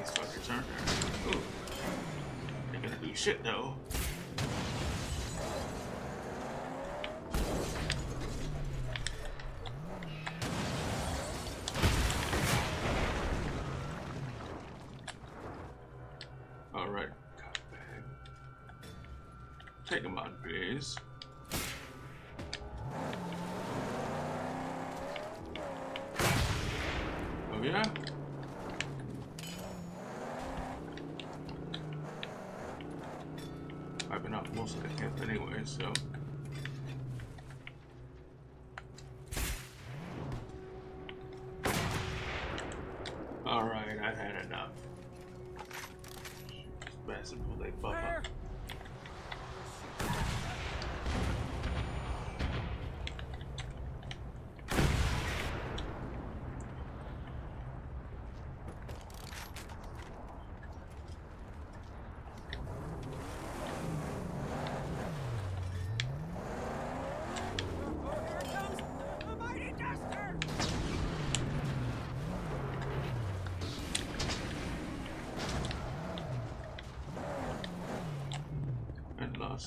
these fuckers, aren't there? Ooh. They're gonna do shit though.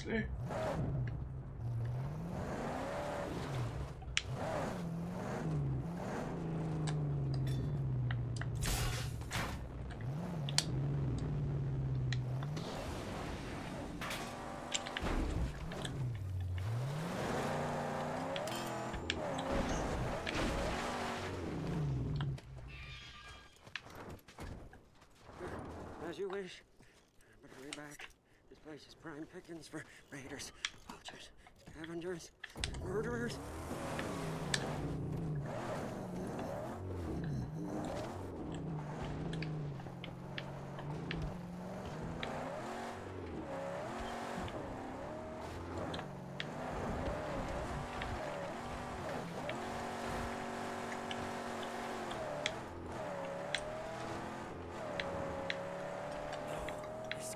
honestly. As you wish place is prime pickings for raiders, vultures, scavengers, murderers.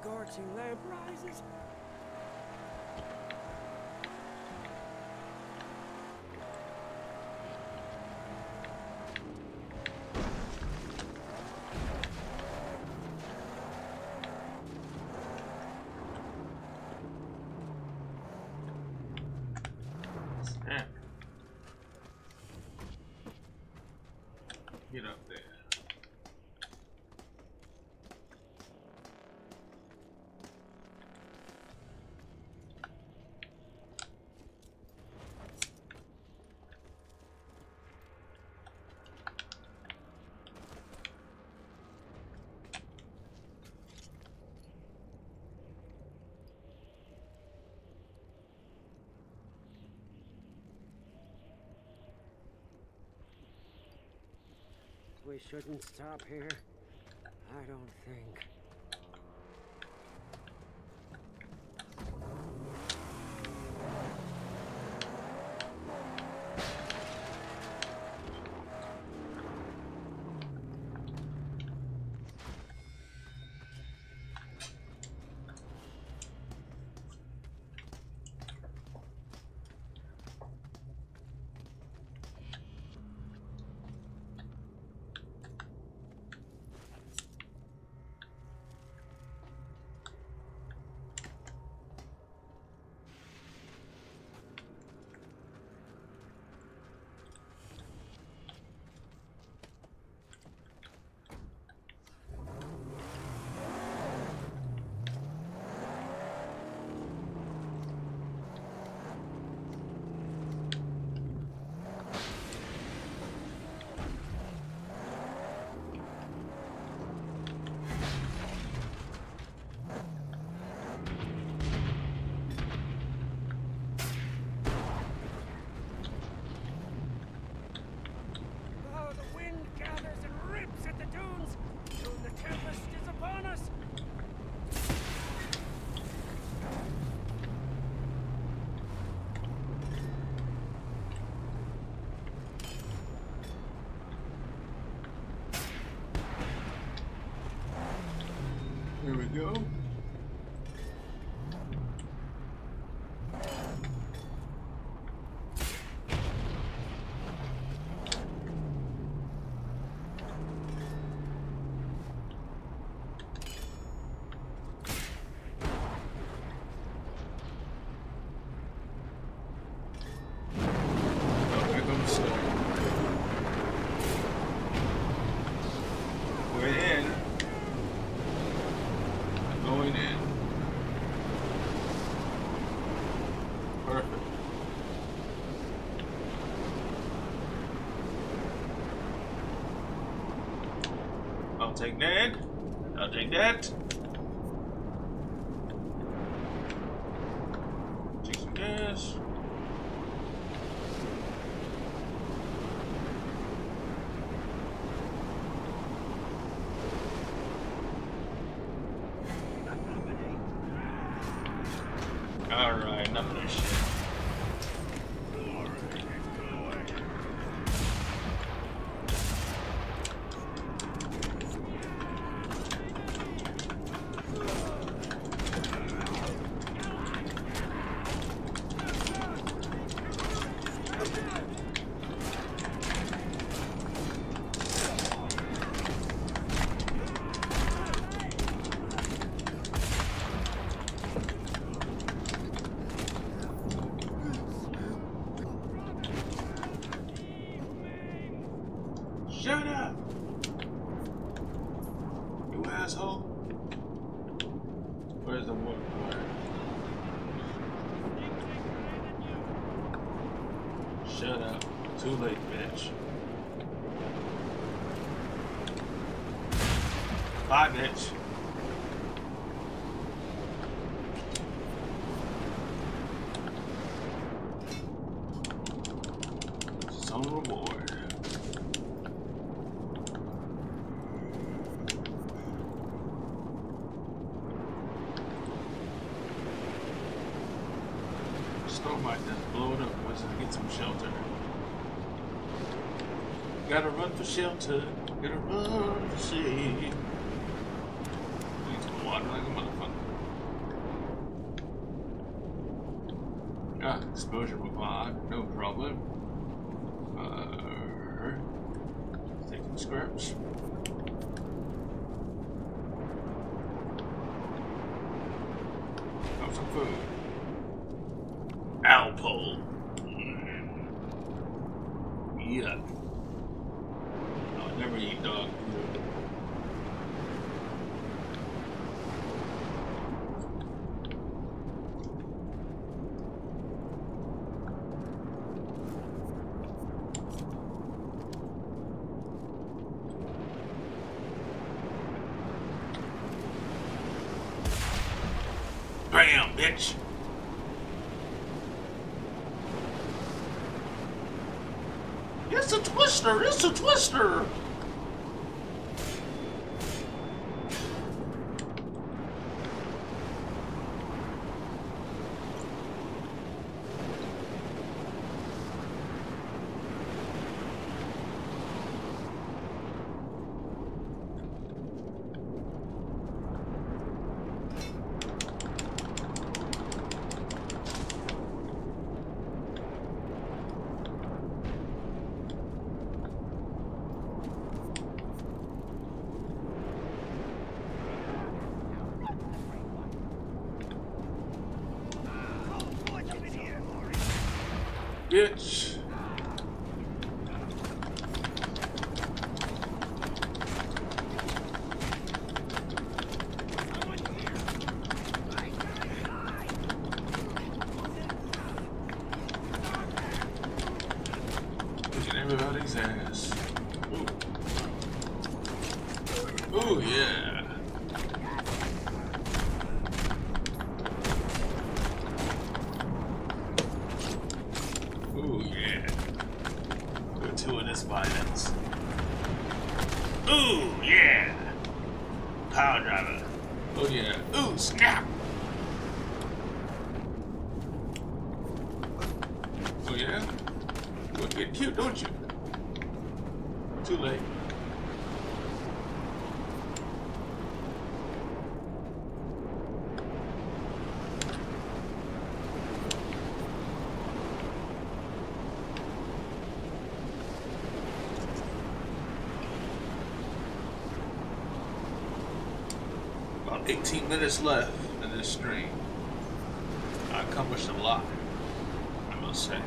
scorching lamp rises we shouldn't stop here? I don't think. go. that. I'll take that. Take some gas. Alright, enough of this shit. for shelter. Gotta run for shade. Need some water like a motherfucker. Ah, exposure will block, no problem. Uh, taking scraps. It's a twister. 18 minutes left in this stream. I accomplished a lot, I must say.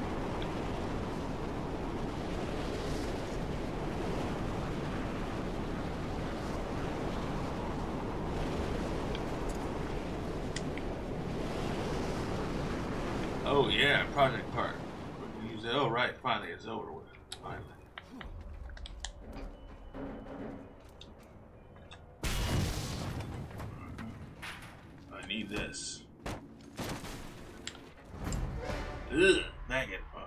Oh yeah, Project Park. Use it. Oh right, finally it's over with. Finally. I need this. Ugh, maggot bar.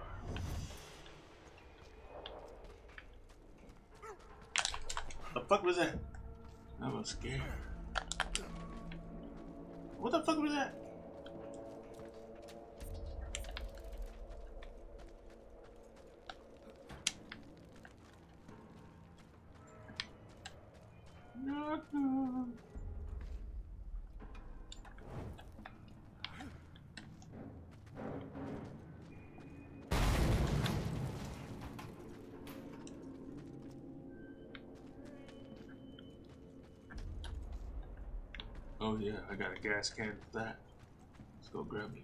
The fuck was that? I Oh yeah, I got a gas can for that. Let's go grab me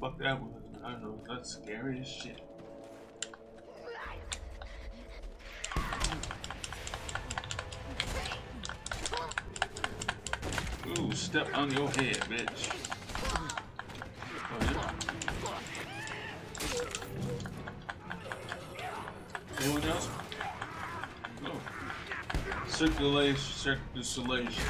fuck that was? I don't know. That's scary as shit. Ooh, step on your head, bitch. Anyone else? Circulation, circulation.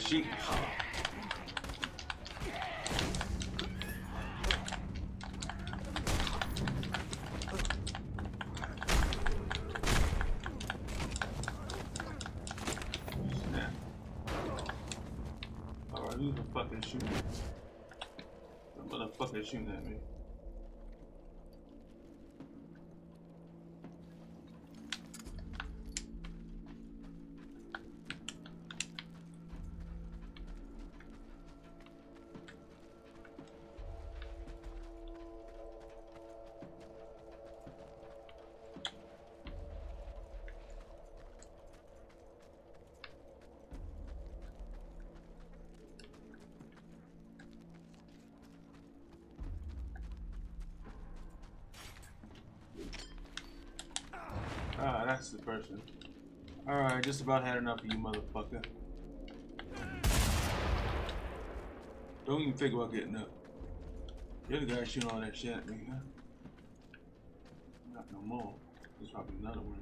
Snap. Alright, who's the fucking shooting? The motherfucker shooting at me. Person. Alright, just about had enough of you, motherfucker. Don't even think about getting up. The other guy shooting all that shit at me, huh? Not no more. There's probably another one.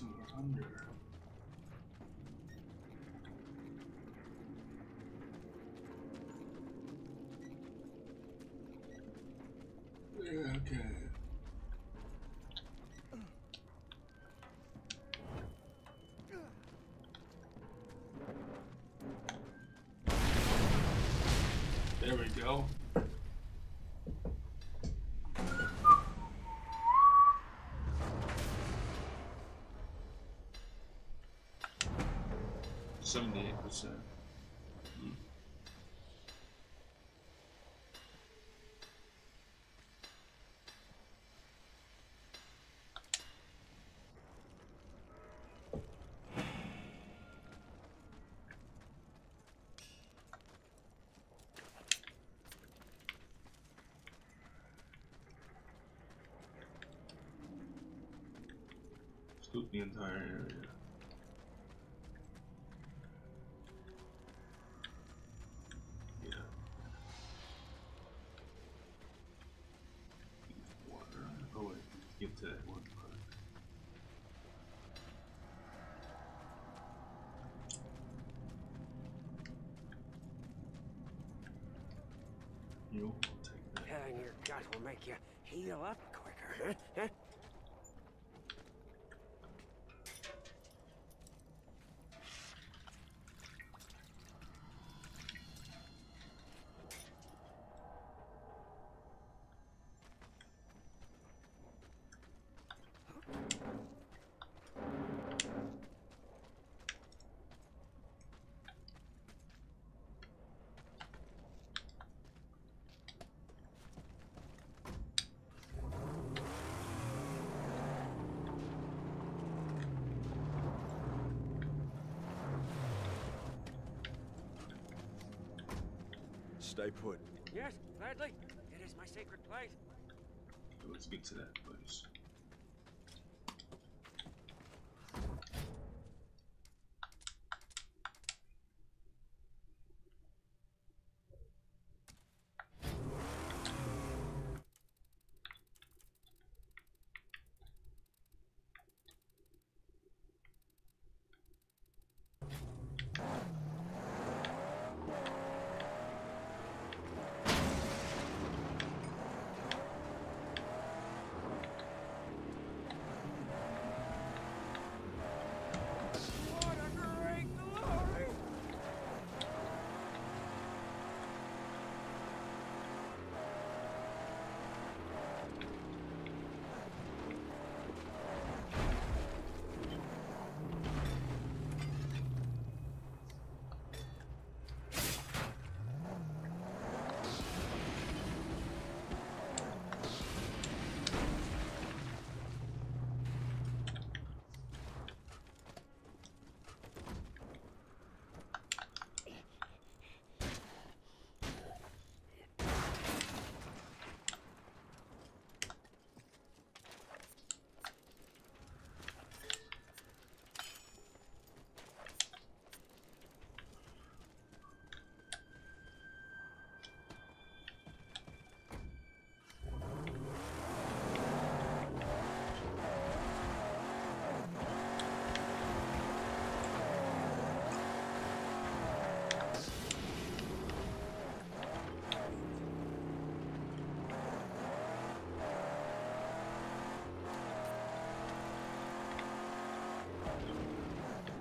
See okay. There we go. Seventy-eight percent. Scoop the entire area. Yeah. Water. Oh wait, get to that one part. That. Killing your gut will make you heal up quicker, huh? huh? Stay put. Yes, gladly. It is my sacred place. Let's get to that place. What a great glory!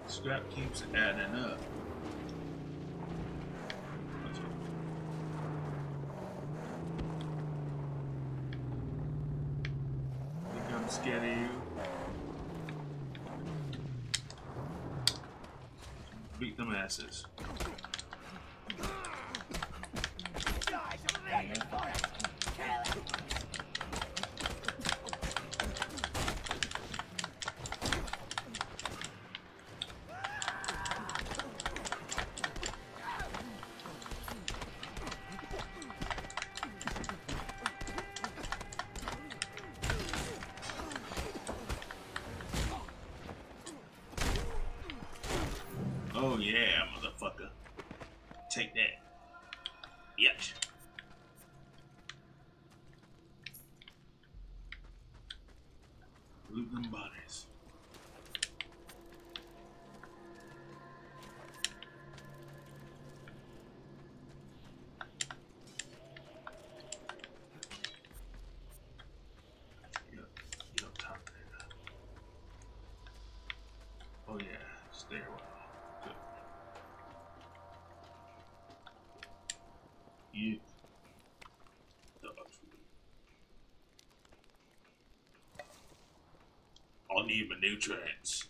Scrap keeps adding up. Think I'm scared of you? Beat them asses. Need my nutrients.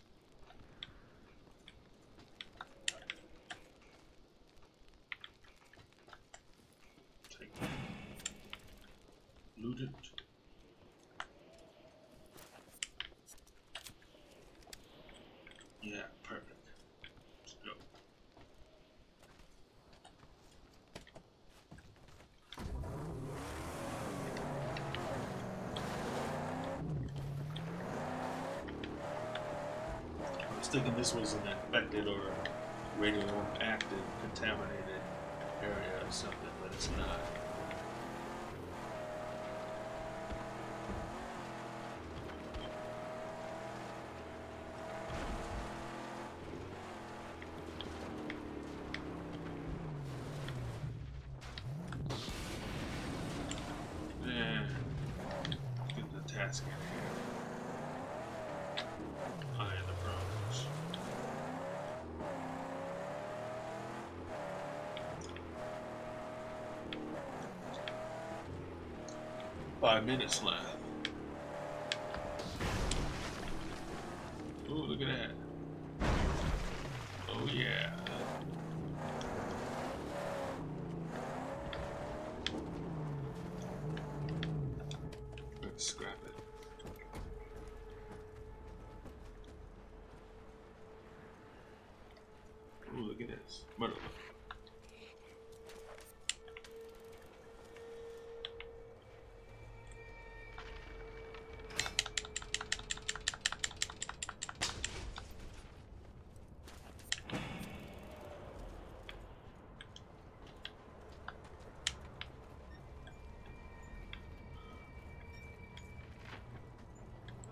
Take that. Loot it. Yeah, perfect. Let's go. I was thinking this was an affected or radioactive contaminated area or something, but it's not. Yeah. Get the task in here. Eye of the Province. Five minutes left. Ooh, look at that. Oh yeah. Let's scrap it. Ooh, look at this. Murder.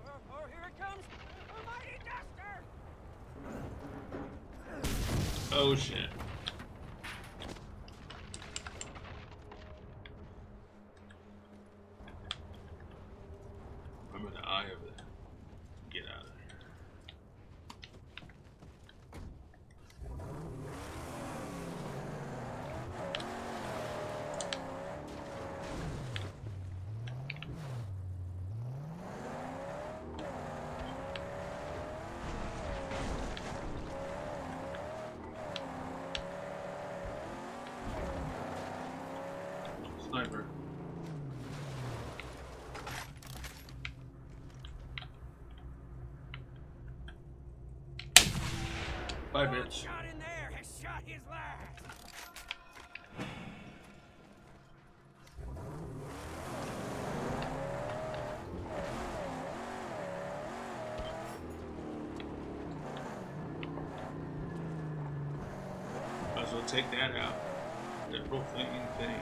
Oh, oh, here it comes! A mighty duster! Oh shit. Remember the eye of it. Get out of here. Sniper. Bye, bitch. Shot in there has shot his last. Might as well take that out. The profane thing.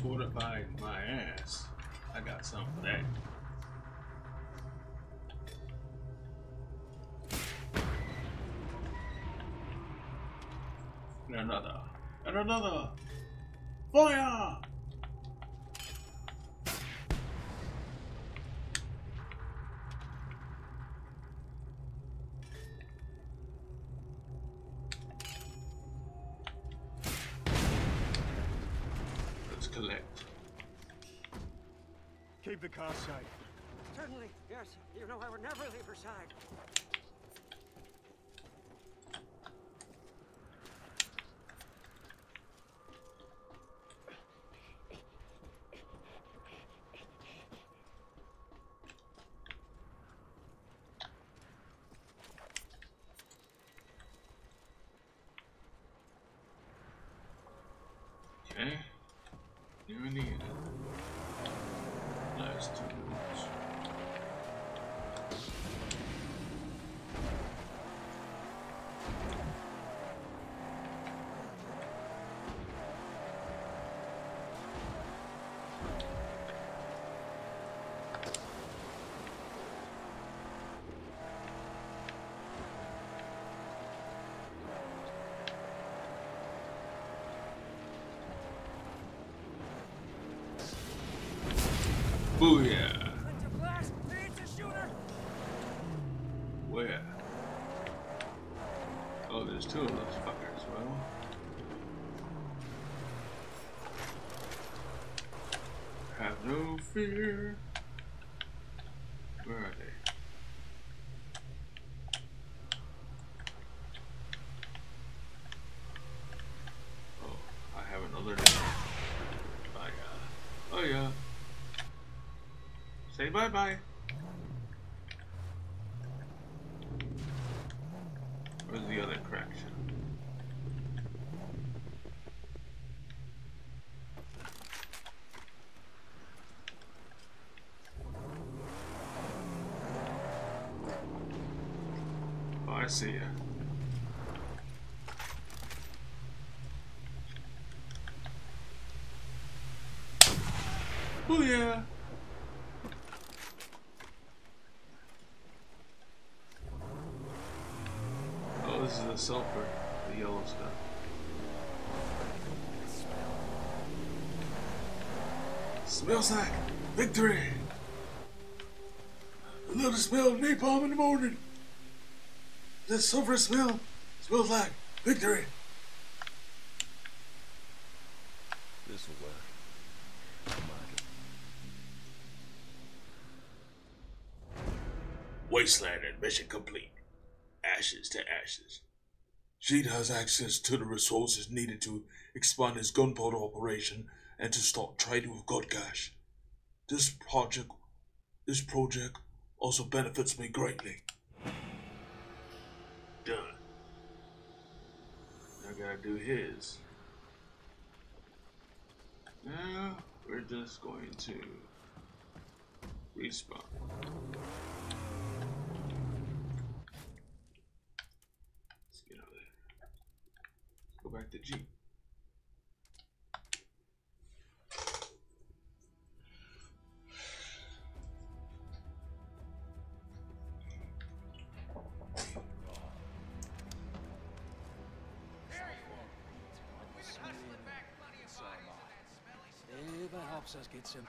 Fortified my ass. I got something for that. Another. And another. Fire! Let's collect. Keep the car safe. Certainly, yes. You know I would never leave her side. Okay. End. Last minutes. Booyah! Clinch of glass, there's two of those fuckers. Well. Have no fear. Where are they? Oh, I haven't alerted them. Oh yeah. Oh yeah. Say bye bye. Where's the other correction? Oh, I see ya. Oh yeah. Oh, this is the sulfur, the yellow stuff. Smells like victory. I love little smell of napalm in the morning. That sulfur smell smells like victory. This'll work. I'll mark it. Wasteland and mission complete. Ashes to ashes. Jeet has access to the resources needed to expand his gunpowder operation and to start trading with Gutgash. This project, this project also benefits me greatly. Done. I gotta do his. Now we're just going to respawn. Get out of there. Go back to G. Never helps us get some.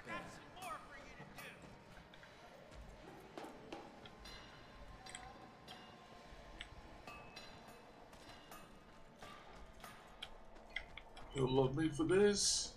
You'll love me for this.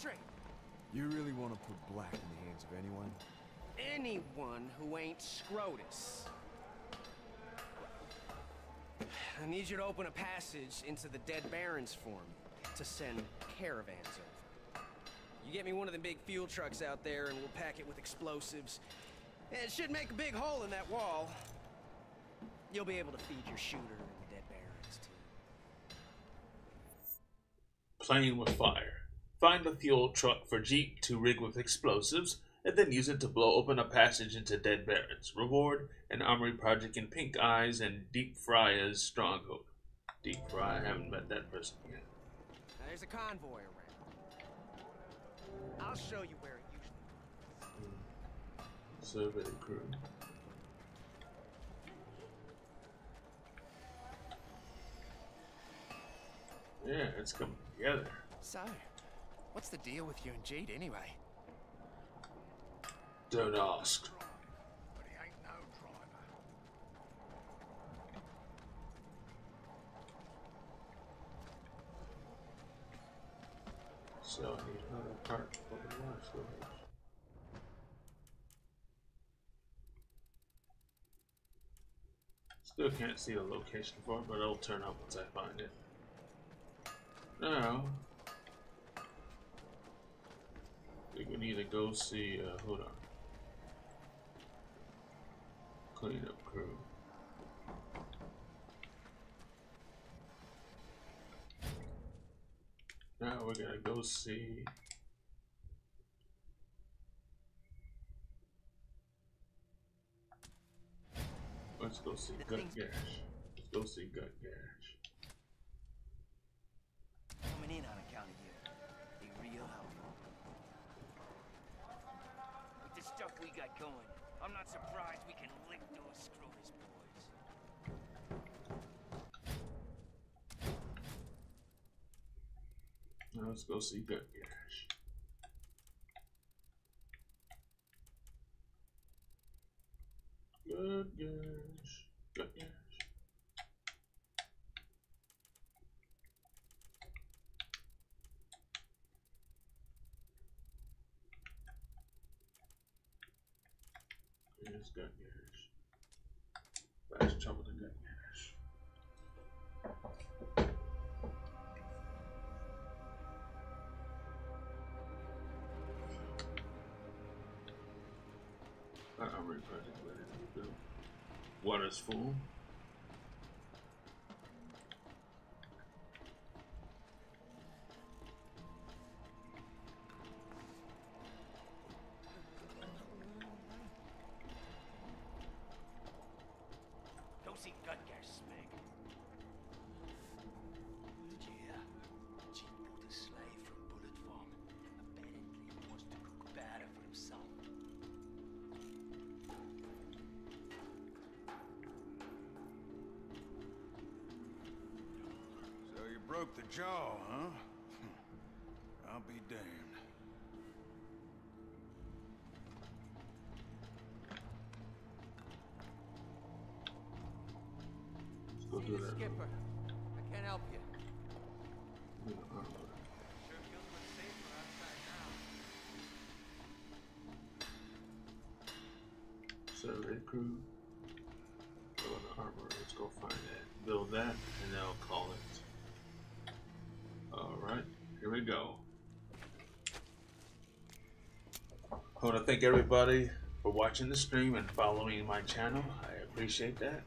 Need. Enough to trade. You really want to put black in the hands of anyone? Anyone who ain't Scrotus. I need you to open a passage into the Dead Barrens for me to send caravans over. You get me one of the big fuel trucks out there and we'll pack it with explosives. It should make a big hole in that wall. You'll be able to feed your shooter and the Dead Barrens too. Playing with fire. Find a fuel truck for Jeet to rig with explosives, and then use it to blow open a passage into Dead Barrens. Reward an armory project in Pink Eyes and Deep Friah's stronghold. Deep Fry, I haven't met that person yet. There's a convoy around. I'll show you where it usually Survey crew. Yeah, it's coming together. So, what's the deal with you and Jade anyway? Don't ask. But he ain't no driver. So I need another part for the storage. Still can't see the location for it, but it'll turn up once I find it. Now, think we need to go see, uh, hold on. Cleanup crew. Now we're gonna go see. Let's go see Gut Gash. Let's go see Gut Gash. Stuff we got going, I'm not surprised we can lick those Scrotus boys. Now let's go see Gutgash. Gash. 服。Broke the jaw, huh? I'll be damned. Let's go do that. Skipper, I can't help you. Yeah, armor. Sure feels much safer outside now. Survey crew. Go in the armor. Let's go find that. Build that, and then I'll call it. Alright, here we go. I want to thank everybody for watching the stream and following my channel. I appreciate that.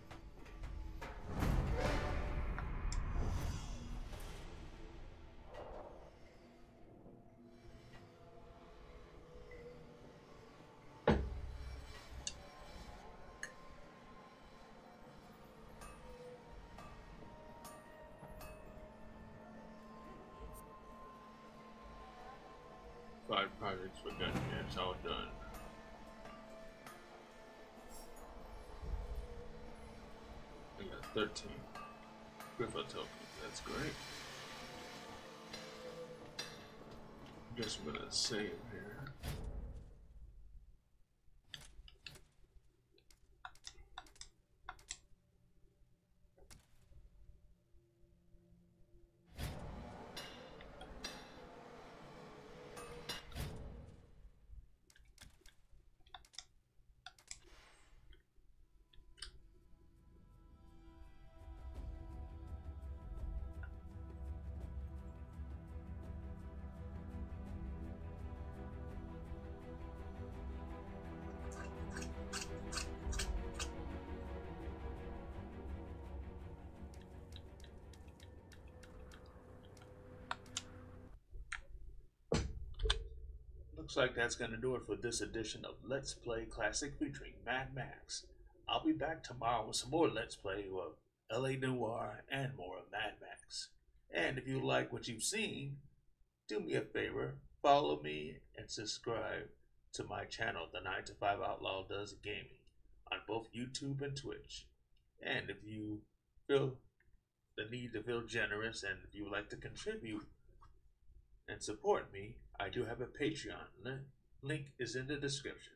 I'm gonna save here. Looks like that's going to do it for this edition of Let's Play Classic featuring Mad Max. I'll be back tomorrow with some more Let's Play of L.A. Noire and more of Mad Max. And if you like what you've seen, do me a favor, follow me and subscribe to my channel, The 9 to 5 Outlaw Does Gaming, on both YouTube and Twitch. And if you feel the need to feel generous and if you would like to contribute and support me, I do have a Patreon. Link is in the description.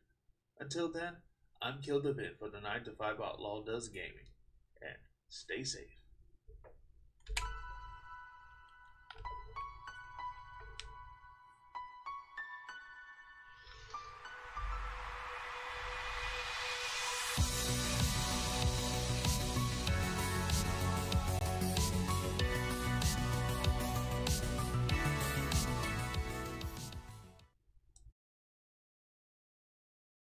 Until then, I'm Kill David for the 9 to 5 Outlaw Does Gaming. And stay safe.